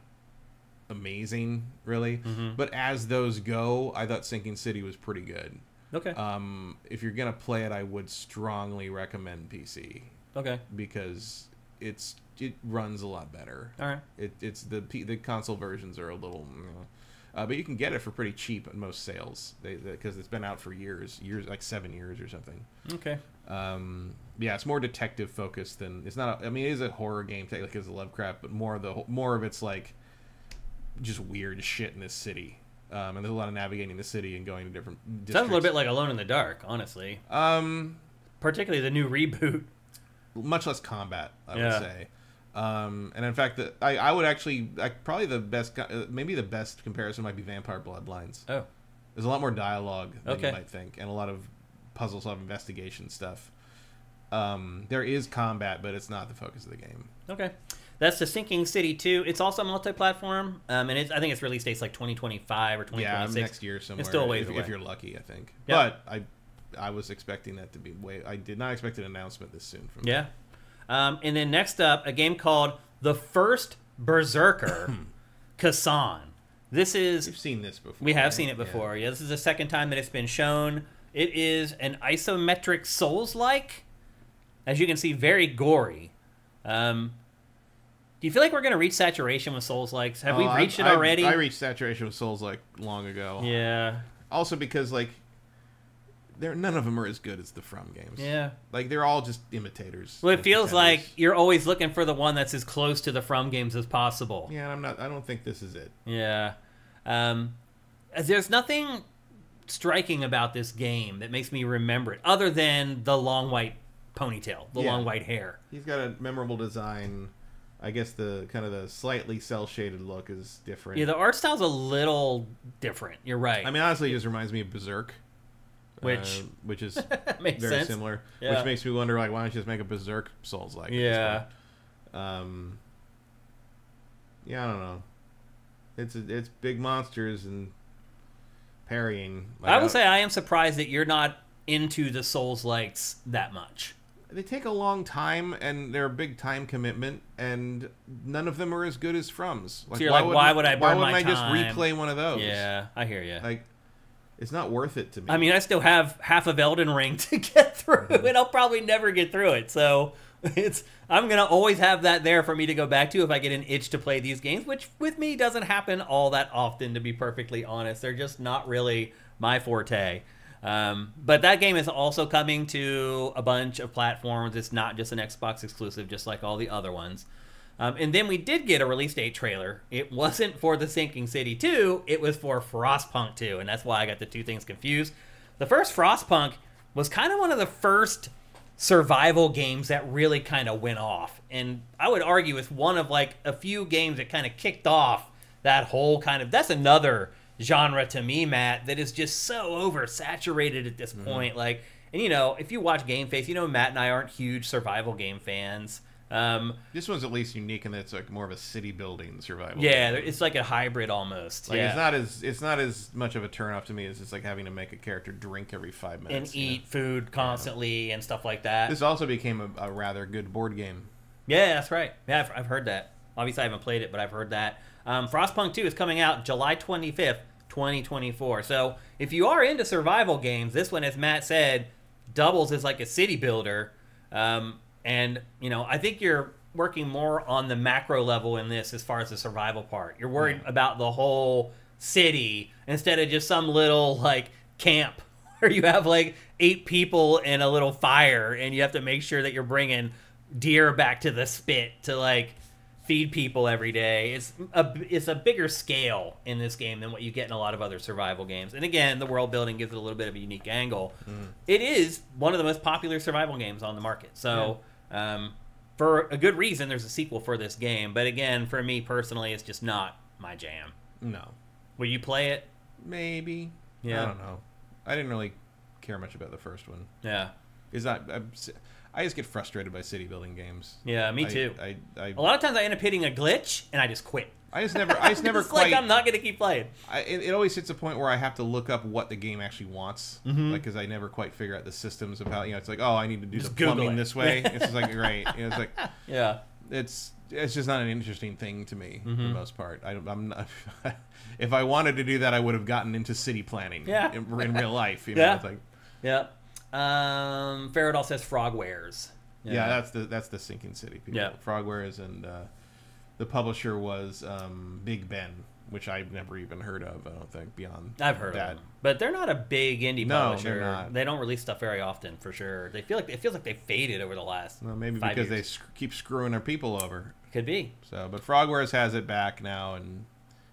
amazing, really. Mm-hmm. But as those go, I thought Sinking City was pretty good. Okay. Um, if you're gonna play it, I would strongly recommend PC okay. because it's it runs a lot better. All right. It, it's the the console versions are a little, uh, but you can get it for pretty cheap at most sales. They because it's been out for years, years like seven years or something. Okay. Um, yeah, it's more detective focused than it's not. A, I mean, it is a horror game, like it's a Lovecraft, but more of the more of it's like just weird shit in this city. Um, and there's a lot of navigating the city and going to different. Districts. Sounds a little bit like Alone in the Dark, honestly. Um, Particularly the new reboot. Much less combat, I Yeah. would say. Um, and in fact, the, I I would actually I, probably the best uh, maybe the best comparison might be Vampire Bloodlines. Oh. There's a lot more dialogue than Okay. you might think, and a lot of puzzle solving investigation stuff. Um, there is combat, but it's not the focus of the game. Okay. That's the Sinking City 2. It's also multi-platform, um, and it's, I think its release date's like 2025 or Yeah, 2026. next year somewhere. still a ways if, away. if you're lucky, I think. Yeah. But I, I was expecting that to be way. I did not expect an announcement this soon from. Yeah. Um, and then next up, a game called The First Berserker, Khazan. This is We've seen this before. We have right? seen it before. Yeah. this is the second time that it's been shown. It is an isometric Souls-like, as you can see, very gory. Um, do you feel like we're going to reach saturation with Souls-likes? Have we Oh, I- reached it I- already? I reached saturation with Souls like long ago. yeah, Also because like, they're none of them are as good as the From games. yeah. Like they're all just imitators. Well, it of feels contenders. like you're always looking for the one that's as close to the From games as possible. Yeah, and I'm not. I don't think this is it. Yeah. Um, there's nothing striking about this game that makes me remember it, other than the long white ponytail, the Yeah. long white hair. He's got a memorable design. I guess the kind of the slightly cell shaded look is different. Yeah, the art style's a little different. You're right. I mean, honestly, it just reminds me of Berserk, Which- uh, which is makes very sense. similar. Yeah. Which makes me wonder, like, why don't you just make a Berserk Souls like? Yeah. Um. Yeah, I don't know. It's it's big monsters and parrying. Like, I will say I am surprised that you're not into the Souls likes that much. they take a long time and they're a big time commitment, and none of them are as good as From's. Like, you're like, why would I? Why wouldn't I just replay one of those? Yeah, I hear you. Like, it's not worth it to me. I mean, I still have half of Elden Ring to get through, Mm-hmm. and I'll probably never get through it. So it's I'm gonna always have that there for me to go back to if I get an itch to play these games, which with me doesn't happen all that often. To be perfectly honest, they're just not really my forte. Um, but that game is also coming to a bunch of platforms. It's not just an Xbox exclusive, just like all the other ones. Um, and then we did get a release date trailer. It wasn't for the Sinking City 2, it was for Frostpunk 2, and that's why I got the two things confused. The first Frostpunk was kind of one of the first survival games that really kind of went off. And I would argue it's one of like a few games that kind of kicked off that whole kind of that's another genre to me, Matt, that is just so oversaturated at this point. Like And you know, if you watch Game Face, you know Matt and I aren't huge survival game fans. Um, This one's at least unique in that it's like more of a city building survival. yeah, game. it's like a hybrid almost. Like yeah. it's not as it's not as much of a turnoff to me as it's like having to make a character drink every five and minutes. know? eat food constantly and stuff like that. This also became a, a rather good board game. Yeah, that's right. Yeah, I've, I've heard that. Obviously, I haven't played it, but I've heard that. Um, Frostpunk 2 is coming out July 25th, 2024. So if you are into survival games, this one, as Matt said, doubles as like a city builder. Um, and, you know, I think you're working more on the macro level in this as far as the survival part. You're worried about the whole city instead of just some little, like, camp where you have like eight people in a little fire and you have to make sure that you're bringing deer back to the spit to like feed people every day. It's a it's a bigger scale in this game than what you get in a lot of other survival games. And again, the world building gives it a little bit of a unique angle. Mm. It is one of the most popular survival games on the market. So, um, for a good reason, there's a sequel for this game. But again, for me personally, it's just not my jam. No, Will you play it? maybe. Yeah. I don't know. I didn't really care much about the first one. Yeah, Is that I'm, I just get frustrated by city building games. yeah, me too. I I, a lot of times I end up hitting a glitch and I just quit. I just never I just never it's quite like I'm not gonna keep playing. I, it, it always hits a point where I have to look up what the game actually wants, Mhm. like because I never quite figure out the systems of how you know. It's like, oh, I need to do Just the Google plumbing it. this way. it's just like right. You know, it's like Yeah, it's it's just not an interesting thing to me for Mhm. the most part. I, don't- I'm not. if I wanted to do that, I would have gotten into city planning. Yeah. in, in real life. You know, Yeah. it's like yeah. Um, Faradol says Frogwares. yeah. that's the that's the sinking city people. Yeah. Frogwares and uh, the publisher was um, Big Ben, which I've never even heard of. I don't think beyond I've heard that. of them, but they're not a big indie No, publisher. they're not. They don't release stuff very often, for sure. They feel like it feels like they faded over the last. Well, maybe Five because years. they sc- keep screwing their people over. Could be. So, but Frogwares has it back now, and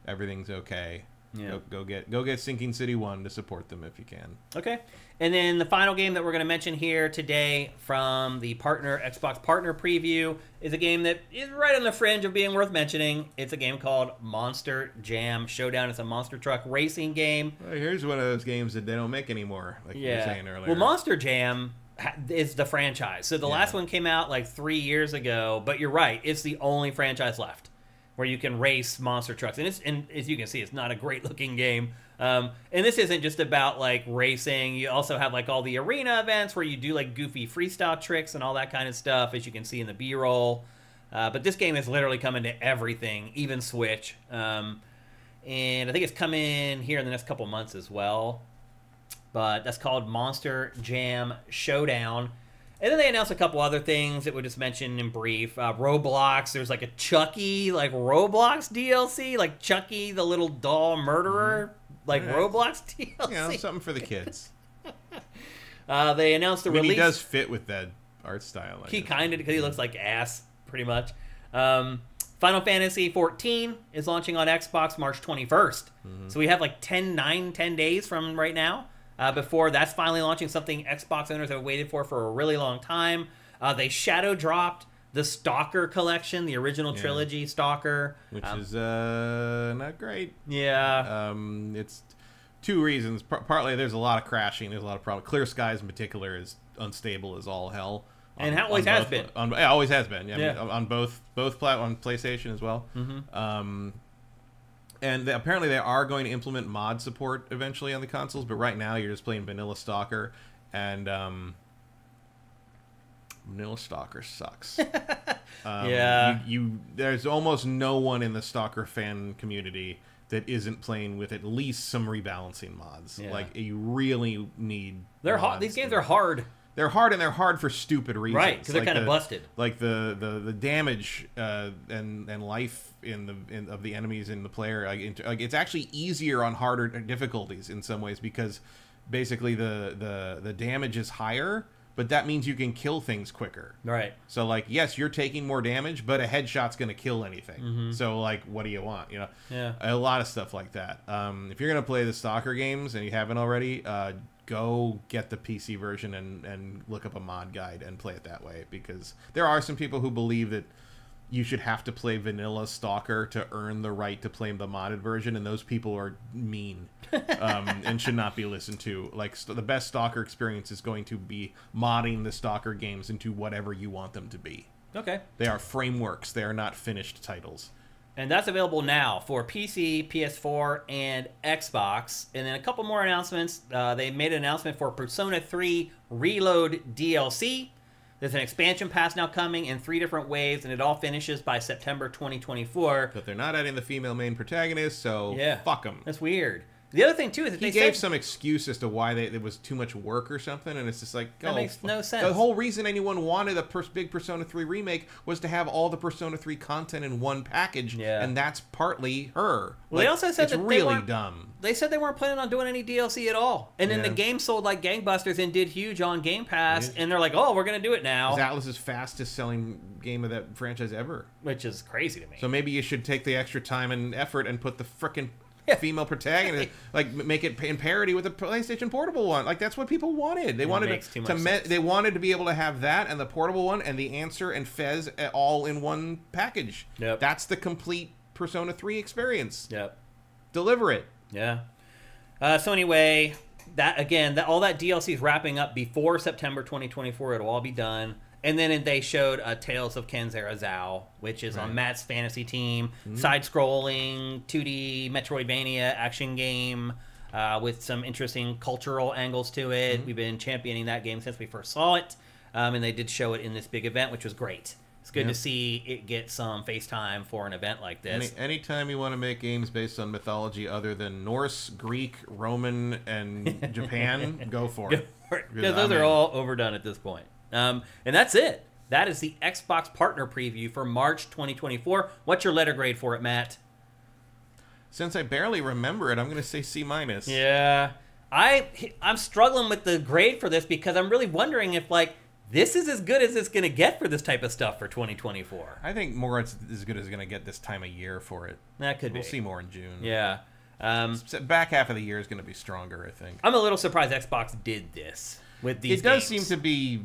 everything's okay. Yeah. Go, go get go get Sinking City One to support them if you can. Okay. And then the final game that we're going to mention here today from the partner Xbox partner preview is a game that is right on the fringe of being worth mentioning. It's a game called Monster Jam Showdown. It's a monster truck racing game. Well, here's one of those games that they don't make anymore, like you were Yeah. saying earlier. Well, Monster Jam is the franchise. So the Yeah. last one came out like three years ago, but you're right. It's the only franchise left where you can race monster trucks, and it's and as you can see, it's not a great looking game. Um, and this isn't just about like racing. You also have like all the arena events where you do like goofy freestyle tricks and all that kind of stuff, as you can see in the B-roll. Uh, but this game is literally coming to everything, even Switch. Um, and I think it's coming here in the next couple months as well but that's called Monster Jam Showdown. And then they announced a couple other things that we just mentioned in brief. Uh, Roblox, there's like a Chucky, like Roblox DLC, like Chucky the little doll murderer, like Yeah. Roblox DLC. you know, something for the kids. uh, they announced the I mean, release. he does fit with that art style. I He kind of because he looks like ass, pretty much. Um, Final Fantasy 14 is launching on Xbox March 21st. Mm-hmm. So we have like 10, 9, 10 days from right now uh, before that's finally launching. Something Xbox owners have waited for for a really long time. Uh, they shadow dropped the Stalker collection, the original Yeah. trilogy Stalker. which Um, is uh, not great. yeah, Um, it's two reasons. Par- partly, there's a lot of crashing. There's a lot of problems. Clear Skies, in particular, is unstable as all hell. And how- always has both- been. On, yeah, always has been. Yeah, I mean, Yeah. on both both plat on PlayStation as well. Mhm. Um, and they, apparently they are going to implement mod support eventually on the consoles, but right now you're just playing vanilla Stalker, and um, vanilla Stalker sucks. Um, Yeah. you, you there's almost no one in the Stalker fan community that isn't playing with at least some rebalancing mods. Yeah. Like you really need. they're hard. These games to- are hard, They're hard and they're hard for stupid reasons. right? Because they're Like kind of the- busted. like the the the damage uh, and and life in the in, of the enemies in the player like, like it's actually easier on harder difficulties in some ways because basically the the the damage is higher but that means you can kill things quicker Right. so like yes you're taking more damage but a headshot's going to kill anything so like what do you want you know Yeah. a lot of stuff like that um, if you're going to play the stalker games and you haven't already uh, go get the pc version and, and look up a mod guide and play it that way because there are some people who believe that you should have to play vanilla Stalker to earn the right to play the modded version, and those people are mean um, and should not be listened to. Like st- the best Stalker experience is going to be modding the Stalker games into whatever you want them to be. Okay. They are frameworks; they are not finished titles. And that's available now for PC, PS4, and Xbox. And then a couple more announcements. Uh, they made an announcement for Persona 3 Reload DLC. There's an expansion pass now coming in three different waves, and it all finishes by September 2024. But they're not adding the female main protagonist, so Yeah. fuck them. That's weird. The other thing too is that He they gave said, some excuse as to why they, it was too much work or something, and it's just like That oh, makes no sense. The whole reason anyone wanted a pers- big Persona 3 remake was to have all the Persona 3 content in one package, Yeah. and that's partly her. Well, they also said it's that they really weren't- dumb. they said they weren't planning on doing any DLC at all. And then Yeah. the game sold like gangbusters and did huge on Game Pass. Yeah. And they're like, oh, we're gonna do it now, It's Atlus's fastest selling game of that franchise ever. which is crazy to me. So maybe you should take the extra time and effort and put the frickin' Yeah. female protagonist, like make it in parody with the PlayStation Portable one. Like that's what people wanted. They wanted makes to, to me- they wanted to be able to have that and the portable one and the answer and FES uh, all in one package. Yep. That's the complete Persona 3 experience. yep. Deliver it. Yeah. Uh, so anyway, that again, that all that DLC is wrapping up before September 2024. It'll all be done. And then they showed uh, Tales of Kenzera Zau, which is on Matt's fantasy team, Mm-hmm. side-scrolling 2D Metroidvania action game uh, with some interesting cultural angles to it. Mm-hmm. We've been championing that game since we first saw it, um, and they did show it in this big event, which was great. It's good Yeah. to see it get some FaceTime for an event like Any, this. anytime you want to make games based on mythology other than Norse, Greek, Roman, and Japan, go for it. Because Because those I'm are all overdone at this point. Um, and that's it. That is the Xbox partner preview for March 2024. What's your letter grade for it, Matt? Since I barely remember it, I'm going to say C minus. Yeah, I I'm struggling with the grade for this because I'm really wondering if like this is as good as it's going to get for this type of stuff for 2024. I think more it's as good as it's going to get this time of year for it. That could We'll be. see more in June. Yeah. Um, back half of the year is going to be stronger, I think. I'm a little surprised Xbox did this with these. it does games. seem to be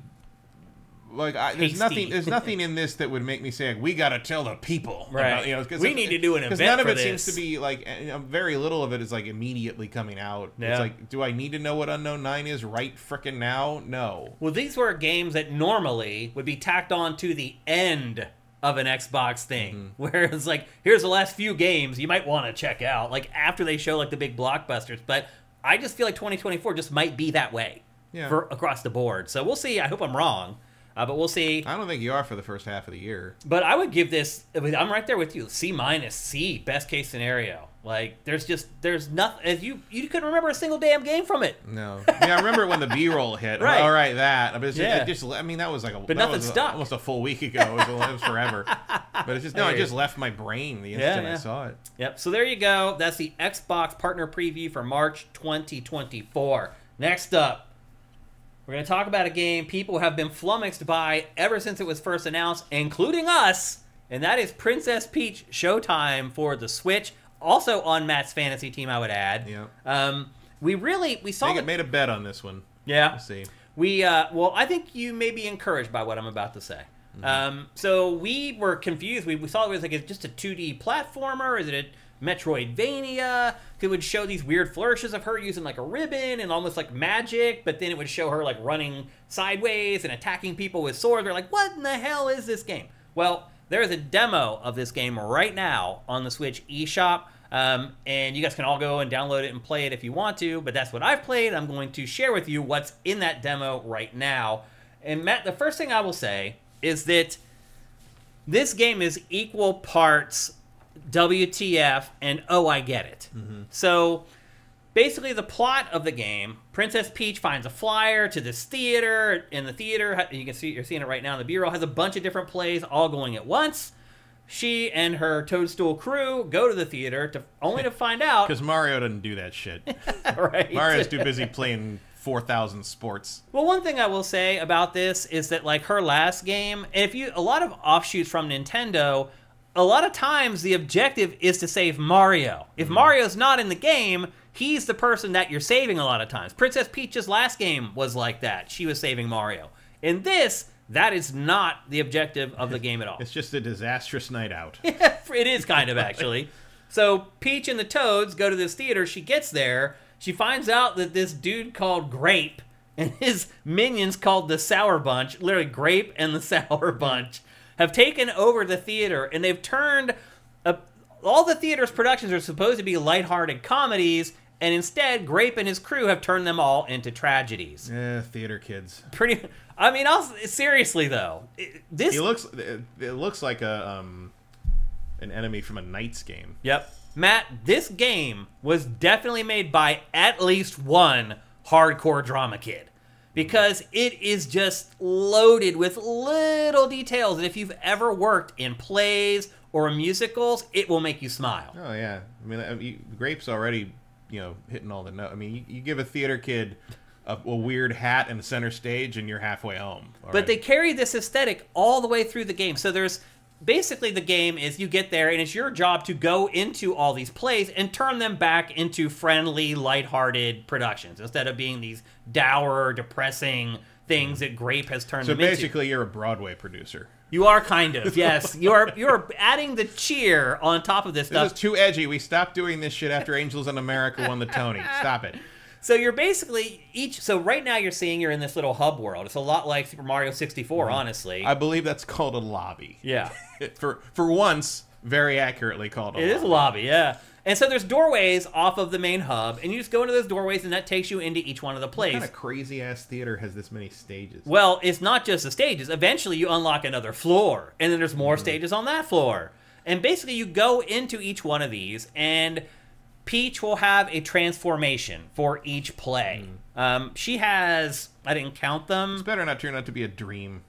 like I, there's Hasty. nothing. There's nothing in this that would make me say like, we got to tell the people. Right. About, you know, We need to do an event none of it seems to be like very little of it is like immediately coming out. Yeah. It's like, do I need to know what Unknown Nine is right frickin' now? No. Well, these were games that normally would be tacked on to the end of an Xbox thing. Mm-hmm. Whereas, like, here's the last few games you might want to check out, like, after they show, like, the big blockbusters. But I just feel like 2024 just might be that way Yeah. for across the board. So we'll see. I hope I'm wrong. Uh, but we'll see. I don't think you are for the first half of the year. But I would give this. I mean, I'm right there with you. C minus, C, best case scenario. Like, there's just there's nothing. As you you couldn't remember a single damn game from it. No. Yeah, I remember when the B-roll hit. Right. All right, that. It's just, Yeah. it just, I mean, that was like a. But nothing a- stuck. almost a full week ago. It was, it was forever. But it's just no. I It just left my brain the Yeah, instant yeah. I saw it. Yep. So there you go. That's the Xbox partner preview for March 2024. Next up, we're going to talk about a game people have been flummoxed by ever since it was first announced, including us, and that is Princess Peach Showtime for the Switch. Also on Matt's fantasy team, I would add. Yeah. Um, we really we saw it, made a bet on this one. yeah. Let's see. We uh, well, I think you may be encouraged by what I'm about to say. Um, so we were confused. We, we saw it was like a, just a 2D platformer. Is it a Metroidvania? It would show these weird flourishes of her using like a ribbon and almost like magic, but then it would show her like running sideways and attacking people with swords. We're like, what in the hell is this game? Well, there is a demo of this game right now on the Switch eShop. Um, and you guys can all go and download it and play it if you want to, but that's what I've played. I'm going to share with you what's in that demo right now. And Matt, the first thing I will say is that this game is equal parts WTF and oh, I get it. Mm-hmm. So basically, the plot of the game Princess Peach finds a flyer to this theater, and the theater, you can see, you're seeing it right now in the B roll, has a bunch of different plays all going at once. She and her Toadstool crew go to the theater to only to find out. Because Mario doesn't do that shit. right? Mario's too busy playing 4,000 sports. Well, one thing I will say about this is that like her last game, if you a lot of offshoots from Nintendo, a lot of times the objective is to save Mario. If mm-hmm. Mario's not in the game, he's the person that you're saving a lot of times. Princess Peach's last game was like that. She was saving Mario. In this, That is not the objective of the game at all. It's just a disastrous night out. it is kind of actually. So Peach and the Toads go to this theater. She gets there. She finds out that this dude called Grape and his minions called the Sour Bunch, literally Grape and the Sour Bunch, have taken over the theater and they've turned a, all the theater's productions are supposed to be lighthearted comedies, and instead Grape and his crew have turned them all into tragedies. Eh, theater kids. Pretty. I mean, I'll, seriously though, it- this He looks. It, it looks like a um, an enemy from a Knights game. Yep. Matt, this game was definitely made by at least one hardcore drama kid because it is just loaded with little details that if you've ever worked in plays or musicals, it will make you smile. Oh yeah. I mean, I mean Grape's already, you know, hitting all the notes. I mean, you, you give a theater kid a, a weird hat and the center stage, and you're halfway home. But they carry this aesthetic all the way through the game. So there's basically the game is you get there and it's your job to go into all these plays and turn them back into friendly, lighthearted productions instead of being these dour, depressing things mm. that Grape has turned so them into. So basically, you're a Broadway producer. You are kind of, yes. You are you are adding the cheer on top of this This stuff. is too edgy. We stopped doing this shit after Angels in America won the Tony. Stop it. So you're basically each so right now you're seeing you're in this little hub world. It's a lot like Super Mario 64, mm-hmm. honestly. I believe that's called a lobby. yeah. For for once, very accurately called a It is a lobby, yeah. And so there's doorways off of the main hub, and you just go into those doorways, and that takes you into each one of the What kind of crazy ass theater has this many stages? Well, it's not just the stages. Eventually, you unlock another floor, and then there's more mm-hmm. stages on that floor. And basically, you go into each one of these, and Peach will have a transformation for each play. Um, she has, I didn't count them. It's better not turn out to be a dream.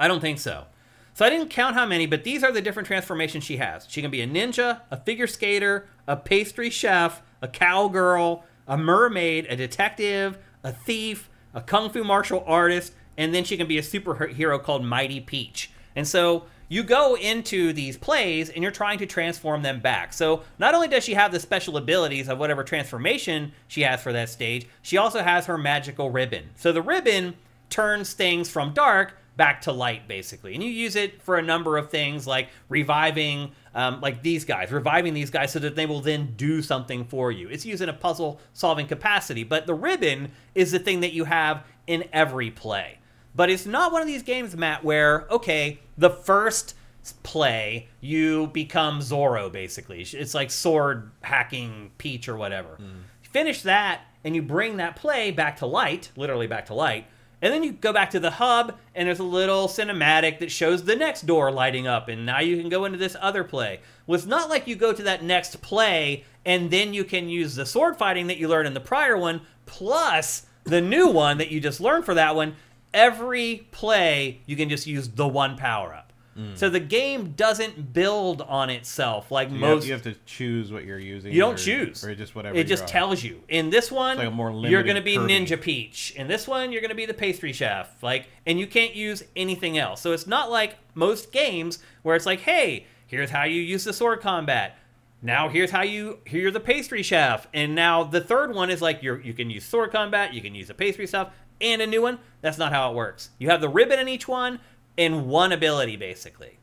I don't think so. So I didn't count how many, but these are the different transformations she has. She can be a ninja, a figure skater, a pastry chef, a cowgirl, a mermaid, a detective, a thief, a kung fu martial artist, and then she can be a superhero called Mighty Peach. And so you go into these plays and you're trying to transform them back. So not only does she have the special abilities of whatever transformation she has for that stage, she also has her magical ribbon. So the ribbon turns things from dark back to light basically and you use it for a number of things like reviving um, like these guys reviving these guys so that they will then do something for you it's used in a puzzle solving capacity but the ribbon is the thing that you have in every play but it's not one of these games matt where okay the first play you become Zorro basically it's like sword hacking peach or whatever hmm. finish that and you bring that play back to light literally back to light and then you go back to the hub, and there's a little cinematic that shows the next door lighting up, and now you can go into this other play. Well, it's not like you go to that next play, and then you can use the sword fighting that you learned in the prior one, plus the new one that you just learned for that one. Every play, you can just use the one power up. Hmm. So the game doesn't build on itself like You, most. have, you have to choose what you're using. You don't or- choose. or just whatever. It just tells you. In this one, like you're going to be Kirby. Ninja Peach. In this one, you're going to be the pastry chef. Like, and you can't use anything else. So it's not like most games where it's like, hey, here's how you use the sword combat. Now here's how you here you're the pastry chef. And now the third one is like you're you can use sword combat, you can use the pastry stuff, and a new one. That's not how it works. You have the ribbon in each one and one ability basically.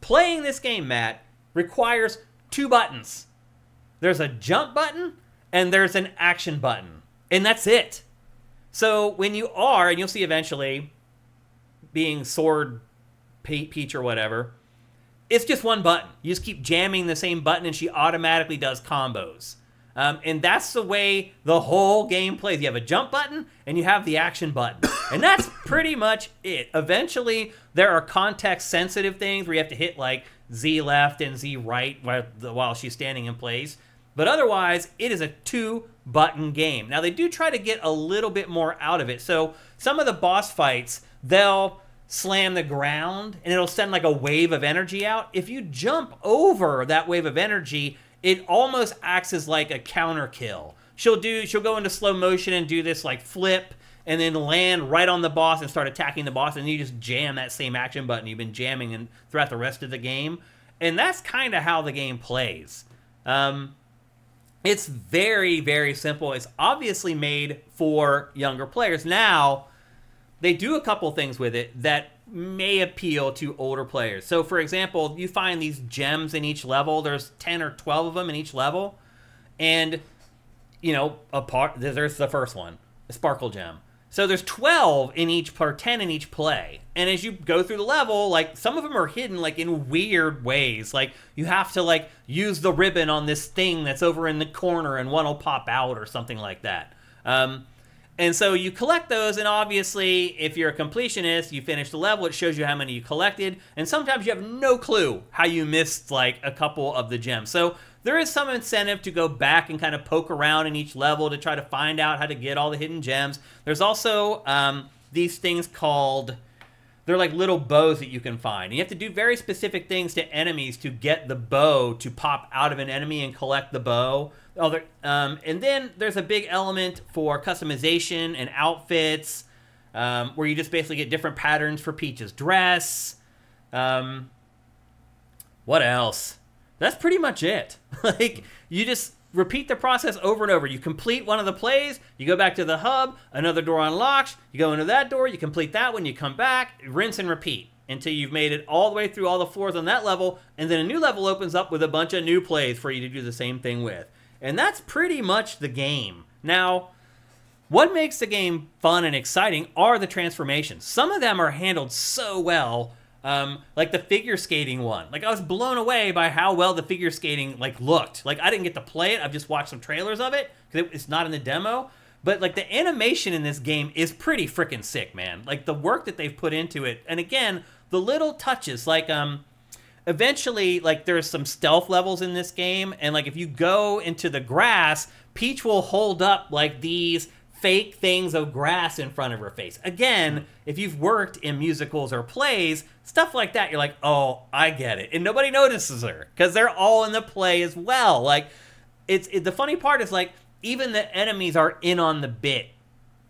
Playing this game, Matt, requires two buttons. There's a jump button and there's an action button. And that's it. So when you are, and you'll see eventually, being sword peach or whatever, it's just one button. You just keep jamming the same button and she automatically does combos. Um, and that's the way the whole game plays. You have a jump button and you have the action button. And that's pretty much it. Eventually, there are context sensitive things where you have to hit like Z left and Z right while, while she's standing in place. But otherwise, it is a two button game. Now, they do try to get a little bit more out of it. So, some of the boss fights, they'll slam the ground and it'll send like a wave of energy out. If you jump over that wave of energy, it almost acts as like a counter kill. She'll do she'll go into slow motion and do this like flip and then land right on the boss and start attacking the boss and you just jam that same action button you've been jamming and throughout the rest of the game. And that's kind of how the game plays. Um, it's very very simple. It's obviously made for younger players. Now, they do a couple things with it that may appeal to older players. So, for example, you find these gems in each level. There's 10 or 12 of them in each level. And, you know, a part, there's the first one, a sparkle gem. So there's 12 in each per 10 in each play. And as you go through the level, like some of them are hidden like in weird ways. Like you have to like use the ribbon on this thing that's over in the corner and one will pop out or something like that. Um, and so you collect those, and obviously, if you're a completionist, you finish the level, it shows you how many you collected, and sometimes you have no clue how you missed like a couple of the gems. So there is some incentive to go back and kind of poke around in each level to try to find out how to get all the hidden gems. There's also um, these things called they're like little bows that you can find. And you have to do very specific things to enemies to get the bow to pop out of an enemy and collect the bow. Oh, um, and then there's a big element for customization and outfits, um, where you just basically get different patterns for Peach's dress. Um, what else? That's pretty much it. like you just repeat the process over and over. You complete one of the plays, you go back to the hub, another door unlocks, you go into that door, you complete that one, you come back, rinse and repeat until you've made it all the way through all the floors on that level, and then a new level opens up with a bunch of new plays for you to do the same thing with. And that's pretty much the game. Now, what makes the game fun and exciting are the transformations. Some of them are handled so well, um, like the figure skating one. Like I was blown away by how well the figure skating like looked. Like I didn't get to play it. I've just watched some trailers of it because it's not in the demo. But like the animation in this game is pretty freaking sick, man. Like the work that they've put into it, and again, the little touches, like um, eventually like there's some stealth levels in this game and like if you go into the grass peach will hold up like these fake things of grass in front of her face again mm. if you've worked in musicals or plays stuff like that you're like oh i get it and nobody notices her because they're all in the play as well like it's it, the funny part is like even the enemies are in on the bit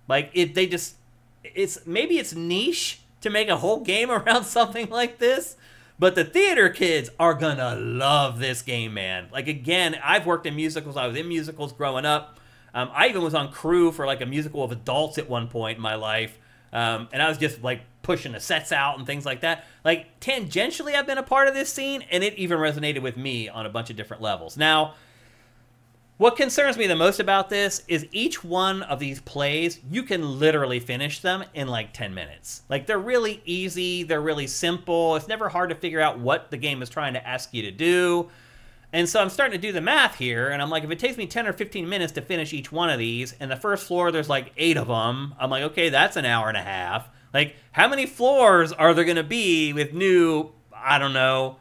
like it they just it's maybe it's niche to make a whole game around something like this but the theater kids are gonna love this game, man. Like again, I've worked in musicals. I was in musicals growing up. Um, I even was on crew for like a musical of adults at one point in my life, um, and I was just like pushing the sets out and things like that. Like tangentially, I've been a part of this scene, and it even resonated with me on a bunch of different levels. Now, what concerns me the most about this is each one of these plays, you can literally finish them in like 10 minutes. Like they're really easy, they're really simple. It's never hard to figure out what the game is trying to ask you to do. And so I'm starting to do the math here, and I'm like, if it takes me 10 or 15 minutes to finish each one of these, and the first floor there's like eight of them, I'm like, okay, that's an hour and a half. Like, how many floors are there going to be with new, I don't know,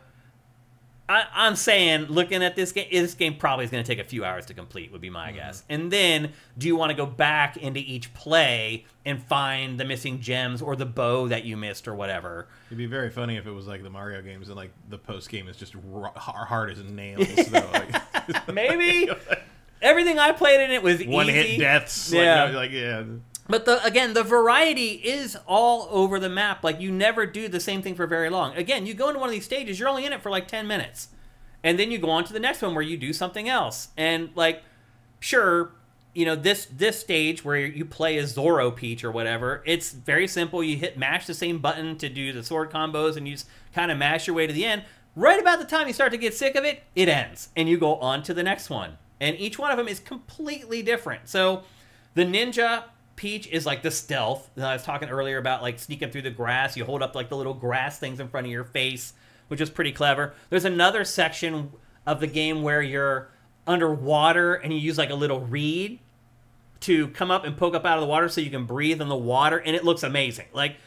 I, am saying, looking at this game, this game probably is going to take a few hours to complete, would be my mm-hmm. guess. And then, do you want to go back into each play and find the missing gems or the bow that you missed or whatever? It'd be very funny if it was like the Mario games and like the post game is just hard as nails. though. Like, Maybe everything I played in it was one easy. hit deaths. Yeah, like, like yeah. But the again, the variety is all over the map. Like you never do the same thing for very long. Again, you go into one of these stages, you're only in it for like 10 minutes. And then you go on to the next one where you do something else. And like sure, you know, this this stage where you play as Zorro Peach or whatever, it's very simple. You hit mash the same button to do the sword combos and you just kind of mash your way to the end. Right about the time you start to get sick of it, it ends and you go on to the next one. And each one of them is completely different. So the ninja Peach is like the stealth. I was talking earlier about like sneaking through the grass. You hold up like the little grass things in front of your face, which is pretty clever. There's another section of the game where you're underwater and you use like a little reed to come up and poke up out of the water so you can breathe in the water and it looks amazing. Like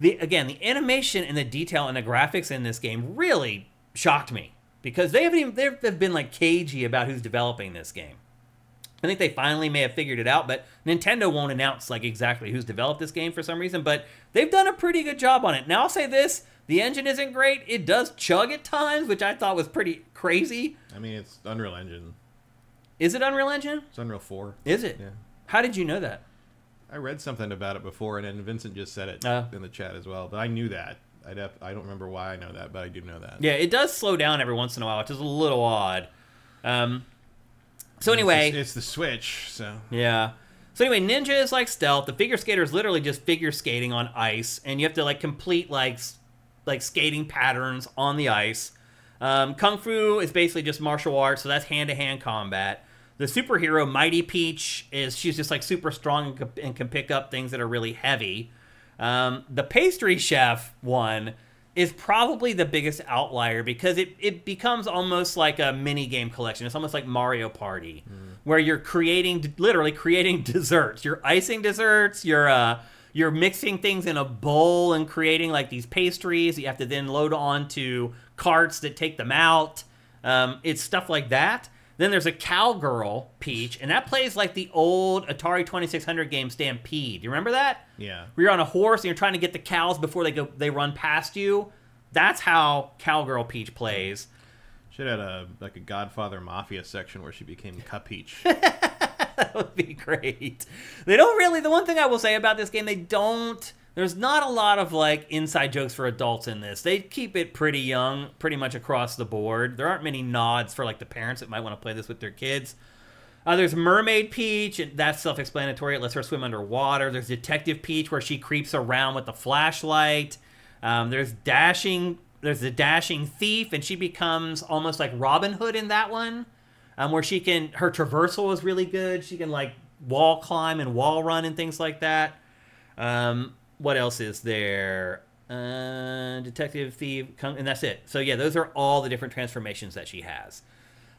the again, the animation and the detail and the graphics in this game really shocked me because they haven't even they've been like cagey about who's developing this game. I think they finally may have figured it out, but Nintendo won't announce like exactly who's developed this game for some reason, but they've done a pretty good job on it. Now I'll say this, the engine isn't great. It does chug at times, which I thought was pretty crazy. I mean, it's Unreal Engine. Is it Unreal Engine? It's Unreal 4. Is it? Yeah. How did you know that? I read something about it before, and then Vincent just said it uh, in the chat as well. But I knew that. I I don't remember why I know that, but I do know that. Yeah, it does slow down every once in a while, which is a little odd. Um, so anyway, it's the, it's the Switch. So yeah. So anyway, ninja is like stealth. The figure skater is literally just figure skating on ice, and you have to like complete like s- like skating patterns on the ice. Um, Kung Fu is basically just martial arts, so that's hand to hand combat. The superhero Mighty Peach is she's just like super strong and, can- and can pick up things that are really heavy. Um, the pastry chef one is probably the biggest outlier because it, it becomes almost like a mini game collection. It's almost like Mario Party, where you're creating literally creating desserts. You're icing desserts. You're uh, you're mixing things in a bowl and creating like these pastries. You have to then load onto carts that take them out. Um, it's stuff like that. Then there's a cowgirl Peach, and that plays like the old Atari 2600 game Stampede. You remember that? Yeah. where you're on a horse and you're trying to get the cows before they go they run past you. That's how Cowgirl Peach plays. Should have had a like a Godfather Mafia section where she became Cup Peach. that would be great. They don't really. The one thing I will say about this game, they don't. There's not a lot of like inside jokes for adults in this. They keep it pretty young, pretty much across the board. There aren't many nods for like the parents that might want to play this with their kids. Uh, there's Mermaid Peach, and that's self-explanatory. It lets her swim underwater. There's Detective Peach, where she creeps around with the flashlight. Um, there's Dashing. There's the Dashing Thief, and she becomes almost like Robin Hood in that one, um, where she can her traversal is really good. She can like wall climb and wall run and things like that. Um, what else is there? Uh, Detective Thief, and that's it. So yeah, those are all the different transformations that she has.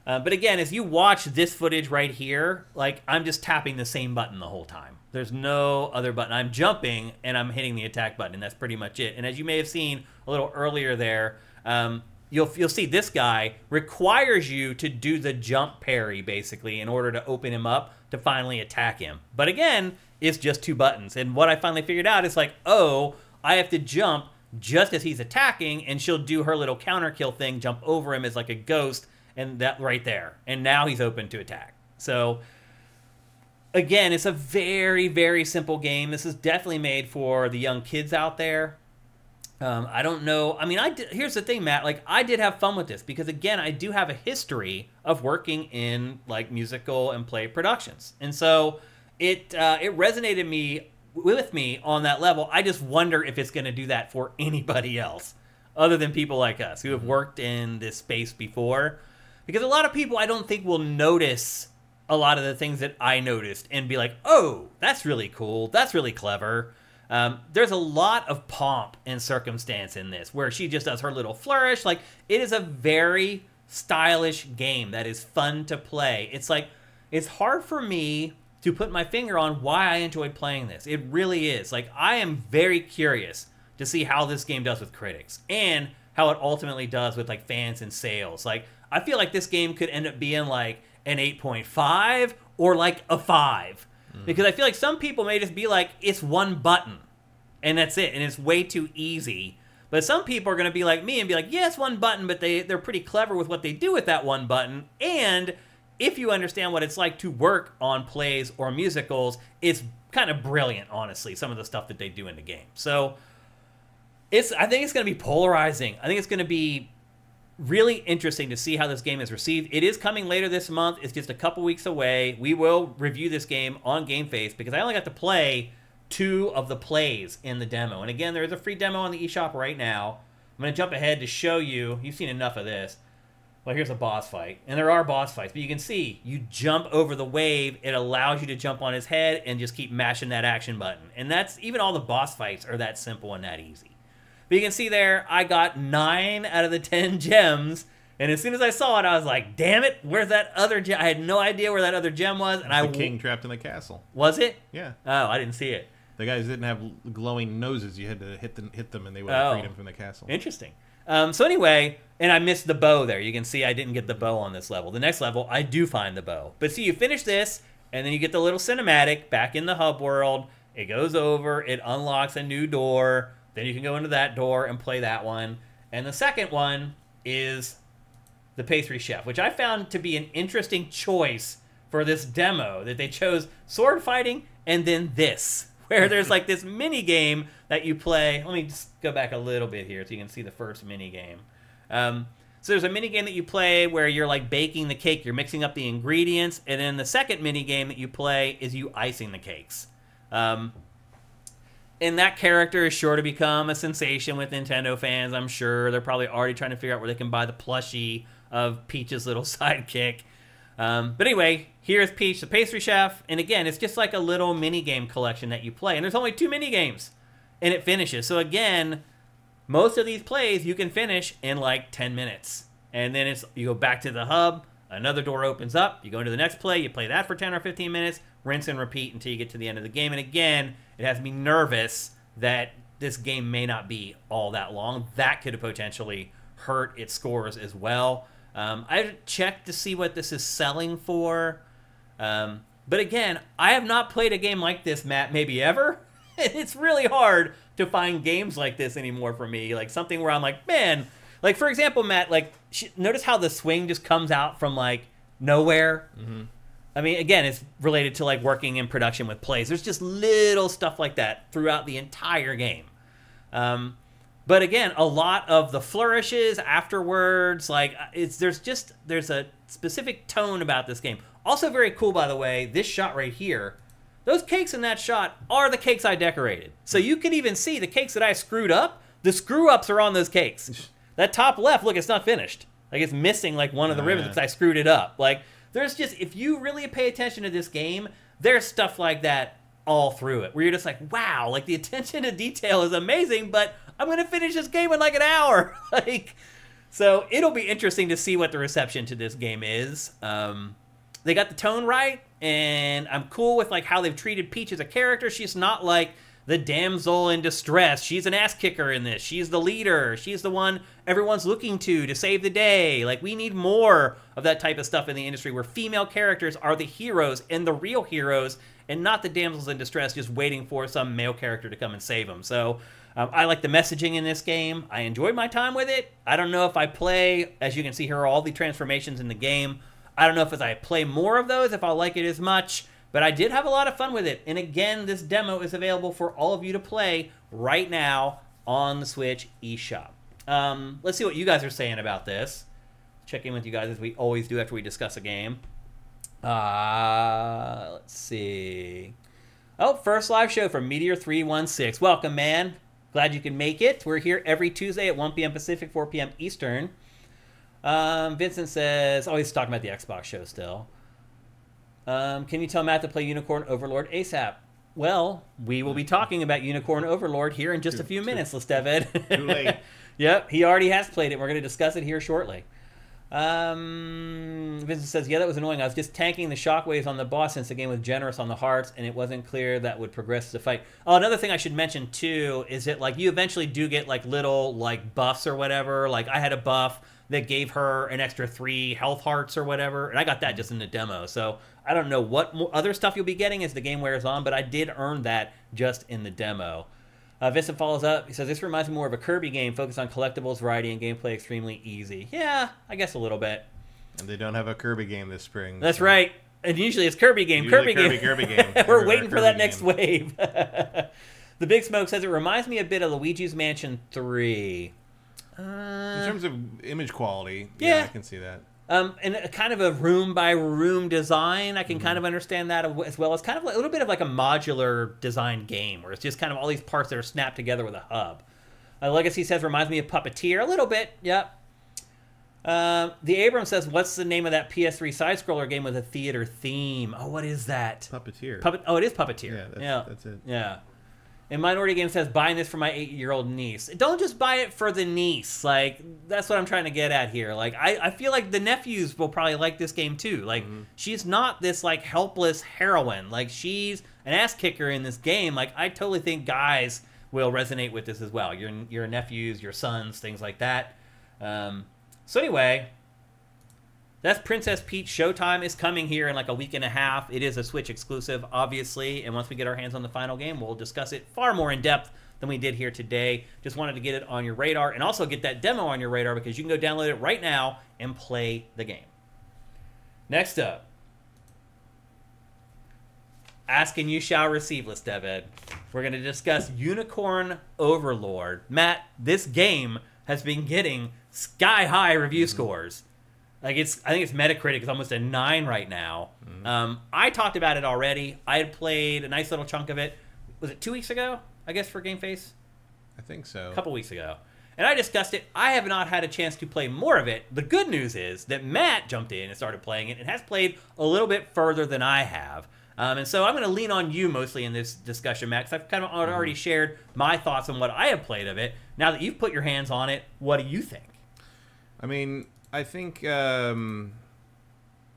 Uh, but again, as you watch this footage right here, like I'm just tapping the same button the whole time. There's no other button. I'm jumping and I'm hitting the attack button, and that's pretty much it. And as you may have seen a little earlier there, um, you'll you'll see this guy requires you to do the jump parry basically in order to open him up to finally attack him. But again, it's just two buttons. And what I finally figured out is like, oh, I have to jump just as he's attacking, and she'll do her little counter kill thing, jump over him as like a ghost, and that right there. And now he's open to attack. So again, it's a very, very simple game. This is definitely made for the young kids out there. Um, I don't know. I mean, I did, here's the thing, Matt. Like, I did have fun with this because, again, I do have a history of working in like musical and play productions, and so it uh, it resonated me with me on that level. I just wonder if it's going to do that for anybody else other than people like us who have worked in this space before, because a lot of people I don't think will notice a lot of the things that I noticed and be like, "Oh, that's really cool. That's really clever." Um, there's a lot of pomp and circumstance in this, where she just does her little flourish. Like it is a very stylish game that is fun to play. It's like it's hard for me to put my finger on why I enjoyed playing this. It really is. Like I am very curious to see how this game does with critics and how it ultimately does with like fans and sales. Like I feel like this game could end up being like an 8.5 or like a 5 hmm. because I feel like some people may just be like it's one button and that's it and it's way too easy. But some people are going to be like me and be like, yeah, it's one button, but they, they're pretty clever with what they do with that one button. And if you understand what it's like to work on plays or musicals, it's kind of brilliant, honestly, some of the stuff that they do in the game. So it's I think it's going to be polarizing. I think it's going to be really interesting to see how this game is received. It is coming later this month. It's just a couple weeks away. We will review this game on Game Face because I only got to play two of the plays in the demo. And again, there is a free demo on the eShop right now. I'm going to jump ahead to show you. You've seen enough of this. Well, here's a boss fight. And there are boss fights, but you can see you jump over the wave. It allows you to jump on his head and just keep mashing that action button. And that's even all the boss fights are that simple and that easy. But you can see there, I got nine out of the ten gems. And as soon as I saw it, I was like, "Damn it! Where's that other gem?" I had no idea where that other gem was, and I the king trapped in the castle. was it. Yeah. Oh, I didn't see it. The guys didn't have glowing noses. You had to hit them, hit them, and they would have Oh. freed him from the castle. Interesting. Um, so anyway, and I missed the bow there. You can see I didn't get the bow on this level. The next level, I do find the bow. But see, you finish this, and then you get the little cinematic back in the hub world. It goes over, it unlocks a new door. Then you can go into that door and play that one. And the second one is the pastry chef, which I found to be an interesting choice for this demo that they chose sword fighting and then this, where there's like this mini game that you play. Let me just go back a little bit here so you can see the first mini game. Um, So there's a mini game that you play where you're like baking the cake, you're mixing up the ingredients, and then the second mini game that you play is you icing the cakes. Um, and that character is sure to become a sensation with Nintendo fans. I'm sure they're probably already trying to figure out where they can buy the plushie of Peach's little sidekick. Um, but anyway, here's Peach, the pastry chef, and again, it's just like a little mini game collection that you play, and there's only two mini games, and it finishes. So again, most of these plays you can finish in like 10 minutes, and then it's you go back to the hub, another door opens up, you go into the next play, you play that for 10 or 15 minutes, rinse and repeat until you get to the end of the game, and again, it has me nervous that this game may not be all that long. That could potentially hurt its scores as well. Um, I checked to see what this is selling for. Um, but again, I have not played a game like this, Matt, maybe ever. it's really hard to find games like this anymore for me. Like something where I'm like, man, like for example, Matt, like sh- notice how the swing just comes out from like nowhere. Mm-hmm. I mean, again, it's related to like working in production with plays. There's just little stuff like that throughout the entire game. Um, but again, a lot of the flourishes afterwards, like it's there's just there's a specific tone about this game. Also very cool, by the way, this shot right here. Those cakes in that shot are the cakes I decorated. So you can even see the cakes that I screwed up. The screw ups are on those cakes. That top left, look, it's not finished. Like it's missing like one of the Oh, ribbons yeah. because I screwed it up. Like there's just if you really pay attention to this game, there's stuff like that all through it where you're just like, wow, like the attention to detail is amazing, but I'm gonna finish this game in like an hour. like so it'll be interesting to see what the reception to this game is. Um, they got the tone right, and I'm cool with like how they've treated Peach as a character. She's not like the damsel in distress. She's an ass kicker in this. She's the leader. She's the one everyone's looking to to save the day. Like we need more of that type of stuff in the industry where female characters are the heroes and the real heroes, and not the damsels in distress just waiting for some male character to come and save them. So. Um, I like the messaging in this game. I enjoyed my time with it. I don't know if I play, as you can see here, all the transformations in the game. I don't know if as I play more of those, if I'll like it as much, but I did have a lot of fun with it. And again, this demo is available for all of you to play right now on the Switch eShop. Um, let's see what you guys are saying about this. Check in with you guys as we always do after we discuss a game. Uh, let's see. Oh, first live show from Meteor316. Welcome, man. Glad you can make it. We're here every Tuesday at 1 p.m. Pacific, 4 p.m. Eastern. Um, Vincent says, oh, he's talking about the Xbox show still. Um, can you tell Matt to play Unicorn Overlord ASAP? Well, we will be talking about Unicorn Overlord here in just a few minutes, Lestevid. too late. yep, he already has played it. We're going to discuss it here shortly. Um, Vincent says, yeah, that was annoying. I was just tanking the shockwaves on the boss since the game was generous on the hearts, and it wasn't clear that would progress the fight. Oh, another thing I should mention too is that like you eventually do get like little like buffs or whatever. Like I had a buff that gave her an extra three health hearts or whatever, and I got that just in the demo. So I don't know what other stuff you'll be getting as the game wears on, but I did earn that just in the demo. Uh, Vincent follows up. He says, This reminds me more of a Kirby game focused on collectibles, variety, and gameplay extremely easy. Yeah, I guess a little bit. And they don't have a Kirby game this spring. That's so- right. And usually it's Kirby game, Usually Kirby, Kirby, game. Kirby game. We're waiting for Kirby that next game. wave. the Big Smoke says it reminds me a bit of Luigi's Mansion 3. Uh, In terms of image quality, Yeah. yeah, I can see that. um, and a kind of a room by room design. I can Mm-hmm. kind of understand that as well. It's kind of like, a little bit of like a modular design game where it's just kind of all these parts that are snapped together with a hub. Uh, Legacy says reminds me of Puppeteer a little bit. Yep. Um, the Abrams says, "What's the name of that PS3 side scroller game with a theater theme? Oh, what is that? Puppeteer. Puppet. Oh, it is Puppeteer. Yeah, that's, yeah, that's it. yeah. And Minority Game says, buying this for my eight-year-old niece. Don't just buy it for the niece. Like that's what I'm trying to get at here. Like I, I feel like the nephews will probably like this game too. Like she's not this like helpless heroine. Like she's an ass kicker in this game. Like I totally think guys will resonate with this as well. Your your nephews, your sons, things like that. Um, so anyway, that's Princess Peach Showtime is coming here in like a week and a half. It is a Switch exclusive, obviously, and once we get our hands on the final game, we'll discuss it far more in depth than we did here today. Just wanted to get it on your radar and also get that demo on your radar because you can go download it right now and play the game. Next up, Ask and you shall receive, List We're going to discuss Unicorn Overlord. Matt, this game has been getting sky high review scores. Like it's, I think it's Metacritic is almost a nine right now. Um, I talked about it already. I had played a nice little chunk of it. Was it two weeks ago? I guess for Game Face, I think so. a couple weeks ago, and I discussed it. I have not had a chance to play more of it. The good news is that Matt jumped in and started playing it and has played a little bit further than I have. Um, and so I'm going to lean on you mostly in this discussion, Matt, 'cause I've kind of already shared my thoughts on what I have played of it. Now that you've put your hands on it, what do you think? I mean, I think. Um,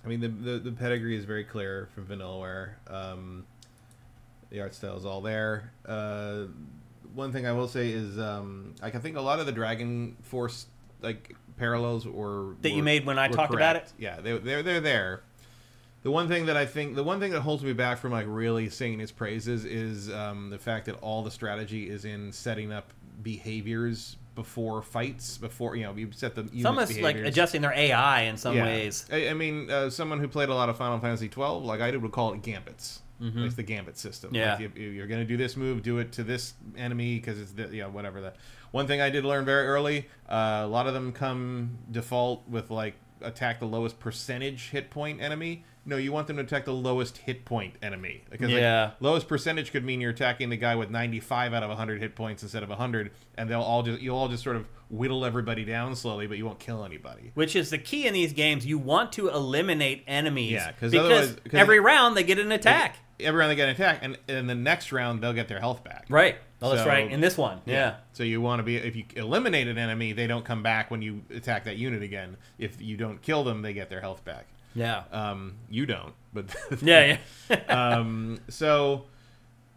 I mean, the, the the pedigree is very clear from Vanillaware. Um, the art style is all there. Uh, one thing I will say is, um, like, I think a lot of the Dragon Force like parallels or That you made when I talked about it? Yeah, they they're they're there. The one thing that I think, the one thing that holds me back from like really singing its praises is um, the fact that all the strategy is in setting up behaviors before fights. Before you know, you set the It's almost like adjusting their AI in some Yeah. ways. I, I mean, uh, someone who played a lot of Final Fantasy twelve, like I did, would call it gambits. Mhm. It's the gambit system. Yeah. Like, you, you're going to do this move, do it to this enemy because it's the, you know whatever. That one thing I did learn very early. Uh, a lot of them come default with like attack the lowest percentage hit point enemy. No, you want them to attack the lowest hit point enemy because like, Yeah. lowest percentage could mean you're attacking the guy with 95 out of 100 hit points instead of 100, and they'll all just you'll all just sort of whittle everybody down slowly, but you won't kill anybody. Which is the key in these games. You want to eliminate enemies. Yeah, because otherwise- 'cause- every round they get an attack. Every round they get an attack, and in the next round they'll get their health back. Right. Oh, that's So- right. In this one. Yeah. So you want to be if you eliminate an enemy, they don't come back when you attack that unit again. If you don't kill them, they get their health back. Yeah. Um, you don't, but Yeah. Yeah. um, so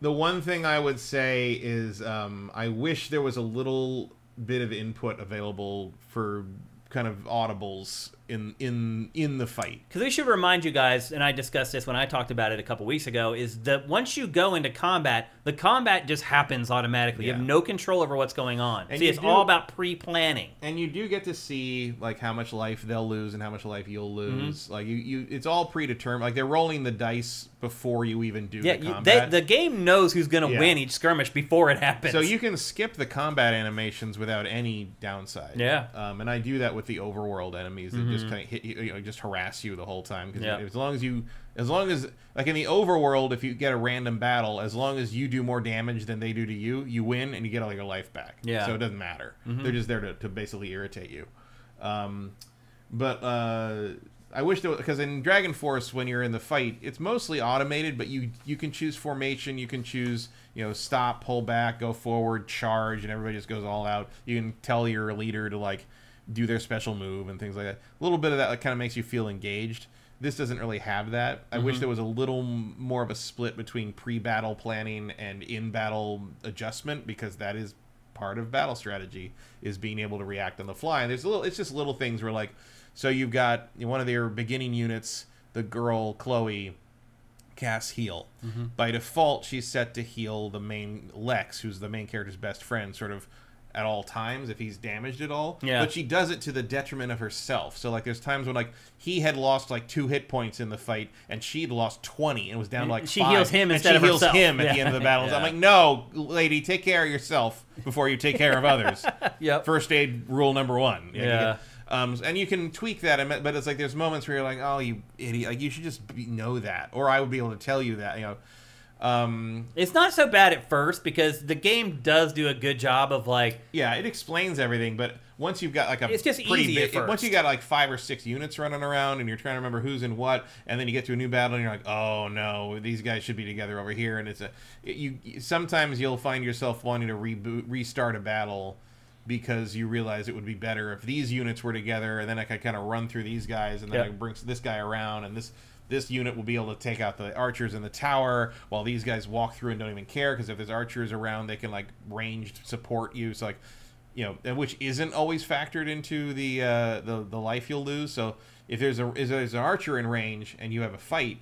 the one thing I would say is um, I wish there was a little bit of input available for kind of audibles in in in the fight. Because we should remind you guys, and I discussed this when I talked about it a couple weeks ago, is that once you go into combat, the combat just happens automatically. You have no control over what's going on. And See, it's do- all about pre-planning. and you do get to see like how much life they'll lose and how much life you'll Mm-hmm. lose. Like you, you, it's all predetermined. Like they're rolling the dice before you even do Yeah, the you, they, the game knows who's going to Yeah. win each skirmish before it happens. so you can skip the combat animations without any downside. Yeah. Mm-hmm. um, and I do that with the overworld enemies that just kind of hit you, you know, just harass you the whole time. Because Yeah. as long as you, as long as like in the overworld, if you get a random battle, as long as you do more damage than they do to you, you win and you get all your life back. Yeah. So it doesn't matter. Mm-hmm. They're just there to, to basically irritate you. Um, but uh, I wish there because in Dragon Force, when you're in the fight, it's mostly automated, but you you can choose formation, you can choose you know stop, pull back, go forward, charge, and everybody just goes all out. You can tell your leader to like do their special move and things like that. A little bit of that like, kind of makes you feel engaged. This doesn't really have that. I wish mm-hmm. there was a little more of a split between pre-battle planning and in-battle adjustment because that is part of battle strategy is being able to react on the fly. And there's a little, it's just little things where like, so you've got one of their beginning units, the girl Chloe, casts heal. Mm-hmm. By default, she's set to heal the main Lex, who's the main character's best friend, sort of at all times if he's damaged at all. Yeah. But she does it to the detriment of herself. So like, there's times when like he had lost like two hit points in the fight, and she'd lost twenty and was down to like She five, heals him instead she of heals herself. him at the end of the battles. I'm like, no, lady, take care of yourself before you take care of others. Yep. First aid rule number one. You Yeah. Um, and you can tweak that, but it's like there's moments where you're like, "Oh, you idiot! Like you should just be, know that," or I would be able to tell you that. You know, um, It's not so bad at first because the game does do a good job of like yeah, it explains everything, but once you've got like a It's just pretty easy big, once you got like five or six units running around, and you're trying to remember who's in what, and then you get to a new battle, and you're like, "Oh no, these guys should be together over here," and it's a you. Sometimes you'll find yourself wanting to reboot, restart a battle. Because you realize it would be better if these units were together, and then I could kind of run through these guys, and then Yep. I bring this guy around, and this this unit will be able to take out the archers in the tower while these guys walk through and don't even care because if there's archers around they can like ranged support you. So like you know which isn't always factored into the uh the, the life you'll lose. So if there's a if there's an archer in range and you have a fight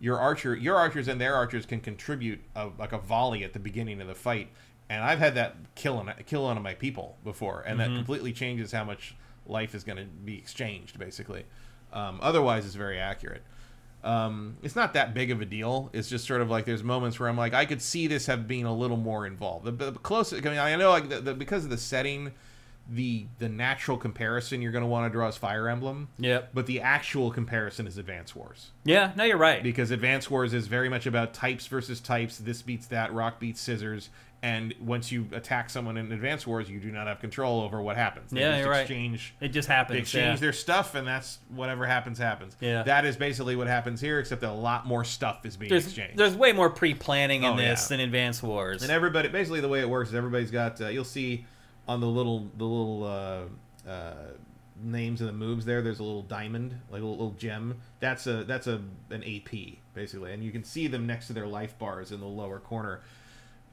your archer your archers and their archers can contribute a, like a volley at the beginning of the fight and i've had that kill on kill one of my people before and that completely changes how much life is going to be exchanged basically um, otherwise it's very accurate um, it's not that big of a deal. It's just sort of like there's moments where I'm like, I could see this have been a little more involved. The, the closest, I mean, I know like the, the, because of the setting, the the natural comparison you're going to want to draw is Fire Emblem. Yep. But the actual comparison is Advance Wars Yeah, no, you're right. because Advance Wars is very much about types versus types. This beats that. Rock beats scissors. And once you attack someone in Advance Wars, you do not have control over what happens. They Yeah, just you're right. exchange it just happens. they exchange yeah. their stuff, and that's whatever happens happens. Yeah. that is basically what happens here, except that a lot more stuff is being There's, exchanged. there's way more pre-planning in Oh, this yeah. than Advance Wars. and everybody, basically, the way it works is everybody's got. Uh, you'll see on the little the little uh, uh, names of the moves there. There's a little diamond, like a little, little gem. That's a that's a an AP basically, and you can see them next to their life bars in the lower corner.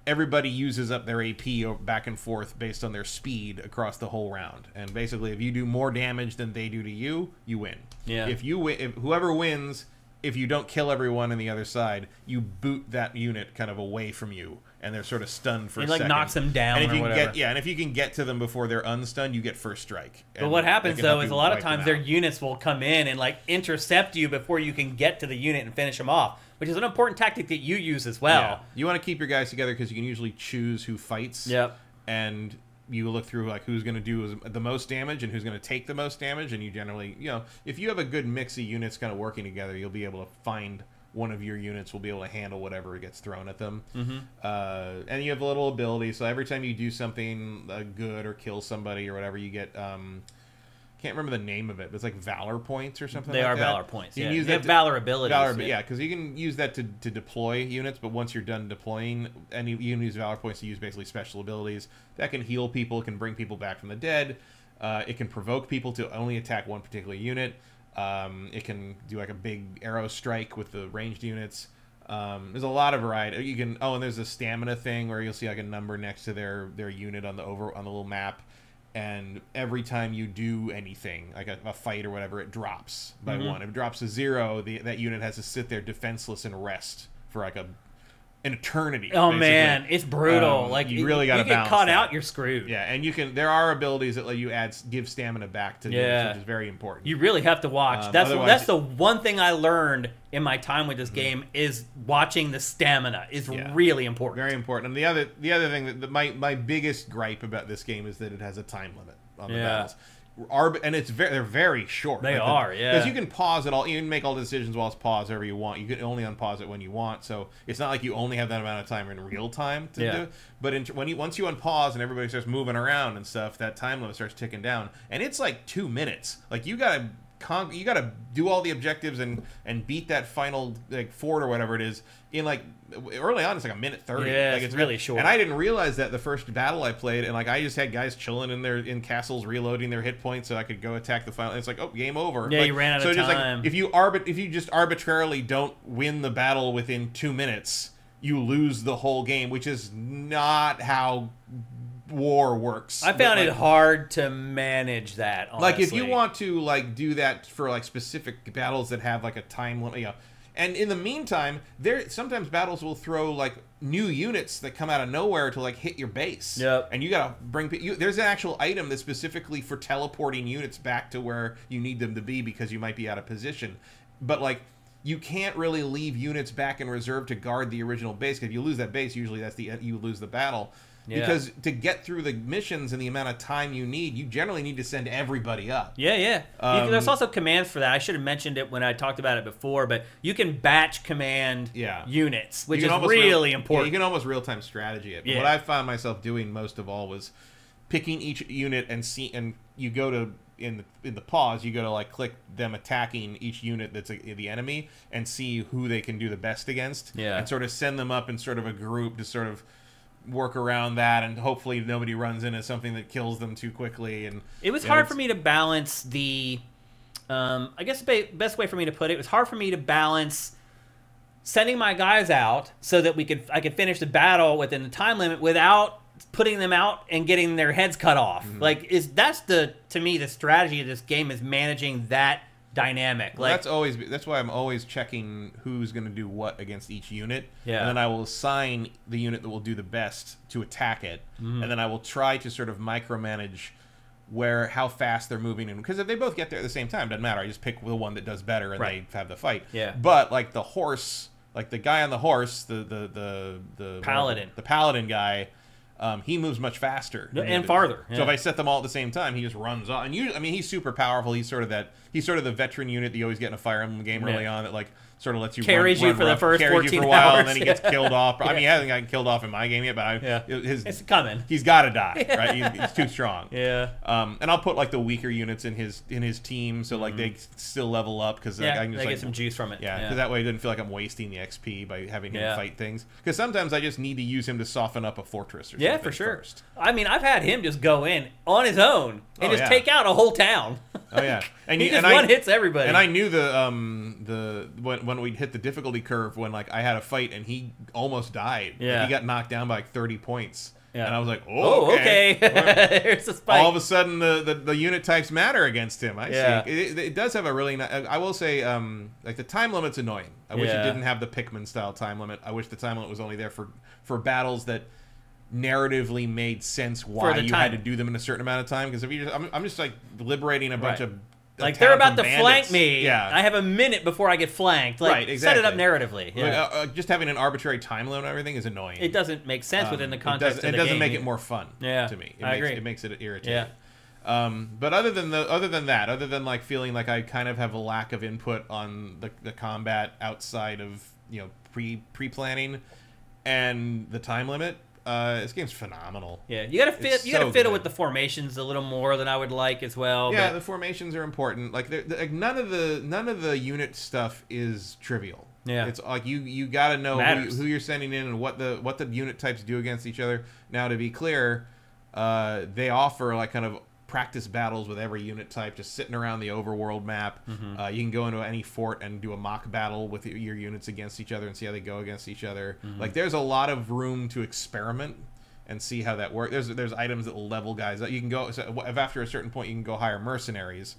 Everybody uses up their AP back and forth based on their speed across the whole round. And basically, if you do more damage than they do to you, you win. Yeah. If you win, if whoever wins, if you don't kill everyone on the other side, you boot that unit kind of away from you, and they're sort of stunned for It, a like, second. knocks them down And if you can get yeah, and if you can get to them before they're unstunned, you get first strike. But what happens though is a lot of times their units will come in and like intercept you before you can get to the unit and finish them off, which is an important tactic that you use as well. Yeah. You want to keep your guys together because you can usually choose who fights. Yep. And you look through like who's going to do the most damage and who's going to take the most damage, and you generally, you know, if you have a good mix of units kind of working together, you'll be able to find one of your units will be able to handle whatever gets thrown at them. Mm-hmm. Uh, and you have a little ability, so every time you do something uh, good or kill somebody or whatever, you get. Um, can't remember the name of it, but it's like valor points or something. They like are that. valor points. You Yeah. can use They that have to- valor abilities. Valor, yeah, because you can use that to, to deploy units, but once you're done deploying, and you, you can use Valor points to use basically special abilities that can heal people, it can bring people back from the dead. Uh, it can provoke people to only attack one particular unit. Um, it can do like a big arrow strike with the ranged units. Um, there's a lot of variety. You can oh, and there's a stamina thing where you'll see like a number next to their their unit on the over on the little map, and every time you do anything like a, a fight or whatever, it drops by Mm-hmm. one. If it drops to zero, the, that unit has to sit there defenseless and rest for like a an eternity. Oh basically. man, it's brutal. Um, like you really gotta you get caught that. out, you're screwed. Yeah, and you can. There are abilities that let you add give stamina back to Yeah. which is very important. You really have to watch. Um, that's that's the one thing I learned in my time with this game is watching the stamina is Yeah. really important. very important. And the other the other thing that, that my my biggest gripe about this game is that it has a time limit on the Yeah. battles. Arb- and it's very they're very short. They Like the- are, yeah. Because you can pause it all. You can make all the decisions while it's paused wherever you want. You can only unpause it when you want. So it's not like you only have that amount of time in real time to Yeah. do. But in, when you once you unpause and everybody starts moving around and stuff, that time limit starts ticking down, and it's like two minutes. Like you gotta. Con- you got to do all the objectives and and beat that final like fort or whatever it is in like early on. It's like a minute thirty. Yeah, like it's really short. And I didn't realize that the first battle I played, and like I just had guys chilling in their in castles, reloading their hit points, so I could go attack the final. It's like oh, game over. Yeah, Like, you ran out so of just time. like if you arbit if you just arbitrarily don't win the battle within two minutes, you lose the whole game, which is not how war works. I found like, it hard to manage that. Honestly. like if you want to like do that for like specific battles that have like a time limit you know and in the meantime there sometimes battles will throw like new units that come out of nowhere to like hit your base Yep. and you gotta bring you, there's an actual item that's specifically for teleporting units back to where you need them to be because you might be out of position but like you can't really leave units back in reserve to guard the original base because if you lose that base usually that's the you lose the battle Yeah. because to get through the missions and the amount of time you need you generally need to send everybody up Yeah, yeah. You- Um, there's also commands for that. I should have mentioned it when I talked about it before, but you can batch command Yeah. units, which is really real- important. Yeah, you can almost real time strategy it. What I found myself doing most of all was picking each unit and see, and you go to in the in the pause, you go to like click them attacking each unit that's a, the enemy and see who they can do the best against. Yeah. and sort of send them up in sort of a group to sort of work around that and hopefully nobody runs into something that kills them too quickly and It was hard for me to balance the. Um, I guess the best way for me to put it, it was hard for me to balance sending my guys out so that we could I could finish the battle within the time limit without putting them out and getting their heads cut off. Mm-hmm. Like is that's the to me the strategy of this game is managing that dynamic. Well, like that's always that's why I'm always checking who's going to do what against each unit. Yeah. And then I will assign the unit that will do the best to attack it, Mm-hmm. and then I will try to sort of micromanage where how fast they're moving in because if they both get there at the same time doesn't matter i just pick the one that does better and Right. they have the fight Yeah. but like the horse like the guy on the horse the the the the Paladin. the paladin guy um, he moves much faster and others. farther, So if I set them all at the same time, he just runs off. And you, I mean, he's super powerful. He's sort of that. He's sort of the veteran unit that you always get in a Fire Emblem game early Yeah. on that like sort of lets you Carries run, you run for the first carries you 14 for a while, hours. and then he gets killed off. I mean, he Yeah. hasn't gotten killed off in my game yet, but I, Yeah. his It's coming. he's got to die, right? He's, he's too strong. Yeah. Um, and I'll put like the weaker units in his in his team, so like they still level up because Mm-hmm. Yeah, I can they just get like, some juice from it. yeah, because that way it doesn't feel like I'm wasting the XP by having him Yeah. fight things. Because sometimes I just need to use him to soften up a fortress or Yeah, for sure. First. I mean, I've had him just go in on his own and Oh, just yeah. take out a whole town. Oh yeah, and he you- just and one I, hits everybody. And I knew the um the when when we hit the difficulty curve when like I had a fight and he almost died. Like, Yeah. he got knocked down by like thirty points. Yeah. And I was like, oh, oh, okay. okay. There's a spike. All of a sudden, the, the, the unit types matter against him. I Yeah. see. It, it, does have a really. ni- I will say, um, like the time limit's annoying. I wish it didn't have the Pikmin style time limit. I wish the time limit was only there for for battles that narratively made sense why you time. had to do them in a certain amount of time. Because if you just, I'm, I'm just like liberating a bunch Right. of like they're about to bandits. flank me. Yeah. I have a minute before I get flanked. Like, Right, Set it up exactly. narratively. Like, uh, uh, just having an arbitrary time limit and everything is annoying. it doesn't make sense Um, within the it context doesn't- of It doesn't make it more fun. Yeah, to me, it I makes, agree. It makes it irritating. Yeah. Um, but other than the other than that, other than like feeling like I kind of have a lack of input on the, the combat outside of you know pre pre planning and the time limit, uh, this game's phenomenal. Yeah, you gotta fit. It's You gotta so fiddle good. with the formations a little more than I would like as well. yeah, but- the formations are important. Like, they're- they're- like none of the none of the unit stuff is trivial. Yeah. it's like you you got to know who, who you're sending in and what the what the unit types do against each other. Now, to be clear, uh, they offer like kind of practice battles with every unit type, just sitting around the overworld map. Mm-hmm. Uh, you can go into any fort and do a mock battle with your units against each other and see how they go against each other. Mm-hmm. Like, there's a lot of room to experiment and see how that works. There's there's items that will level guys up. You can go so if after a certain point you can go hire mercenaries.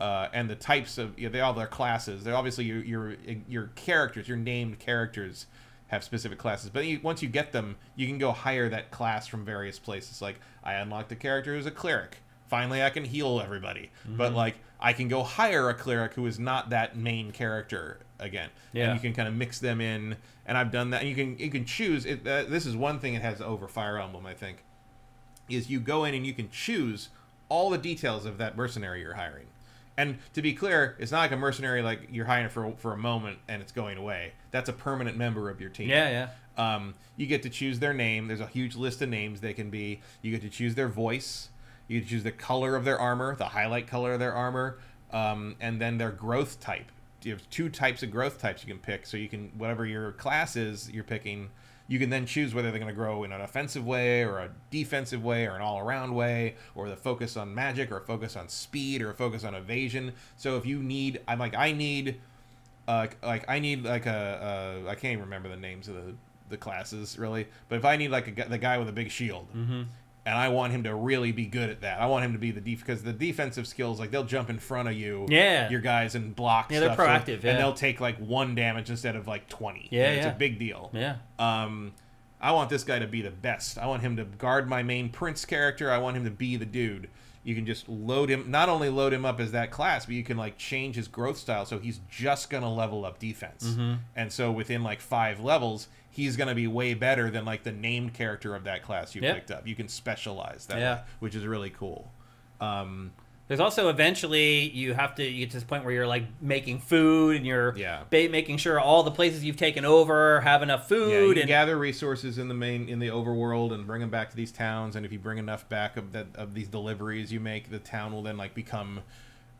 Uh, and the types of you know, they all their classes. They're obviously your your your characters, your named characters have specific classes. But you, once you get them, you can go hire that class from various places. Like I unlocked a character who's a cleric. Finally, I can heal everybody. But Mm-hmm. like I can go hire a cleric who is not that main character again. Yeah. And you can kind of mix them in. And I've done that. And you can you can choose. It, uh, this is one thing it has over Fire Emblem, I think, is you go in and you can choose all the details of that mercenary you're hiring. And to be clear, it's not like a mercenary like you're hiring for for a moment and it's going away. That's a permanent member of your team. yeah, yeah. Um, you get to choose their name. There's a huge list of names they can be. You get to choose their voice. You to choose the color of their armor, the highlight color of their armor, um, and then their growth type. You have two types of growth types you can pick. So you can whatever your class is you're picking, you can then choose whether they're going to grow in an offensive way or a defensive way or an all-around way, or the focus on magic or a focus on speed or a focus on evasion. So if you need, I'm like I need uh, like I need like a uh, can't even remember the names of the the classes really, but if I need like a, the guy with a big shield, Mm-hmm. And I want him to really be good at that, I want him to be the def because the defensive skills like they'll jump in front of you, Yeah. your guys and block, Yeah, they're stuff, so- proactive, yeah. and they'll take like one damage instead of like twenty. Yeah, it's a big deal. Yeah. Um, I want this guy to be the best. I want him to guard my main prince character. I want him to be the dude. You can just load him, not only load him up as that class, but you can like change his growth style so he's just gonna level up defense. Mm-hmm. And so within like five levels, he's gonna be way better than like the named character of that class you Yep. picked up. You can specialize that, Yeah. way, which is really cool. Um, There's also eventually you have to you get to this point where you're like making food and you're Yeah. ba- making sure all the places you've taken over have enough Yeah, you food can and gather resources in the main in the overworld and bring them back to these towns. And if you bring enough back of that of these deliveries you make, the town will then like become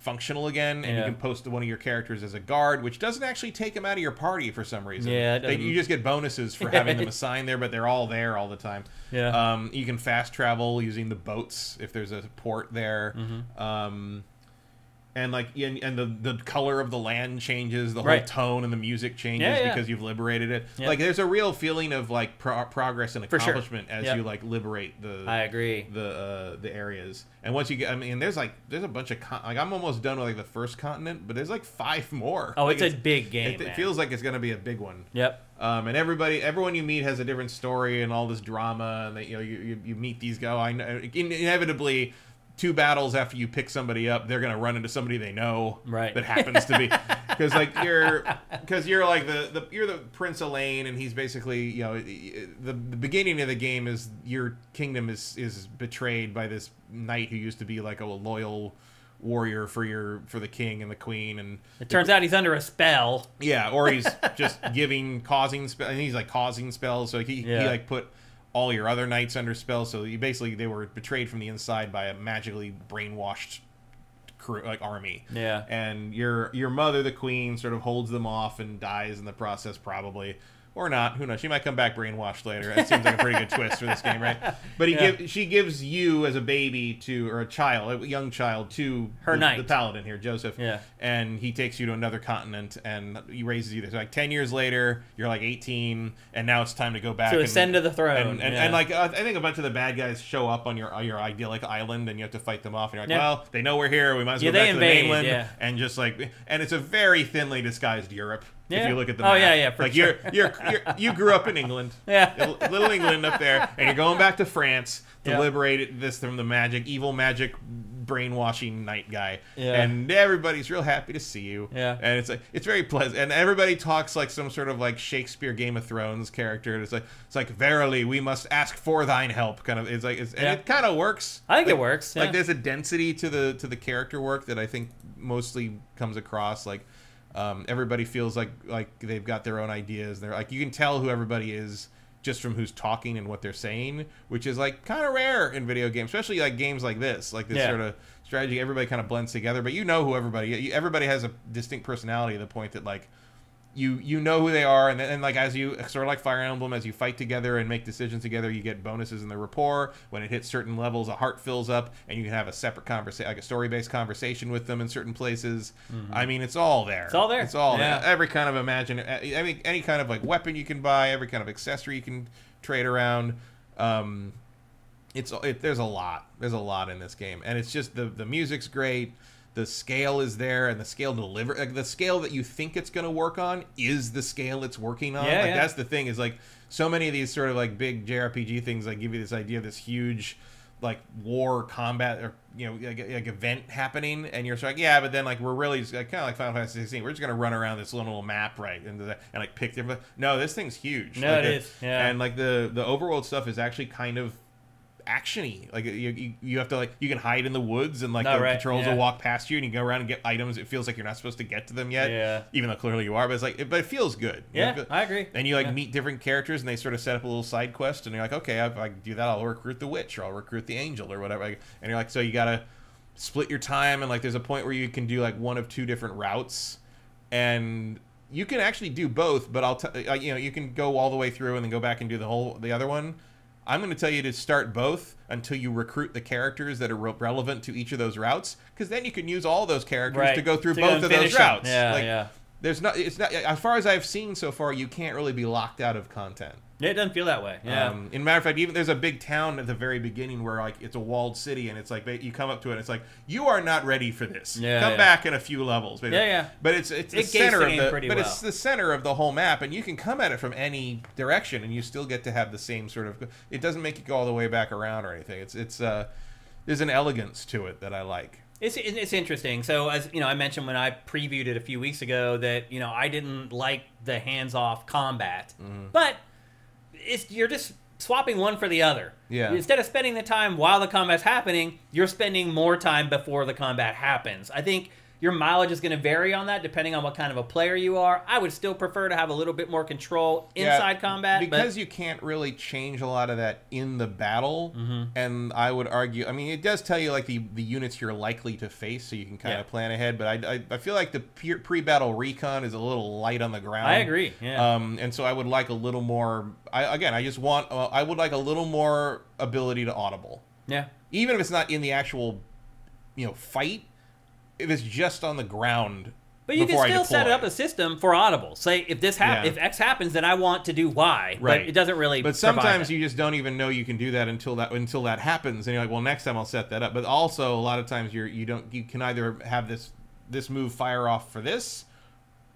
functional again, and you can post one of your characters as a guard, which doesn't actually take them out of your party for some reason. Yeah, They- you just get bonuses for having them assigned there, but they're all there all the time. Yeah. Um, you can fast travel using the boats if there's a port there. Mm-hmm. Um, and like and, and the the color of the land changes, the Right. whole tone and the music changes Yeah, yeah. because you've liberated it. Yeah. Like there's a real feeling of like pro- progress and For sure. accomplishment as Yep. you like liberate the I agree. the uh, the areas. And once you get, I mean, there's like there's a bunch of con- like I'm almost done with like the first continent, but there's like five more. Oh, Like, it's a big game. It, it feels like it's gonna be a big one. Yep. Um, and everybody, everyone you meet has a different story and all this drama, and you know, you, you, you meet these guys. I know, inevitably, two battles after you pick somebody up, they're gonna run into somebody they know Right. that happens to be because like you're because you're like the, the you're the Prince Alain and he's basically you know the, the beginning of the game is your kingdom is is betrayed by this knight who used to be like a loyal warrior for your for the king and the queen and It turns out he's under a spell. yeah, or he's just giving causing spell. And he's like causing spells. So he, Yeah. he like put all your other knights under spell. So you basically they were betrayed from the inside by a magically brainwashed crew like army. Yeah. And your your mother, the queen, sort of holds them off and dies in the process, probably. Or not, who knows? She might come back brainwashed later. That seems like a pretty good twist for this game, right? But he Yeah. give, she gives you as a baby to, or a child, a young child, to Her the, the paladin here, Josef Yeah. and he takes you to another continent and he raises you there. So like ten years later, you're like eighteen, and now it's time to go back To and, ascend to the throne, And, and, yeah. and, like uh, I think a bunch of the bad guys show up on your your idyllic island, and you have to fight them off. And you're like, Yeah. well, they know we're here. We might as Yeah, well go they back to the mainland yeah. and just like and it's a very thinly disguised Europe. Yeah. If you look at the Oh, map. yeah, yeah, for like sure. you're, you're you're you grew up in England. Yeah. little England up there, and you're going back to France to Yeah. liberate this from the magic, evil magic, brainwashing night guy. Yeah. And everybody's real happy to see you. Yeah. And it's like it's very pleasant, and everybody talks like some sort of like Shakespeare Game of Thrones character. And it's like it's like verily we must ask for thine help. Kind of it's like it's, Yeah. and it kind of works. I think it Like- works, Like there's a density to the to the character work that I think mostly comes across like. Um, everybody feels like like they've got their own ideas. They're like you can tell who everybody is just from who's talking and what they're saying, which is like kind of rare in video games, especially like games like this, like this Yeah. sort of strategy. Everybody kind of blends together, but you know who everybody. Everybody has a distinct personality to the point that like you you know who they are, and then and like as you sort of like Fire Emblem, as you fight together and make decisions together, you get bonuses in the rapport. When it hits certain levels, a heart fills up, and you can have a separate conversation, like a story based conversation with them in certain places. I mean, it's all there. It's all there. It's all Yeah. there. Every kind of imagine, I mean, any kind of like weapon you can buy, every kind of accessory you can trade around. Um, it's it, there's a lot there's a lot in this game and it's just the the music's great the scale is there and the scale deliver like the scale that you think it's going to work on is the scale it's working on Yeah, like yeah. that's the thing is like so many of these sort of like big jrpg things like give you this idea of this huge like war combat or you know like, like event happening and you're like yeah but then like we're really just like, kind of like final fantasy 16 we're just going to run around this little map right and, uh, and like pick different no this thing's huge No, like, it the- is, yeah. and like the the overworld stuff is actually kind of actiony. Like you, you, have to like you can hide in the woods and like No, the right, patrols yeah. will walk past you and you go around and get items. It feels like you're not supposed to get to them yet. Yeah. Even though clearly you are, but it's like it, but it feels good. Yeah, feel- I agree. And you like Yeah. meet different characters and they sort of set up a little side quest and you're like, okay, if I do that, I'll recruit the witch or I'll recruit the angel or whatever. And you're like, so you gotta split your time and like there's a point where you can do like one of two different routes and you can actually do both but i'll t- uh, you know you can go all the way through and then go back and do the whole the other one i'm going to tell you to start both until you recruit the characters that are re- relevant to each of those routes because then you can use all those characters Right. to go through To both and of those finish 'em. routes Yeah, like, yeah. there's not it's not as far as i've seen so far you can't really be locked out of content it doesn't feel that way. Yeah. um, in matter of fact, even there's a big town at the very beginning where like it's a walled city, and it's like you come up to it, and it's like you are not ready for this. Yeah, come yeah. back in a few levels. basically. Yeah, yeah. But it's it's the It center the of the but well. it's the center of the whole map, and you can come at it from any direction, and you still get to have the same sort of. It doesn't make you go all the way back around or anything. It's it's uh, there's an elegance to it that I like. It's, it's interesting. So as you know, I mentioned when I previewed it a few weeks ago that you know I didn't like the hands-off combat, Mm-hmm. but it's you're just swapping one for the other. Yeah. Instead of spending the time while the combat's happening, you're spending more time before the combat happens. I think your mileage is going to vary on that depending on what kind of a player you are. I would still prefer to have a little bit more control Yeah, inside combat, because but you can't really change a lot of that in the battle Mm-hmm. and i would argue i mean it does tell you like the, the units you're likely to face so you can kind Yeah. of plan ahead but i, I, I feel like the pre-battle recon is a little light on the ground I agree. Yeah. um, and so i would like a little more I, again i just want uh, i would like a little more ability to audible yeah. even if it's not in the actual you know fight if it's just on the ground But you can still set up a system for audible. Say if this hap- Yeah. if X happens, then I want to do Y. Right. But it doesn't really. But sometimes you just don't even know you can do that until that until that happens, and you're like, well, next time I'll set that up. But also, a lot of times you're you don't you can either have this this move fire off for this,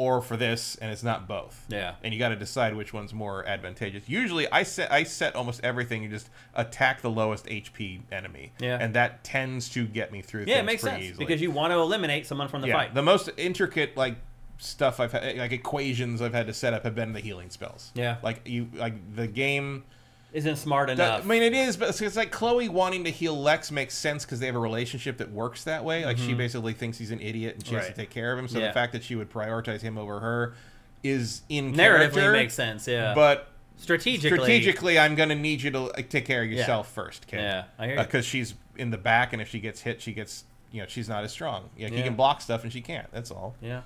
or for this, and it's not both. Yeah. And you got to decide which one's more advantageous. Usually, I set I set almost everything. You just attack the lowest HP enemy. Yeah. And that tends to get me through. Yeah, it makes pretty sense easily. because you want to eliminate someone from the yeah, fight. the most intricate like stuff I've had, like equations I've had to set up have been the healing spells. Yeah. Like you, like the game. Isn't smart That- enough. I mean, it is, but it's, it's like Chloe wanting to heal Lex makes sense because they have a relationship that works that way. Like she basically thinks he's an idiot and she has Mm-hmm. To take care of him. So Yeah. the fact that she would prioritize him over her is in Narratively character, makes sense. Yeah. But strategically, strategically, I'm going to need you to like, take care of yourself first, kid. Yeah, I hear you. Because she's in the back, and if she gets hit, she gets you know she's not as strong. Yeah, Yeah. he can block stuff and she can't. That's all. Yeah.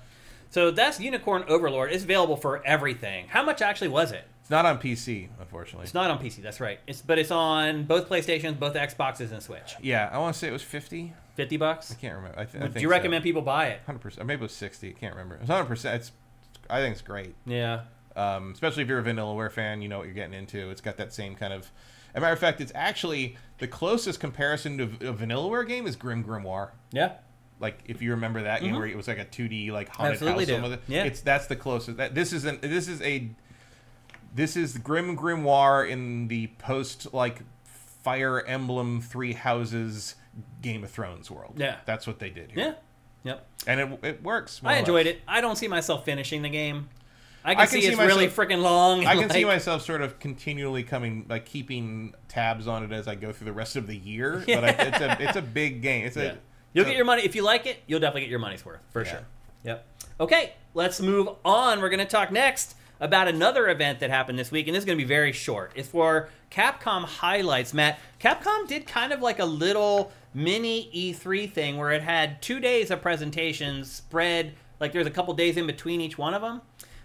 So that's Unicorn Overlord. It's available for everything. How much actually was it? It's not on PC, unfortunately. It's not on PC. That's right. It's but it's on both PlayStations, both Xboxes, and Switch. Yeah, I want to say it was 50. Fifty bucks. I can't remember. I, th- I think you recommend people buy it? Hundred percent. Maybe it was sixty. I can't remember. It's hundred percent. It's. I think it's great. Yeah. Um, especially if you're a Vanillaware fan, you know what you're getting into. It's got that same kind of. As a matter of fact, it's actually the closest comparison to a Vanillaware game is Grim Grimoire. Yeah. Like if you remember that game where it was like a 2D like haunted Mm-hmm. Absolutely house. do. Some of it. Yeah. It's that's the closest. That this is an this is a this is the Grim Grimoire in the post like Fire Emblem Three Houses Game of Thrones world. Yeah. that's what they did. Here. Yeah. Yep. and it, it works. I enjoyed it. I don't see myself finishing the game. I can, I can see, see it's really myself- freaking long. I can see myself sort of continually coming, like keeping tabs on it as I go through the rest of the year. Yeah. But I, it's a it's a big game. It's a You'll get your money if you like it. You'll definitely get your money's worth for Yeah. sure. Yep. Okay, let's move on. We're going to talk next about another event that happened this week, and this is going to be very short. It's for Capcom highlights. Matt, Capcom did kind of like a little mini E3 thing where it had two days of presentations spread. Like there's a couple days in between each one of them.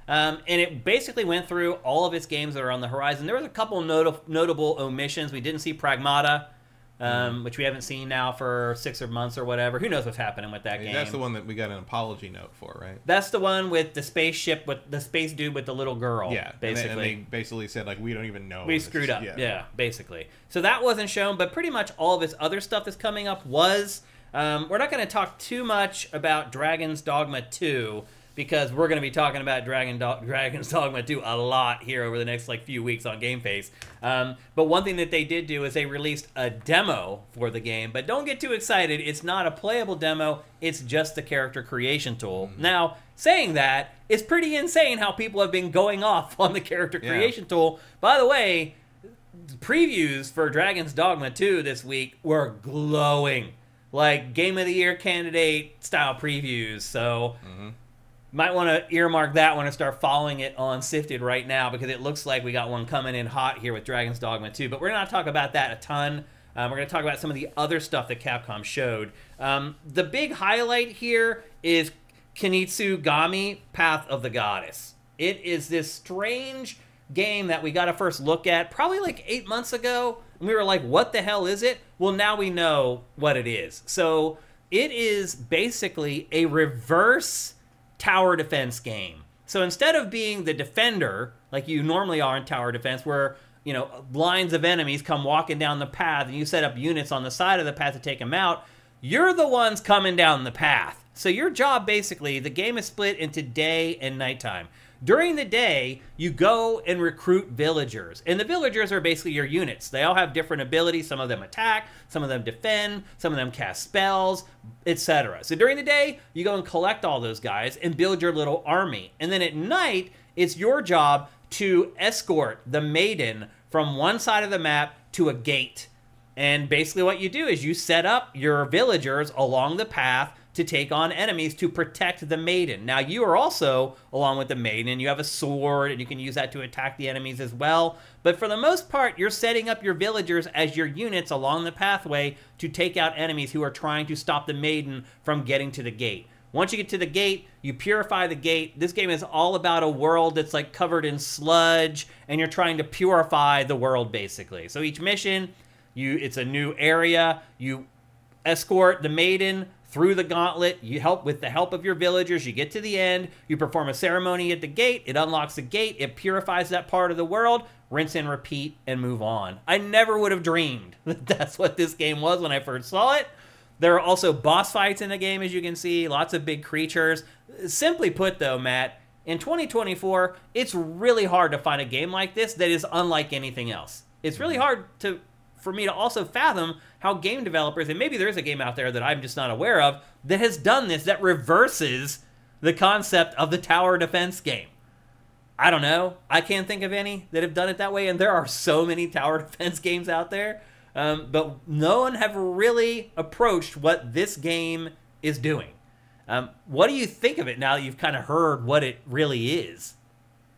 Um, and it basically went through all of its games that are on the horizon. There was a couple nota- notable omissions. We didn't see Pragmata, um, which we haven't seen now for six or months or whatever. Who knows what's happening with that game? That's the one that we got an apology note for, right? That's the one with the spaceship with the space dude with the little girl. Yeah, and they- basically. and they, basically said like we don't even know. we screwed up. Yeah. basically. So that wasn't shown, but pretty much all of its other stuff that's coming up was. Um, we're not going to talk too much about Dragon's Dogma 2 because we're going to be talking about Dragon Do- Dragon's Dogma 2 a lot here over the next like few weeks on Game Face. Um, but one thing that they did do is they released a demo for the game, but don't get too excited. It's not a playable demo. It's just a character creation tool. Now, saying that, it's pretty insane how people have been going off on the character Yeah. creation tool. By the way, previews for Dragon's Dogma 2 this week were glowing. Like game of the year candidate style previews. So might want to earmark that one and start following it on SIFTD right now because it looks like we got one coming in hot here with Dragon's Dogma 2. But we're going to talk about that a ton. Um, we're going to talk about some of the other stuff that Capcom showed. Um, the big highlight here is Kunitsu-Gami Path of the Goddess. It is this strange game that we got a first look at probably like eight months ago. And we were like, what the hell is it? Well, now we know what it is. So it is basically a reverse tower defense game. So instead of being the defender like you normally are in tower defense, where you know lines of enemies come walking down the path and you set up units on the side of the path to take them out, you're the ones coming down the path. So your job basically, the game is split into day and nighttime. During the day, you go and recruit villagers. And the villagers are basically your units. They all have different abilities. Some of them attack, some of them defend, some of them cast spells, etc. So during the day, you go and collect all those guys and build your little army. And then at night, it's your job to escort the maiden from one side of the map to a gate. And basically, what you do is you set up your villagers along the path to take on enemies to protect the maiden. Now, you are also, along with the maiden, you have a sword and you can use that to attack the enemies as well. But for the most part, you're setting up your villagers as your units along the pathway to take out enemies who are trying to stop the maiden from getting to the gate. Once you get to the gate, you purify the gate. This game is all about a world that's like covered in sludge, and you're trying to purify the world basically. So each mission, you it's a new area. You escort the maiden through the gauntlet. You help with the help of your villagers. You get to the end. You perform a ceremony at the gate. It unlocks the gate. It purifies that part of the world. Rinse and repeat and move on. I never would have dreamed that that's what this game was when I first saw it. There are also boss fights in the game, as you can see. Lots of big creatures. Simply put, though, Matt, In 2024, it's really hard to find a game like this that is unlike anything else. It's really mm-hmm. hard to for me to also fathom how game developers and maybe there is a game out there that I'm just not aware of that has done this that reverses the concept of the tower defense game. I don't know. I can't think of any that have done it that way, and there are so many tower defense games out there. Um, but no one have really approached what this game is doing. Um, what do you think of it now that you've kind of heard what it really is?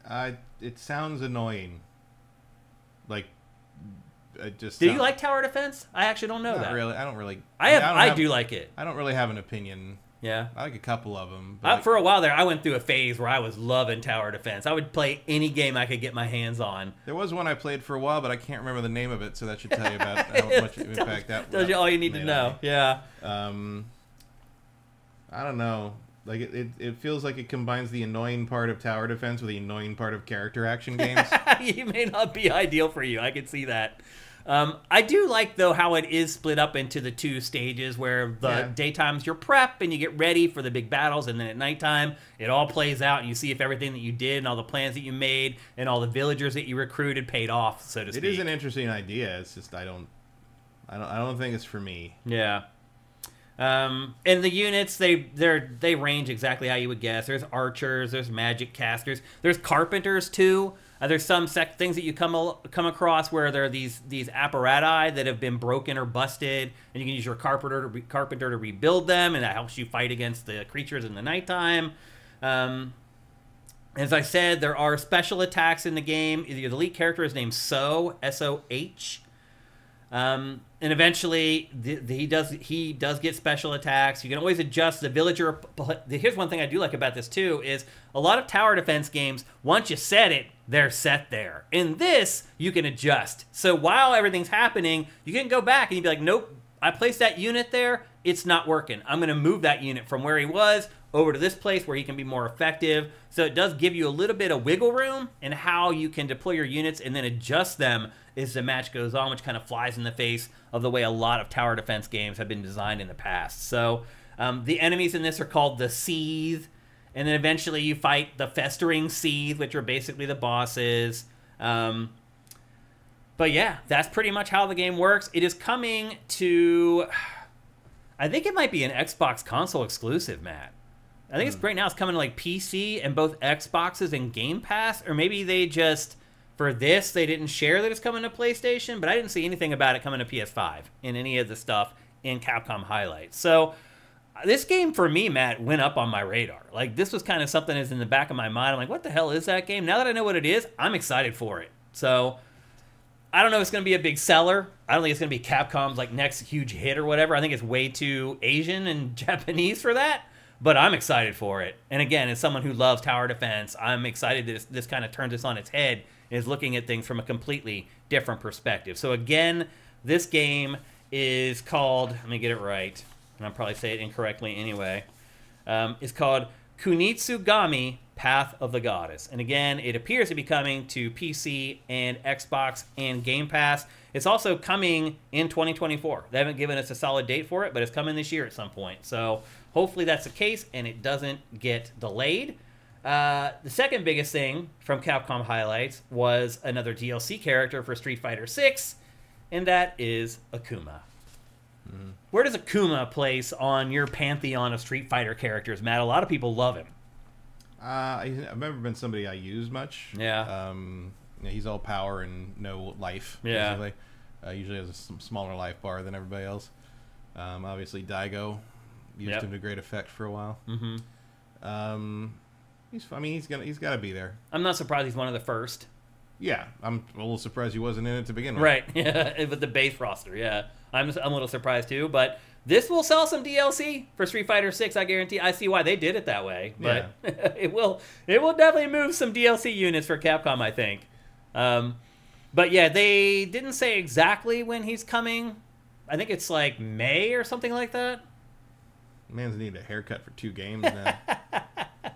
Uh, it sounds annoying. Like, it just. Do you like tower defense? I actually don't know Not that. really. I don't really. I have. don't I, have- do like it. I don't really have an opinion. Yeah. I like a couple of them. Uh, for a while there, I went through a phase where I was loving tower defense. I would play any game I could get my hands on. there was one I played for a while, but I can't remember the name of it, so that should tell you about how much impact that. Tells you all you need to know. Yeah. Um, I don't know. Like it, it, it feels like it combines the annoying part of tower defense with the annoying part of character action games. it may not be ideal for you. I can see that. Um, I do like though how it is split up into the two stages where the Yeah. daytime's your prep and you get ready for the big battles, and then at nighttime it all plays out and you see if everything that you did and all the plans that you made and all the villagers that you recruited paid off, so to it speak. It is an interesting idea. It's just I don't, I don't, I don't think it's for me. Yeah. Um, and the units they they they range exactly how you would guess. There's archers, there's magic casters, there's carpenters too. Uh, there's some sec- things that you come al- come across where there are these these apparati that have been broken or busted, and you can use your carpenter to re- carpenter to rebuild them, and that helps you fight against the creatures in the nighttime. Um, as I said, there are special attacks in the game. The elite character is named So S O H. Um, and eventually, the, the, he does he does get special attacks. You can always adjust the villager. Here's one thing I do like about this too is a lot of tower defense games. Once you set it, they're set there. In this, you can adjust. So while everything's happening, you can go back and you'd be like, nope, I placed that unit there. It's not working. I'm going to move that unit from where he was over to this place where he can be more effective. So it does give you a little bit of wiggle room in how you can deploy your units and then adjust them as the match goes on, which kind of flies in the face of the way a lot of tower defense games have been designed in the past. So um, the enemies in this are called the Seethe, and then eventually you fight the Festering Seethe, which are basically the bosses. Um, but yeah, that's pretty much how the game works. It is coming to. I think it might be an Xbox console exclusive, Matt. I think it's right now it's coming to like PC and both Xboxes and Game Pass, or maybe they just for this they didn't share that it's coming to PlayStation, but I didn't see anything about it coming to PS5 in any of the stuff in Capcom highlights. So this game for me, Matt, went up on my radar. Like this was kind of something that's in the back of my mind. I'm like, what the hell is that game? Now that I know what it is, I'm excited for it. So I don't know if it's going to be a big seller. I don't think it's going to be Capcom's like next huge hit or whatever. I think it's way too Asian and Japanese for that. But I'm excited for it. And again, as someone who loves tower defense, I'm excited that this, this kind of turns this on its head is looking at things from a completely different perspective. So again, this game is called. Let me get it right, and I'll probably say it incorrectly anyway. Um, it's called Kunitsugami Path of the Goddess. And again, it appears to be coming to PC and Xbox and Game Pass. It's also coming in 2024. They haven't given us a solid date for it, but it's coming this year at some point. So hopefully that's the case and it doesn't get delayed. Uh, the second biggest thing from Capcom highlights was another DLC character for Street Fighter 6, and that is Akuma. Where does Akuma place on your pantheon of Street Fighter characters, Matt? A lot of people love him. Uh, I- I've never been somebody I use much. Yeah. Um, he's all power and no life. Yeah. Basically. Uh, usually has a smaller life bar than everybody else. Um, obviously, Daigo used Yep. him to great effect for a while. Mm-hmm. Um, he's. I mean, he's gonna. He's got to be there. I'm not surprised he's one of the first. Yeah, I'm a little surprised he wasn't in it to begin with. Right. Yeah. With the base roster. Yeah. I'm, I'm a little surprised too, but this will sell some DLC for Street Fighter 6, I guarantee. I see why they did it that way, but it will it will definitely move some DLC units for Capcom, I think. Um, but yeah, they didn't say exactly when he's coming. I think it's like May or something like that. Man's need a haircut for two games now.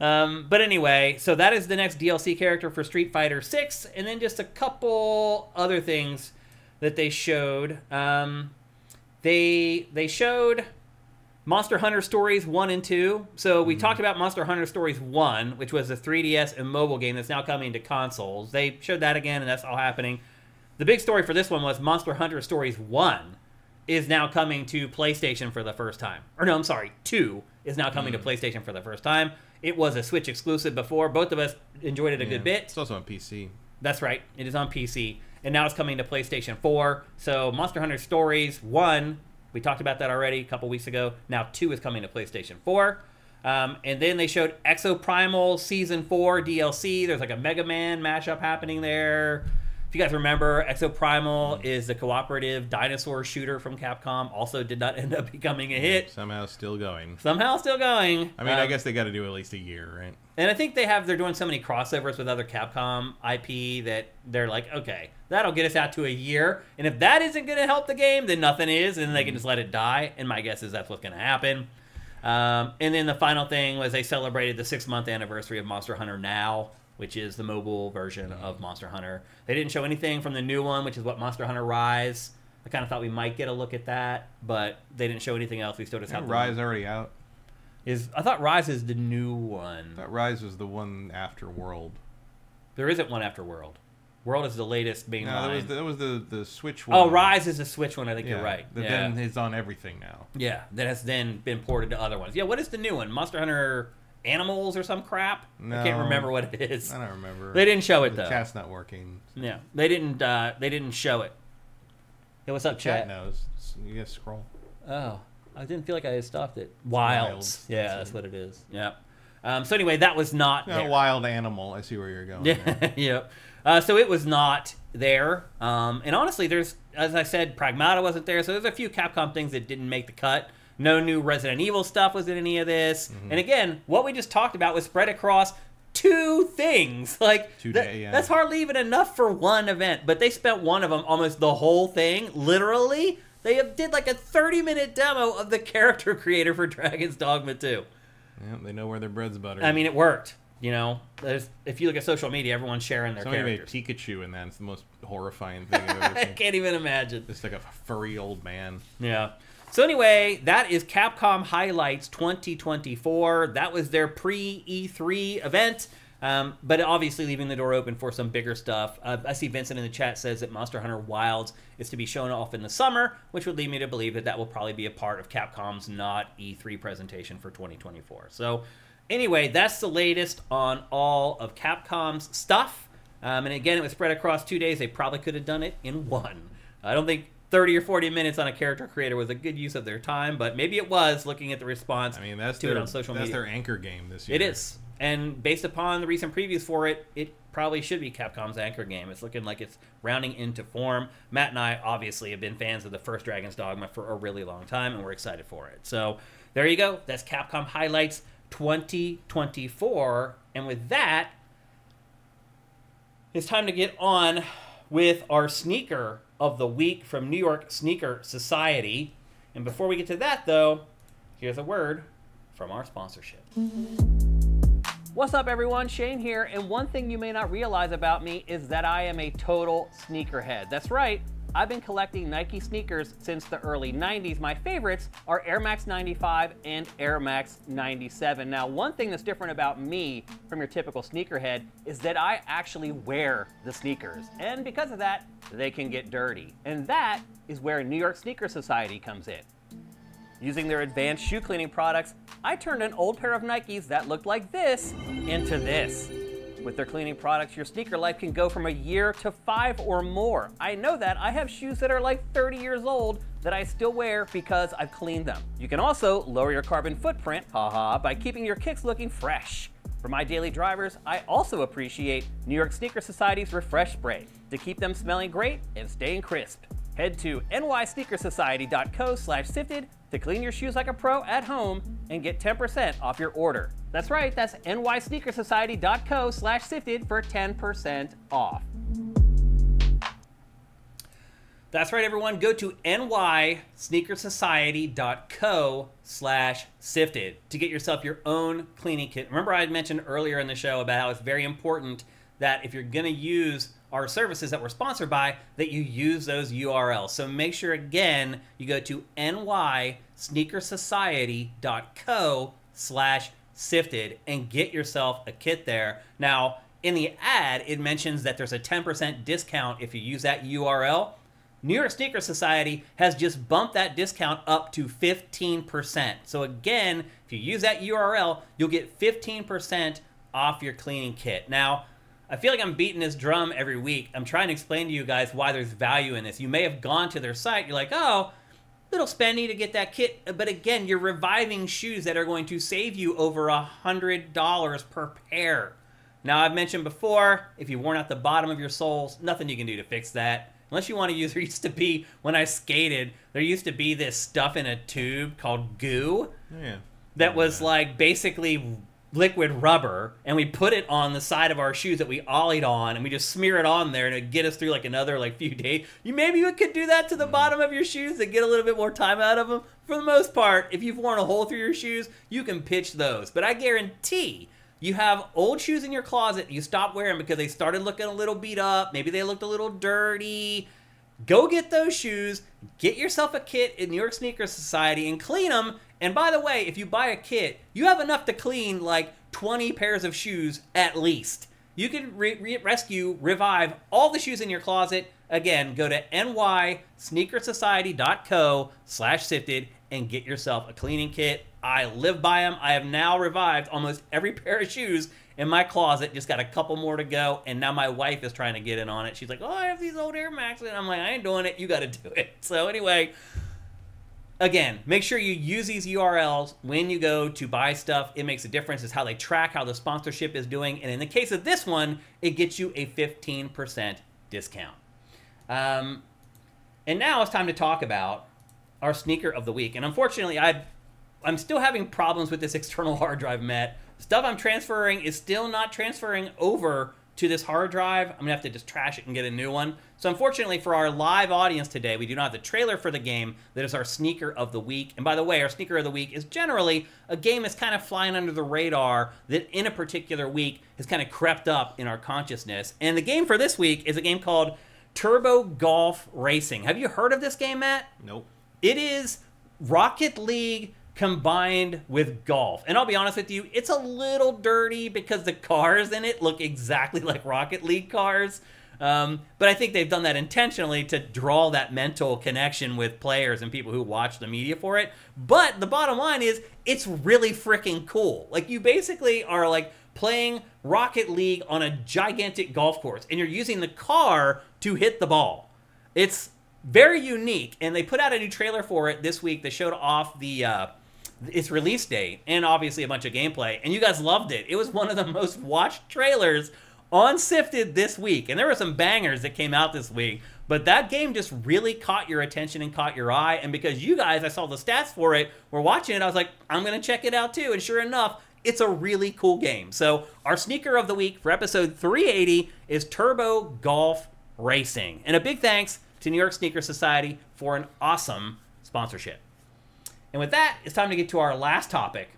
Um, but anyway, so that is the next DLC character for Street Fighter 6, and then just a couple other things that they showed. Um, they they showed Monster Hunter Stories 1 and 2. So Mm-hmm. we talked about Monster Hunter Stories 1, which was a 3DS and mobile game that's now coming to consoles. They showed that again, and that's all happening. The big story for this one was Monster Hunter Stories 1 is now coming to PlayStation for the first time. Or no, I'm sorry, 2 is now coming Mm. to PlayStation for the first time. It was a Switch exclusive before. Both of us enjoyed it a Yeah. good bit. It's also on PC. That's right. It is on PC, and now it's coming to PlayStation 4. So Monster Hunter Stories 1, we talked about that already a couple weeks ago. Now 2 is coming to PlayStation 4. Um, and then they showed Exoprimal Season 4 DLC. There's like a Mega Man mashup happening there. If you guys remember, Exoprimal is the cooperative dinosaur shooter from Capcom. Also did not end up becoming a hit. Somehow still going. Somehow still going. I mean, I Um, guess they got to do at least a year, right? and I think they have they're doing so many crossovers with other Capcom IP that they're like, okay, that'll get us out to a year. And if that isn't going to help the game, then nothing is, and they can just let it die. And my guess is that's what's going to happen. Um, and then the final thing was they celebrated the six month anniversary of Monster Hunter Now, which is the mobile version of mm-hmm. Monster Hunter. They didn't show anything from the new one, which is what Monster Hunter Rise. I kind of thought we might get a look at that, but they didn't show anything else. We still just have Rise already out. Is I thought Rise is the new one. That Rise is the one after World. There isn't one after World. World is the latest main No, that was the, that was the the Switch oh, one. oh, Rise is the Switch one. I think Yeah, you're right. That yeah. then is on everything now. yeah, that has then been ported to other ones. Yeah, what is the new one? Monster Hunter Animals or some crap? I can't remember what it is. I don't remember. They didn't show it the though. chat's not working. Yeah, they didn't. Uh, they didn't show it. Hey, what's up, Chat chat? knows. You gotta scroll. Oh, I didn't feel like I had stopped it. Wilds. Wilds. Yeah, That's that's what it is. Yeah. Um, so anyway, that was not No, there. wild animal. I see where you're going. Yeah, yep. Uh, so it was not there. Um, and honestly, there's, as I said, Pragmata wasn't there. So there's a few Capcom things that didn't make the cut. No new Resident Evil stuff was in any of this. Mm-hmm. And again, what we just talked about was spread across two things. Like Two that- day, yeah. that's hardly even enough for one event. But they spent one of them almost the whole thing, literally. They have- did like a 30 minute demo of the character creator for Dragon's Dogma 2. Yeah, they know where their bread's buttered. I mean, it worked. You know, There's, if you look at social media, everyone's sharing their somebody made characters. Pikachu in that. It's the most horrifying thing I've ever I can't even imagine. It's like a furry old man. Yeah. So anyway, that is Capcom Highlights 2024. That was their pre E3 event. Um, but obviously leaving the door open for some bigger stuff. Uh, I see Vincent in the chat says that Monster Hunter Wilds is to be shown off in the summer, which would lead me to believe that that will probably be a part of Capcom's not E3 presentation for 2024. So anyway, that's the latest on all of Capcom's stuff. Um, and again, it was spread across two days. They probably could have done it in one. I don't think 30 or 40 minutes on a character creator was a good use of their time, but maybe it was looking at the response I mean, that's to their it on social that's media. That's their anchor game this year. It is. And based upon the recent previews for it, it probably should be Capcom's anchor game. It's looking like it's rounding into form. Matt and I obviously have been fans of the first Dragon's Dogma for a really long time, and we're excited for it. So there you go. That's Capcom Highlights 2024. And with that, it's time to get on with our sneaker of the week from New York Sneaker Society. And before we get to that, though, here's a word from our sponsorship. What's up, everyone? Shane here, and one thing you may not realize about me is that I am a total sneakerhead. That's right. I've been collecting Nike sneakers since the early 90s. My favorites are Air Max 95 and Air Max 97. Now, one thing that's different about me from your typical sneakerhead is that I actually wear the sneakers. And because of that, they can get dirty. And that is where New York Sneaker Society comes in. Using their advanced shoe cleaning products, I turned an old pair of Nikes that looked like this into this. With their cleaning products, your sneaker life can go from a year to five or more. I know that. I have shoes that are like 30 years old that I still wear because I've cleaned them. You can also lower your carbon footprint, haha, by keeping your kicks looking fresh. For my daily drivers, I also appreciate New York Sneaker Society's Refresh Spray to keep them smelling great and staying crisp. Head to nysneakersociety.co slash sifted to clean your shoes like a pro at home and get 10% off your order. That's right, that's nysneakersociety.co slash sifted for 10% off. That's right, everyone. Go to nysneakersociety.co slash sifted to get yourself your own cleaning kit. Remember I mentioned earlier in the show about how it's very important that if you're going to use our services that we're sponsored by that you use those URLs. So make sure again you go to nysneakersociety.co slash sifted and get yourself a kit there. Now, in the ad, it mentions that there's a 10% discount if you use that URL. New York Sneaker Society has just bumped that discount up to 15%. So again, if you use that URL, you'll get 15% off your cleaning kit. Now, I feel like I'm beating this drum every week. I'm trying to explain to you guys why there's value in this. You may have gone to their site, you're like, oh, little spendy to get that kit. But again, you're reviving shoes that are going to save you over a $100 per pair. Now, I've mentioned before, if you've worn out the bottom of your soles, nothing you can do to fix that. Unless you want to use, there used to be, when I skated, there used to be this stuff in a tube called goo. Oh, yeah. That was like basically liquid rubber, and we put it on the side of our shoes that we ollied on, and we just smear it on there to get us through like another like few days. You maybe you could do that to the mm-hmm. bottom of your shoes to get a little bit more time out of them. For the most part, if you've worn a hole through your shoes, you can pitch those. But I guarantee you have old shoes in your closet you stopped wearing because they started looking a little beat up. Maybe they looked a little dirty. Go get those shoes, get yourself a kit in New York Sneaker Society, and clean them. And by the way, if you buy a kit, you have enough to clean like 20 pairs of shoes at least. You can re- re- rescue, revive all the shoes in your closet. Again, go to nysneakersociety.co slash sifted and get yourself a cleaning kit. I live by them. I have now revived almost every pair of shoes in my closet. Just got a couple more to go, and now my wife is trying to get in on it. She's like, "Oh, I have these old Air Maxes," and I'm like, "I ain't doing it. You got to do it." So anyway, again, make sure you use these URLs when you go to buy stuff. It makes a difference. It's how they track how the sponsorship is doing, and in the case of this one, it gets you a 15% discount. Um, and now it's time to talk about our sneaker of the week. And unfortunately, I I'm still having problems with this external hard drive, Matt. Stuff I'm transferring is still not transferring over to this hard drive. I'm gonna have to just trash it and get a new one. So unfortunately for our live audience today, we do not have the trailer for the game that is our sneaker of the week. And by the way, our sneaker of the week is generally a game that's kind of flying under the radar that in a particular week has kind of crept up in our consciousness. And the game for this week is a game called Turbo Golf Racing. Have you heard of this game, Matt? Nope. It is Rocket League combined with golf. And I'll be honest with you, it's a little dirty because the cars in it look exactly like Rocket League cars. Um, but I think they've done that intentionally to draw that mental connection with players and people who watch the media for it. But the bottom line is, it's really freaking cool. Like, you basically are like playing Rocket League on a gigantic golf course, and you're using the car to hit the ball. It's very unique, and they put out a new trailer for it this week. They showed off the uh, its release date and obviously a bunch of gameplay, and you guys loved it. It was one of the most watched trailers on SIFTD this week, and there were some bangers that came out this week. But that game just really caught your attention and caught your eye, and because you guys, I saw the stats for it, were watching it, I was like, I'm gonna check it out too. And sure enough, it's a really cool game. So our sneaker of the week for episode 380 is Turbo Golf Racing, and a big thanks to New York Sneaker Society for an awesome sponsorship. And with that, it's time to get to our last topic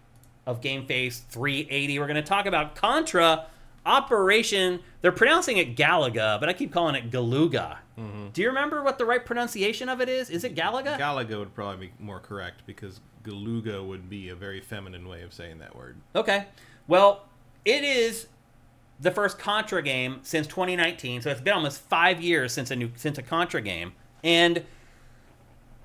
of Game Face 380. We're going to talk about Contra Operation. They're pronouncing it Galaga, but I keep calling it Galuga. Mm-hmm. Do you remember what the right pronunciation of it is? Is it Galaga? Galaga would probably be more correct because Galuga would be a very feminine way of saying that word. Okay. Well, it is the first Contra game since 2019, so it's been almost five years since a new since a Contra game, and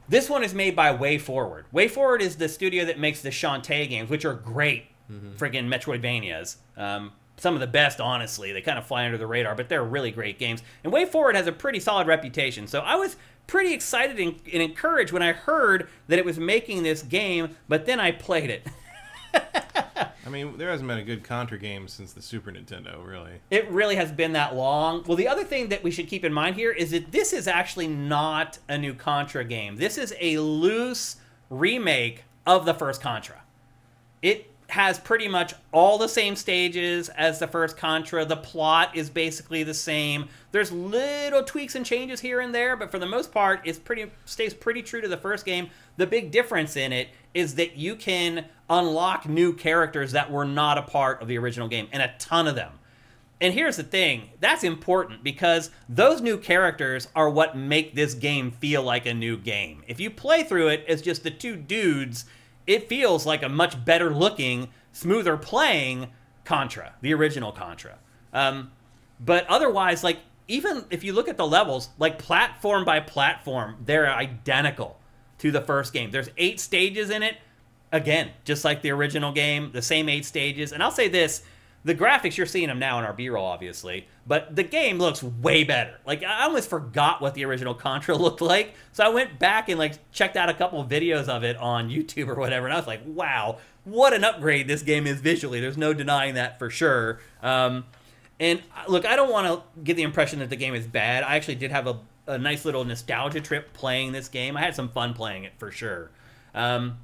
this one is made by WayForward. WayForward is the studio that makes the Shantae games, which are great mm-hmm. friggin' Metroidvanias. Um, some of the best, honestly. They kind of fly under the radar, but they're really great games. And WayForward has a pretty solid reputation. So I was pretty excited and, and encouraged when I heard that it was making this game, but then I played it. I mean, there hasn't been a good Contra game since the Super Nintendo, really. It really has been that long. Well, the other thing that we should keep in mind here is that this is actually not a new Contra game. This is a loose remake of the first Contra. It has pretty much all the same stages as the first Contra. The plot is basically the same. There's little tweaks and changes here and there, but for the most part, it pretty stays pretty true to the first game. The big difference in it is that you can unlock new characters that were not a part of the original game, and a ton of them. And here's the thing that's important because those new characters are what make this game feel like a new game. If you play through it as just the two dudes, it feels like a much better looking, smoother playing Contra, the original Contra. Um, but otherwise, like, even if you look at the levels, like platform by platform, they're identical to the first game. There's eight stages in it. Again, just like the original game, the same eight stages. And I'll say this the graphics you're seeing them now in our b-roll obviously but the game looks way better. Like i almost forgot what the original contra looked like. So i went back and like checked out a couple of videos of it on youtube or whatever and i was like wow what an upgrade this game is visually. There's no denying that for sure. Um, and uh, look i don't want to get the impression that the game is bad. I actually did have a, a nice little nostalgia trip playing this game. I had some fun playing it for sure. Um,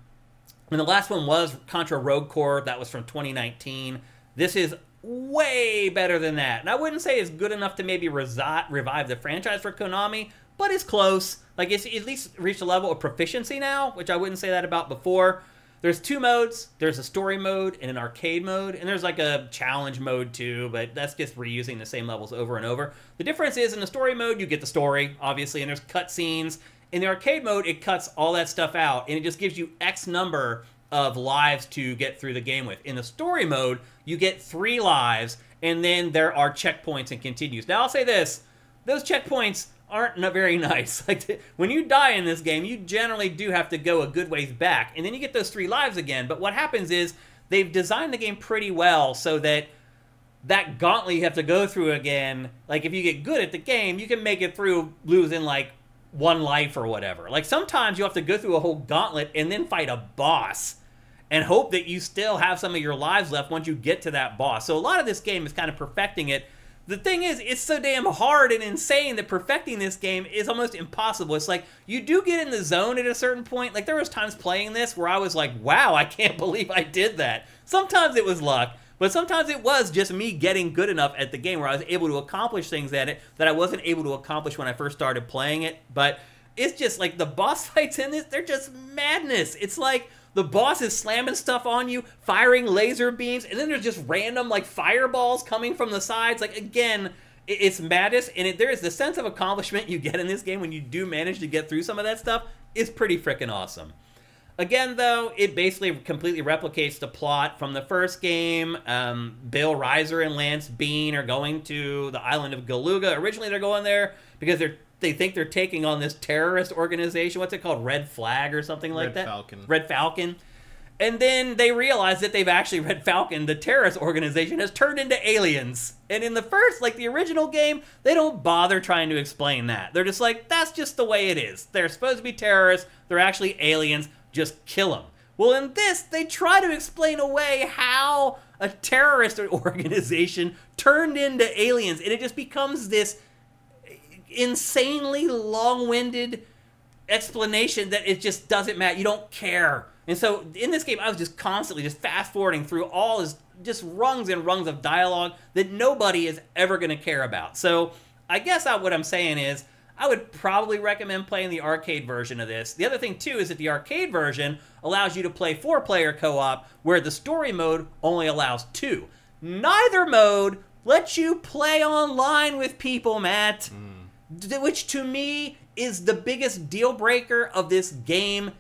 and the last one was contra rogue corps that was from 2019 this is way better than that. And I wouldn't say it's good enough to maybe revive the franchise for Konami, but it's close. Like it's at least reached a level of proficiency now, which I wouldn't say that about before. There's two modes. There's a story mode and an arcade mode, and there's like a challenge mode too, but that's just reusing the same levels over and over. The difference is in the story mode, you get the story, obviously, and there's cutscenes. In the arcade mode, it cuts all that stuff out, and it just gives you X number of lives to get through the game with. In the story mode, you get three lives, and then there are checkpoints and continues. Now, I'll say this those checkpoints aren't very nice. Like when you die in this game, you generally do have to go a good ways back, and then you get those three lives again. But what happens is they've designed the game pretty well so that that gauntlet you have to go through again. Like if you get good at the game, you can make it through losing like one life or whatever. Like sometimes you have to go through a whole gauntlet and then fight a boss and hope that you still have some of your lives left once you get to that boss. So a lot of this game is kind of perfecting it. The thing is, it's so damn hard and insane that perfecting this game is almost impossible. It's like you do get in the zone at a certain point. Like there was times playing this where I was like, "Wow, I can't believe I did that." Sometimes it was luck, but sometimes it was just me getting good enough at the game where I was able to accomplish things at it that I wasn't able to accomplish when I first started playing it. But it's just like the boss fights in this, they're just madness. It's like the boss is slamming stuff on you, firing laser beams, and then there's just random like fireballs coming from the sides. Like again, it's madness, and it, there is the sense of accomplishment you get in this game when you do manage to get through some of that stuff is pretty freaking awesome. Again, though, it basically completely replicates the plot from the first game. Um, Bill Rizer and Lance Bean are going to the island of Galuga. Originally, they're going there because they're they think they're taking on this terrorist organization. What's it called? Red Flag or something like Red that? Falcon. Red Falcon. And then they realize that they've actually Red Falcon, the terrorist organization, has turned into aliens. And in the first, like the original game, they don't bother trying to explain that. They're just like, that's just the way it is. They're supposed to be terrorists. They're actually aliens. Just kill them. Well, in this, they try to explain away how a terrorist organization turned into aliens, and it just becomes this insanely long-winded explanation that it just doesn't matter. You don't care. And so in this game, I was just constantly just fast forwarding through all this just rungs and rungs of dialogue that nobody is ever going to care about. So I guess I, what I'm saying is I would probably recommend playing the arcade version of this. The other thing too is that the arcade version allows you to play four-player co-op, where the story mode only allows two. Neither mode lets you play online with people, Matt. Mm. Which to me is the biggest deal breaker of this game,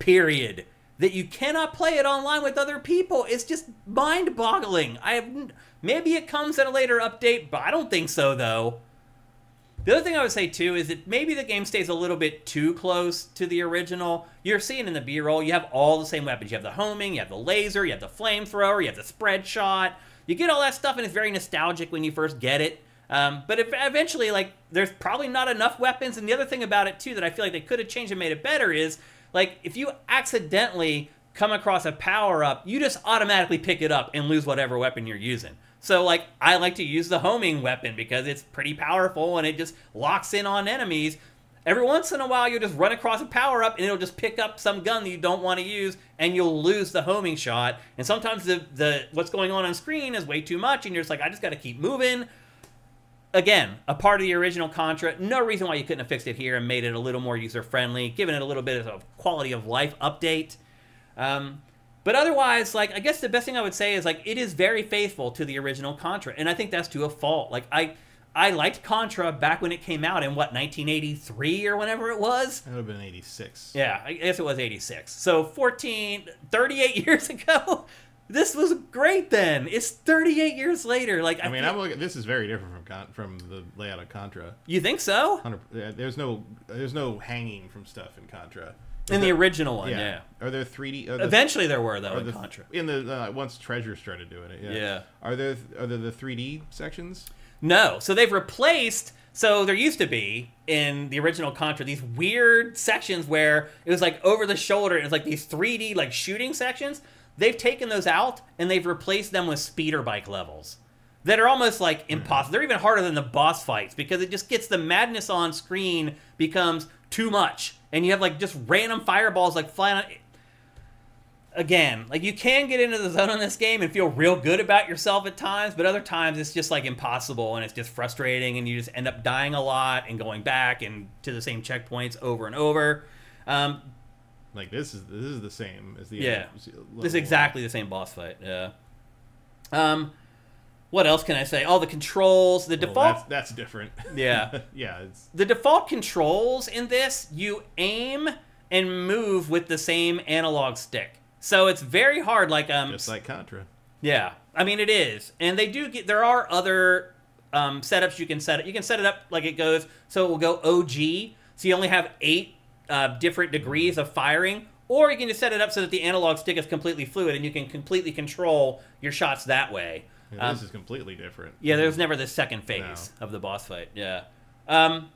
period. That you cannot play it online with other people. It's just mind boggling. I have, maybe it comes in a later update, but I don't think so though. The other thing I would say too is that maybe the game stays a little bit too close to the original. You're seeing in the B-roll, you have all the same weapons. You have the homing, you have the laser, you have the flamethrower, you have the spread shot. You get all that stuff, and it's very nostalgic when you first get it. Um, but if eventually, like, there's probably not enough weapons. And the other thing about it too that I feel like they could have changed and made it better is, like, if you accidentally come across a power up, you just automatically pick it up and lose whatever weapon you're using. So like I like to use the homing weapon because it's pretty powerful and it just locks in on enemies. Every once in a while you'll just run across a power up and it'll just pick up some gun that you don't want to use and you'll lose the homing shot. And sometimes the the what's going on on screen is way too much and you're just like I just got to keep moving. Again, a part of the original Contra. No reason why you couldn't have fixed it here and made it a little more user friendly, given it a little bit of a quality of life update. Um, But otherwise, like I guess the best thing I would say is like it is very faithful to the original Contra, and I think that's to a fault. Like I, I liked Contra back when it came out in what 1983 or whenever it was. That would have been 86. Yeah, I guess it was 86. So 14, 38 years ago. This was great then. It's 38 years later. Like I mean, feel- I'm looking. This is very different from Con- from the layout of Contra. you think so? 100, yeah, there's no there's no hanging from stuff in Contra. In the original one, yeah. Are there 3D? Are the, Eventually there were though in the, Contra. In the uh, once Treasure started doing it. Yeah. Yeah. Are there are there the 3D sections? No. So they've replaced. So there used to be in the original Contra these weird sections where it was like over the shoulder. It was like these 3D like shooting sections. They've taken those out and they've replaced them with speeder bike levels that are almost like impossible. They're even harder than the boss fights because it just gets the madness on screen becomes too much, and you have like just random fireballs like flying. On. Again, like you can get into the zone on this game and feel real good about yourself at times, but other times it's just like impossible and it's just frustrating, and you just end up dying a lot and going back and to the same checkpoints over and over. Um, Like this is this is the same as the yeah, this is one. exactly the same boss fight. Yeah. Um, what else can I say? All the controls, the Well, default. that's, that's different. Yeah. yeah. It's the default controls in this, you aim and move with the same analog stick. So it's very hard. Like um, just like Contra. yeah, I mean it is, and they do get. There are other um, setups you can set it. You can set it up like it goes. So it will go OG. So you only have eight uh, different degrees of firing, or you can just set it up so that the analog stick is completely fluid, and you can completely control your shots that way. Yeah, Um, this is completely different. yeah, there's never the second phase of the boss fight. Yeah. Um,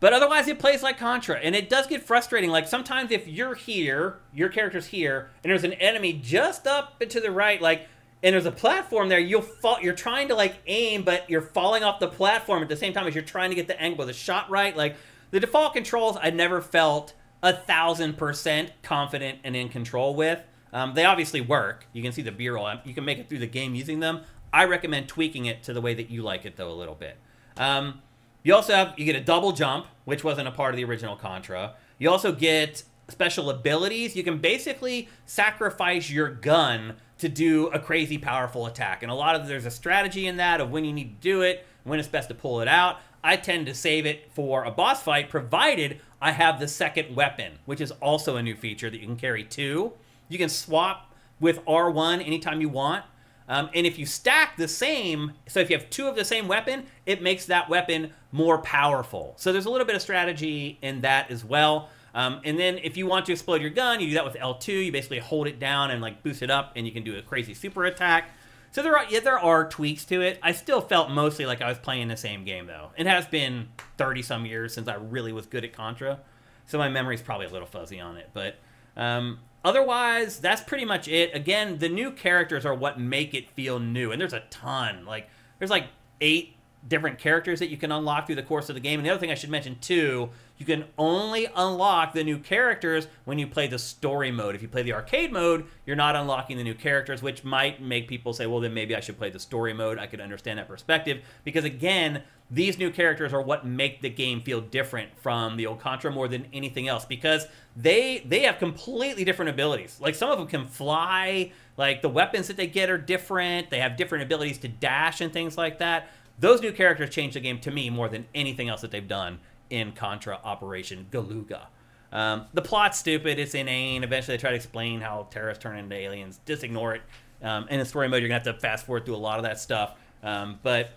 but otherwise, it plays like Contra, and it does get frustrating. Like sometimes, if you're here, your character's here, and there's an enemy just up and to the right, like, and there's a platform there, you'll fall. You're trying to like aim, but you're falling off the platform at the same time as you're trying to get the angle of the shot right. Like the default controls, I never felt a thousand percent confident and in control with. Um, they obviously work. You can see the B-roll. You can make it through the game using them. I recommend tweaking it to the way that you like it, though, a little bit. Um, you also have you get a double jump, which wasn't a part of the original Contra. You also get special abilities. You can basically sacrifice your gun to do a crazy powerful attack, and a lot of there's a strategy in that of when you need to do it, when it's best to pull it out. I tend to save it for a boss fight, provided I have the second weapon, which is also a new feature that you can carry two. You can swap with R1 anytime you want. Um, and if you stack the same, so if you have two of the same weapon, it makes that weapon more powerful. So there's a little bit of strategy in that as well. Um, and then if you want to explode your gun, you do that with L2. You basically hold it down and like boost it up, and you can do a crazy super attack. So there are yeah, there are tweaks to it. I still felt mostly like I was playing the same game though. It has been 30 some years since I really was good at Contra, so my memory's probably a little fuzzy on it. But um, otherwise, that's pretty much it. Again, the new characters are what make it feel new, and there's a ton. Like there's like eight different characters that you can unlock through the course of the game. And the other thing I should mention too, you can only unlock the new characters when you play the story mode. If you play the arcade mode, you're not unlocking the new characters, which might make people say, well, then maybe I should play the story mode. I could understand that perspective. Because again, these new characters are what make the game feel different from the old Contra more than anything else because they they have completely different abilities. Like some of them can fly, like the weapons that they get are different. They have different abilities to dash and things like that. Those new characters change the game to me more than anything else that they've done in Contra Operation Galuga. Um, the plot's stupid. It's inane. Eventually, they try to explain how terrorists turn into aliens. Just ignore it. Um, in a story mode, you're gonna have to fast forward through a lot of that stuff. Um, but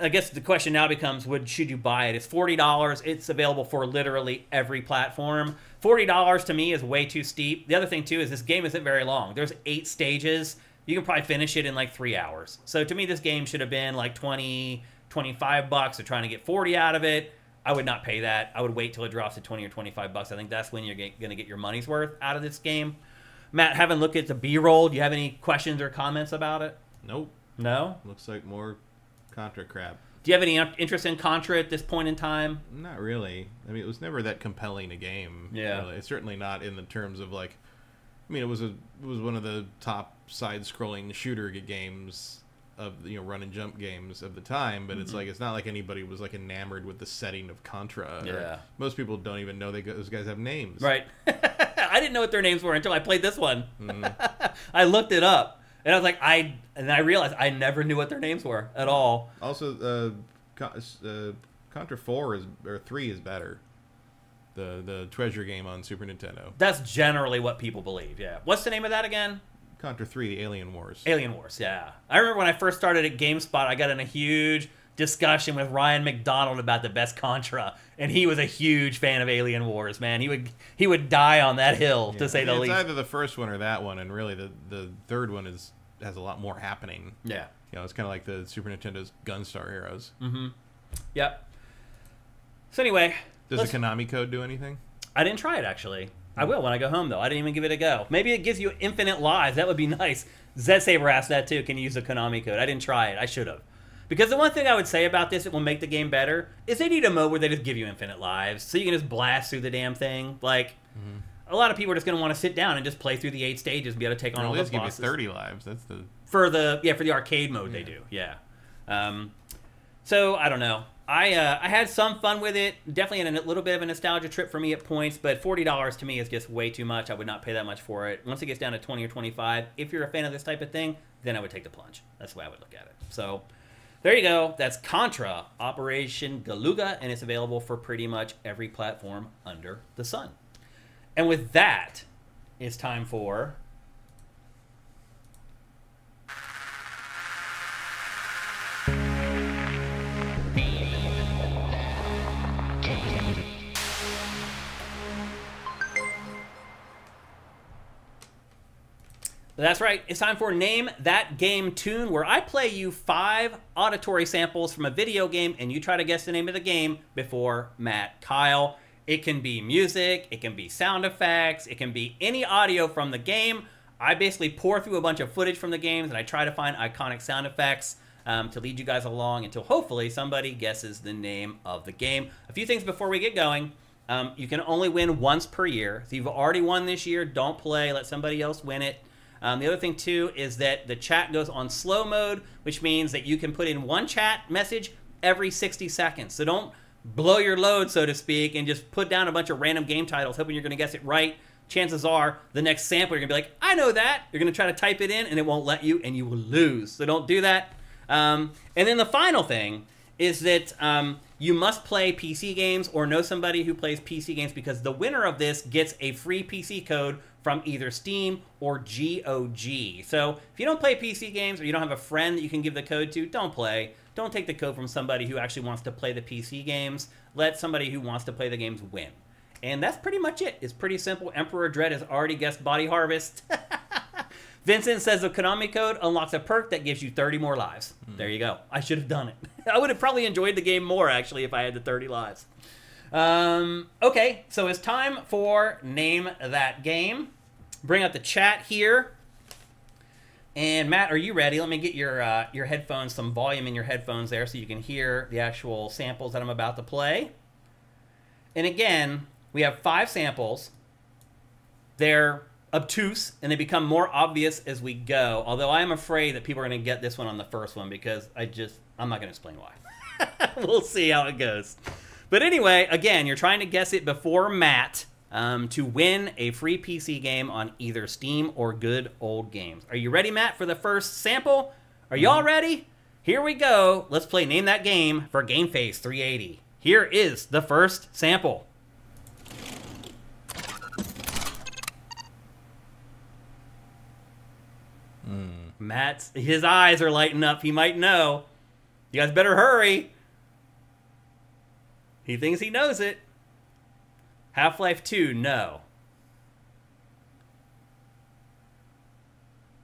I guess the question now becomes: Would should you buy it? It's forty dollars. It's available for literally every platform. Forty dollars to me is way too steep. The other thing too is this game isn't very long. There's eight stages. You can probably finish it in like three hours. So to me, this game should have been like 20, 25 bucks. They're trying to get 40 out of it. I would not pay that. I would wait till it drops to 20 or 25 bucks. I think that's when you're going to get your money's worth out of this game. Matt, having looked at the B-roll, do you have any questions or comments about it? Nope. No? Looks like more Contra crap. Do you have any interest in Contra at this point in time? Not really. I mean, it was never that compelling a game. Yeah. Really. It's certainly not in the terms of like. I mean, it was a it was one of the top side-scrolling shooter games of you know run and jump games of the time, but Mm-hmm. it's like it's not like anybody was like enamored with the setting of Contra. Yeah. most people don't even know they go, those guys have names. Right. I didn't know what their names were until I played this one. Mm. I looked it up, and I was like, I and I realized I never knew what their names were at all. Also, uh, uh, Contra Four is or Three is better. The the treasure game on Super Nintendo. That's generally what people believe. Yeah. What's the name of that again? Contra Three, the Alien Wars. Alien Wars. Yeah. I remember when I first started at GameSpot, I got in a huge discussion with Ryan McDonald about the best Contra, and he was a huge fan of Alien Wars. Man, he would he would die on that hill to say I the it's least. either the first one or that one, and really the the third one is has a lot more happening. Yeah. You know, it's kind of like the Super Nintendo's Gunstar Heroes. Mm-hmm. Yep. So anyway, Does the Konami code do anything? I didn't try it actually. I will when I go home though. I didn't even give it a go. Maybe it gives you infinite lives. That would be nice. Zed Saber asked that too. Can you use the Konami code? I didn't try it. I should have. Because the one thing I would say about this that will make the game better is they need a mode where they just give you infinite lives, so you can just blast through the damn thing. Like a lot of people are just going to want to sit down and just play through the eight stages, and be able to take on all at the least give you bosses thirty lives. That's the for the yeah for the arcade mode they do yeah um, so i don't know i uh, i had some fun with it. Definitely a little bit of a nostalgia trip for me at points but $40 to me is just way too much. I would not pay that much for it. Once it gets down to 20 or 25 if you're a fan of this type of thing then i would take the plunge. That's the way i would look at it. So there you go. That's contra operation galuga and it's available for pretty much every platform under the sun. And with that it's time for That's right. It's time for Name That Game Tune, where I play you five auditory samples from a video game and you try to guess the name of the game before Matt Keil. It can be music, it can be sound effects, it can be any audio from the game. I basically pour through a bunch of footage from the games and I try to find iconic sound effects um, to lead you guys along until hopefully somebody guesses the name of the game. A few things before we get going. Um, you can only win once per year. So you've already won this year. Don't play. Let somebody else win it. Um, the other thing too is that the chat goes on slow mode, which means that you can put in one chat message every 60 seconds. So don't blow your load, so to speak, and just put down a bunch of random game titles hoping you're going to guess it right. Chances are the next sample you're going to be like, I know that. You're going to try to type it in and it won't let you, and you will lose. So don't do that. Um, and then the final thing is that um, you must play PC games or know somebody who plays PC games because the winner of this gets a free PC code from either Steam or GOG. So if you don't play PC games or you don't have a friend that you can give the code to, don't play. Don't take the code from somebody who actually wants to play the PC games. Let somebody who wants to play the games win. And that's pretty much it. It's pretty simple. Emperor Dread has already guessed Body Harvest. Vincent says the Konami code unlocks a perk that gives you 30 more lives. Hmm. There you go. I should have done it. I would have probably enjoyed the game more actually if I had the 30 lives. Um, okay, so it's time for Name That Game. Bring up the chat here. And Matt, are you ready? Let me get your uh, your headphones, some volume in your headphones there, so you can hear the actual samples that I'm about to play. And again, we have five samples. They're obtuse and they become more obvious as we go. Although I am afraid that people are going to get this one on the first one because I just I'm not going to explain why. we'll see how it goes. But anyway, again, you're trying to guess it before Matt um, to win a free PC game on either Steam or Good Old Games. Are you ready, Matt, for the first sample? Are y'all ready? Here we go. Let's play Name That Game for Game Face 380. Here is the first sample. Matt's his eyes are lighting up. He might know. You guys better hurry. He thinks he knows it. Half Life 2, no.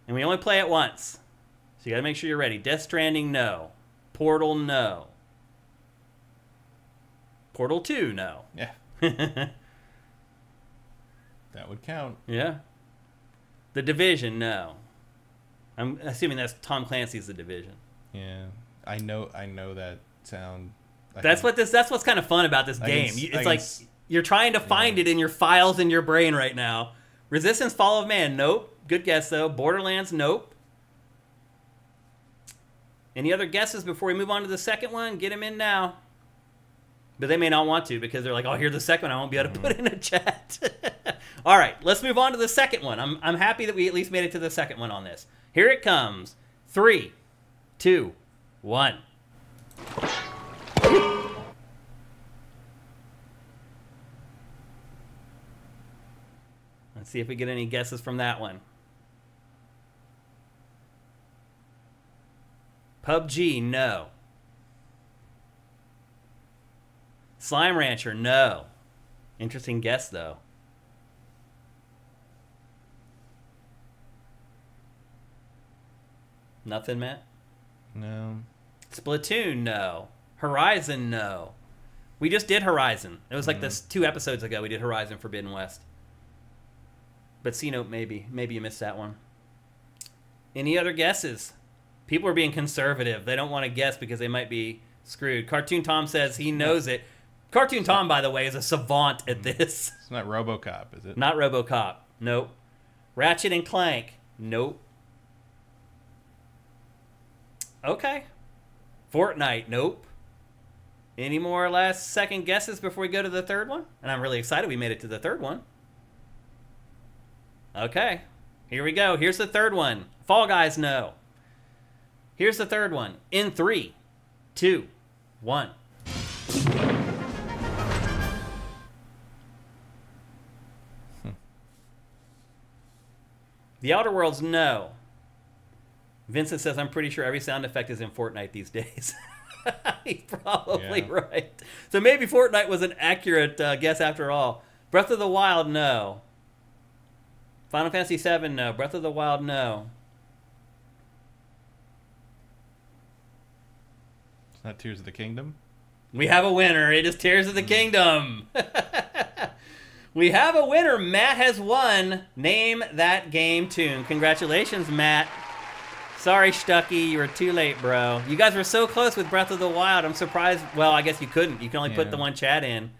And we only play it once. So you gotta make sure you're ready. Death Stranding, no. Portal, no. Portal 2, no. Yeah, yeah. that would count. Yeah. The Division, no. I'm assuming that's Tom Clancy's The Division. Yeah, I know. I know that sound. I That's can- what this. That's what's kind of fun about this I game. I It's can like s- you're trying to find Yeah. it in your files in your brain right now. Resistance: Fall of Man. Nope. Good guess though. Borderlands. Nope. Any other guesses before we move on to the second one? Get them in now. but they may not want to because they're like, "Oh, here's the second one. I won't be able to mm-hmm. put in a chat." All right, let's move on to the second one. I'm I'm happy that we at least made it to the second one on this. Here it comes. Three, two, one. See if we get any guesses from that one. PUBG, no. Slime Rancher, no. Interesting guess, though. Nothing, Matt? No. Splatoon, no. Horizon, no. We just did Horizon. It was like mm-hmm. this two episodes ago. We did Horizon Forbidden West. But C Note, maybe. Maybe you missed that one. Any other guesses? People are being conservative. They don't want to guess because they might be screwed. Cartoon Tom says he knows it. Cartoon Tom, by the way, is a savant at mm. this. It's not RoboCop, is it? Not RoboCop. Nope. Ratchet and Clank. Nope. Okay. Fortnite. Nope. Any more last second guesses before we go to the third one? And I'm really excited we made it to the third one. Okay. Here we go. Here's the third one. Fall Guys, no. Here's the third one. In three, two, one. The Outer Worlds, no. Vincent says, I'm pretty sure every sound effect is in Fortnite these days. He's probably Yeah. right. So maybe Fortnite was an accurate uh, guess after all. Breath of the Wild, no. Final Fantasy VII, no. Breath of the Wild, no. It's not Tears of the Kingdom. We have a winner. It is Tears of the hmm. Kingdom. we have a winner. Matt has won. Name that game tune. Congratulations, Matt. Sorry, Stucky, you were too late, bro. You guys were so close with Breath of the Wild. I'm surprised. Well, I guess you couldn't. You can only put the one chat in.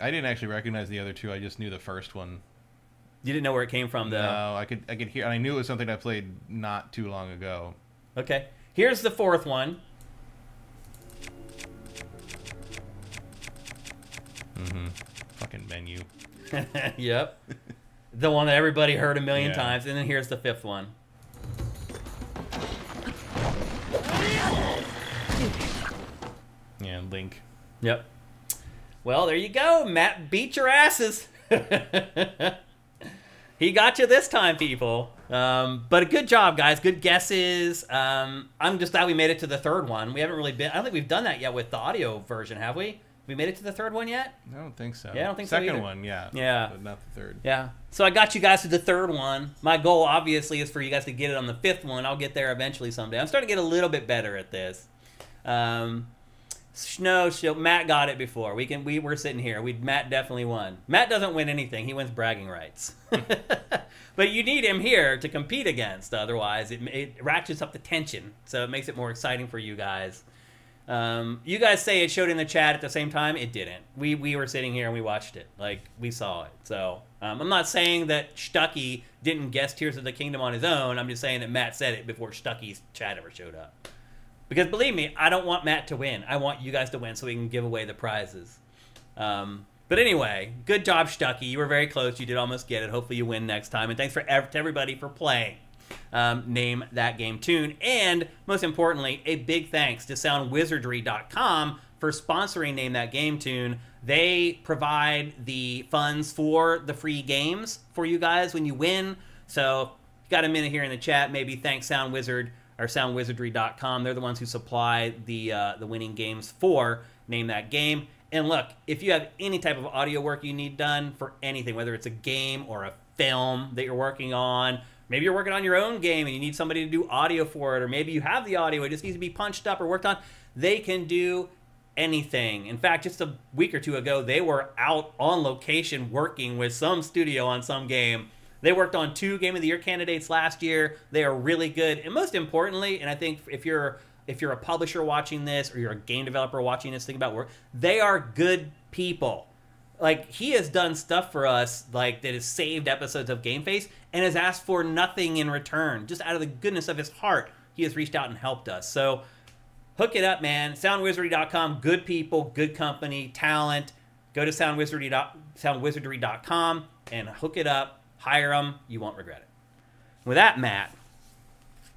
I didn't actually recognize the other two. I just knew the first one. You didn't know where it came from, though. No, I could I could hear. And I knew it was something I played not too long ago. Okay. Here's the fourth one. Mm-hmm. Fucking menu. yep. The one that everybody heard a million Yeah. times. And then here's the fifth one. Yeah, Link. Yep. Well, there you go. Matt beat your asses. he got you this time, people. Um, but a good job, guys. Good guesses. Um, I'm just glad we made it to the third one. We haven't really been. I don't think we've done that yet with the audio version, have we? We made it to the third one yet? I don't think so. Yeah, I don't think so Second one, yeah. Yeah. But not the third. Yeah. So I got you guys to the third one. My goal, obviously, is for you guys to get it on the fifth one. I'll get there eventually someday. I'm starting to get a little bit better at this. Um, no, she'll, Matt got it before. We can. We were sitting here. We Matt definitely won. Matt doesn't win anything. He wins bragging rights. but you need him here to compete against. Otherwise, it, it ratchets up the tension. So it makes it more exciting for you guys. Um, you guys say it showed in the chat at the same time. It didn't. We we were sitting here and we watched it. Like we saw it. So um, I'm not saying that Stucky didn't guess Tears of the Kingdom on his own. I'm just saying that Matt said it before Stucky's chat ever showed up. Because believe me, I don't want Matt to win. I want you guys to win so we can give away the prizes. Um, but anyway, good job, Stucky. You were very close. You did almost get it. Hopefully, you win next time. And thanks for ev- to everybody for playing. Um, name that game tune. And most importantly, a big thanks to soundwizardry.com for sponsoring Name That Game Tune. They provide the funds for the free games for you guys when you win. So, got a minute here in the chat, maybe thank Sound Wizard or soundwizardry.com. They're the ones who supply the uh, the winning games for Name That Game. And look, if you have any type of audio work you need done for anything, whether it's a game or a film that you're working on, maybe you're working on your own game and you need somebody to do audio for it, or maybe you have the audio, it just needs to be punched up or worked on, they can do anything. In fact, just a week or two ago, they were out on location working with some studio on some game. They worked on two Game of the Year candidates last year. They are really good, and most importantly, and I think if you're if you're a publisher watching this or you're a game developer watching this, think about work. They are good people. Like he has done stuff for us, like that has saved episodes of Game Face, and has asked for nothing in return. Just out of the goodness of his heart, he has reached out and helped us. So hook it up, man. Soundwizardry.com, good people, good company, talent. Go to soundwizardry soundwizardry.com and hook it up. Hire them. You won't regret it. With that, Matt,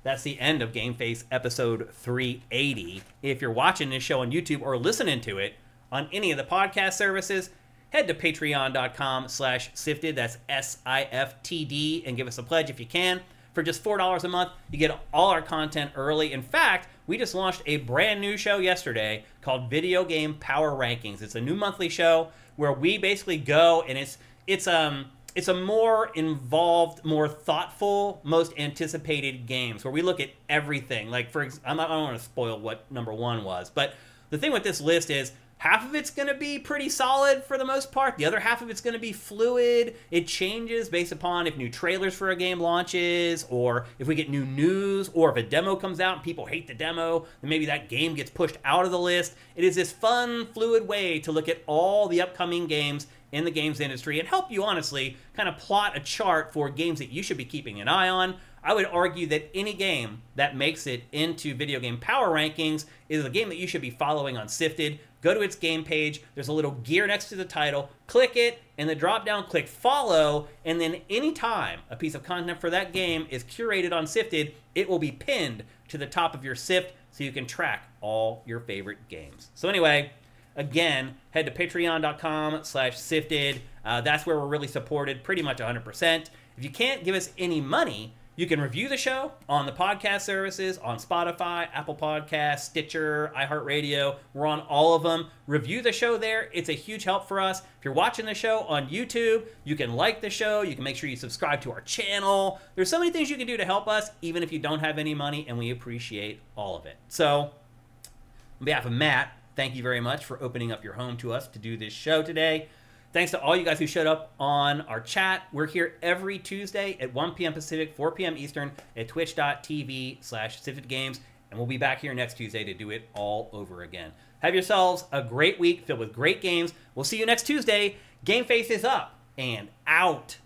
that's the end of Game Face episode 380. If you're watching this show on YouTube or listening to it on any of the podcast services, head to patreon.com slash sifted. That's S-I-F-T-D and give us a pledge if you can. For just $4 a month, you get all our content early. In fact, we just launched a brand new show yesterday called Video Game Power Rankings. It's a new monthly show where we basically go and it's it's um it's a more involved, more thoughtful, most anticipated games where we look at everything. Like for I'm not, I don't want to spoil what number one was, but the thing with this list is half of it's going to be pretty solid for the most part. The other half of it's going to be fluid. It changes based upon if new trailers for a game launches, or if we get new news, or if a demo comes out and people hate the demo, then maybe that game gets pushed out of the list. It is this fun, fluid way to look at all the upcoming games in the games industry and help you honestly kind of plot a chart for games that you should be keeping an eye on. I would argue that any game that makes it into video game power rankings is a game that you should be following on SIFTD. Go to its game page. There's a little gear next to the title. Click it, and the drop down, click follow. And then anytime a piece of content for that game is curated on SIFTD, it will be pinned to the top of your Sift so you can track all your favorite games. So, anyway, again, head to patreon.com slash sifted. Uh, that's where we're really supported pretty much 100%. If you can't give us any money, you can review the show on the podcast services on Spotify, Apple Podcasts, Stitcher, iHeartRadio. We're on all of them. Review the show there. It's a huge help for us. If you're watching the show on YouTube, you can like the show. You can make sure you subscribe to our channel. There's so many things you can do to help us, even if you don't have any money, and we appreciate all of it. So, on behalf of Matt, thank you very much for opening up your home to us to do this show today. Thanks to all you guys who showed up on our chat. We're here every Tuesday at 1 p.m. Pacific, 4 p.m. Eastern at twitch.tv slash Games. And we'll be back here next Tuesday to do it all over again. Have yourselves a great week filled with great games. We'll see you next Tuesday. Game Face is up and out.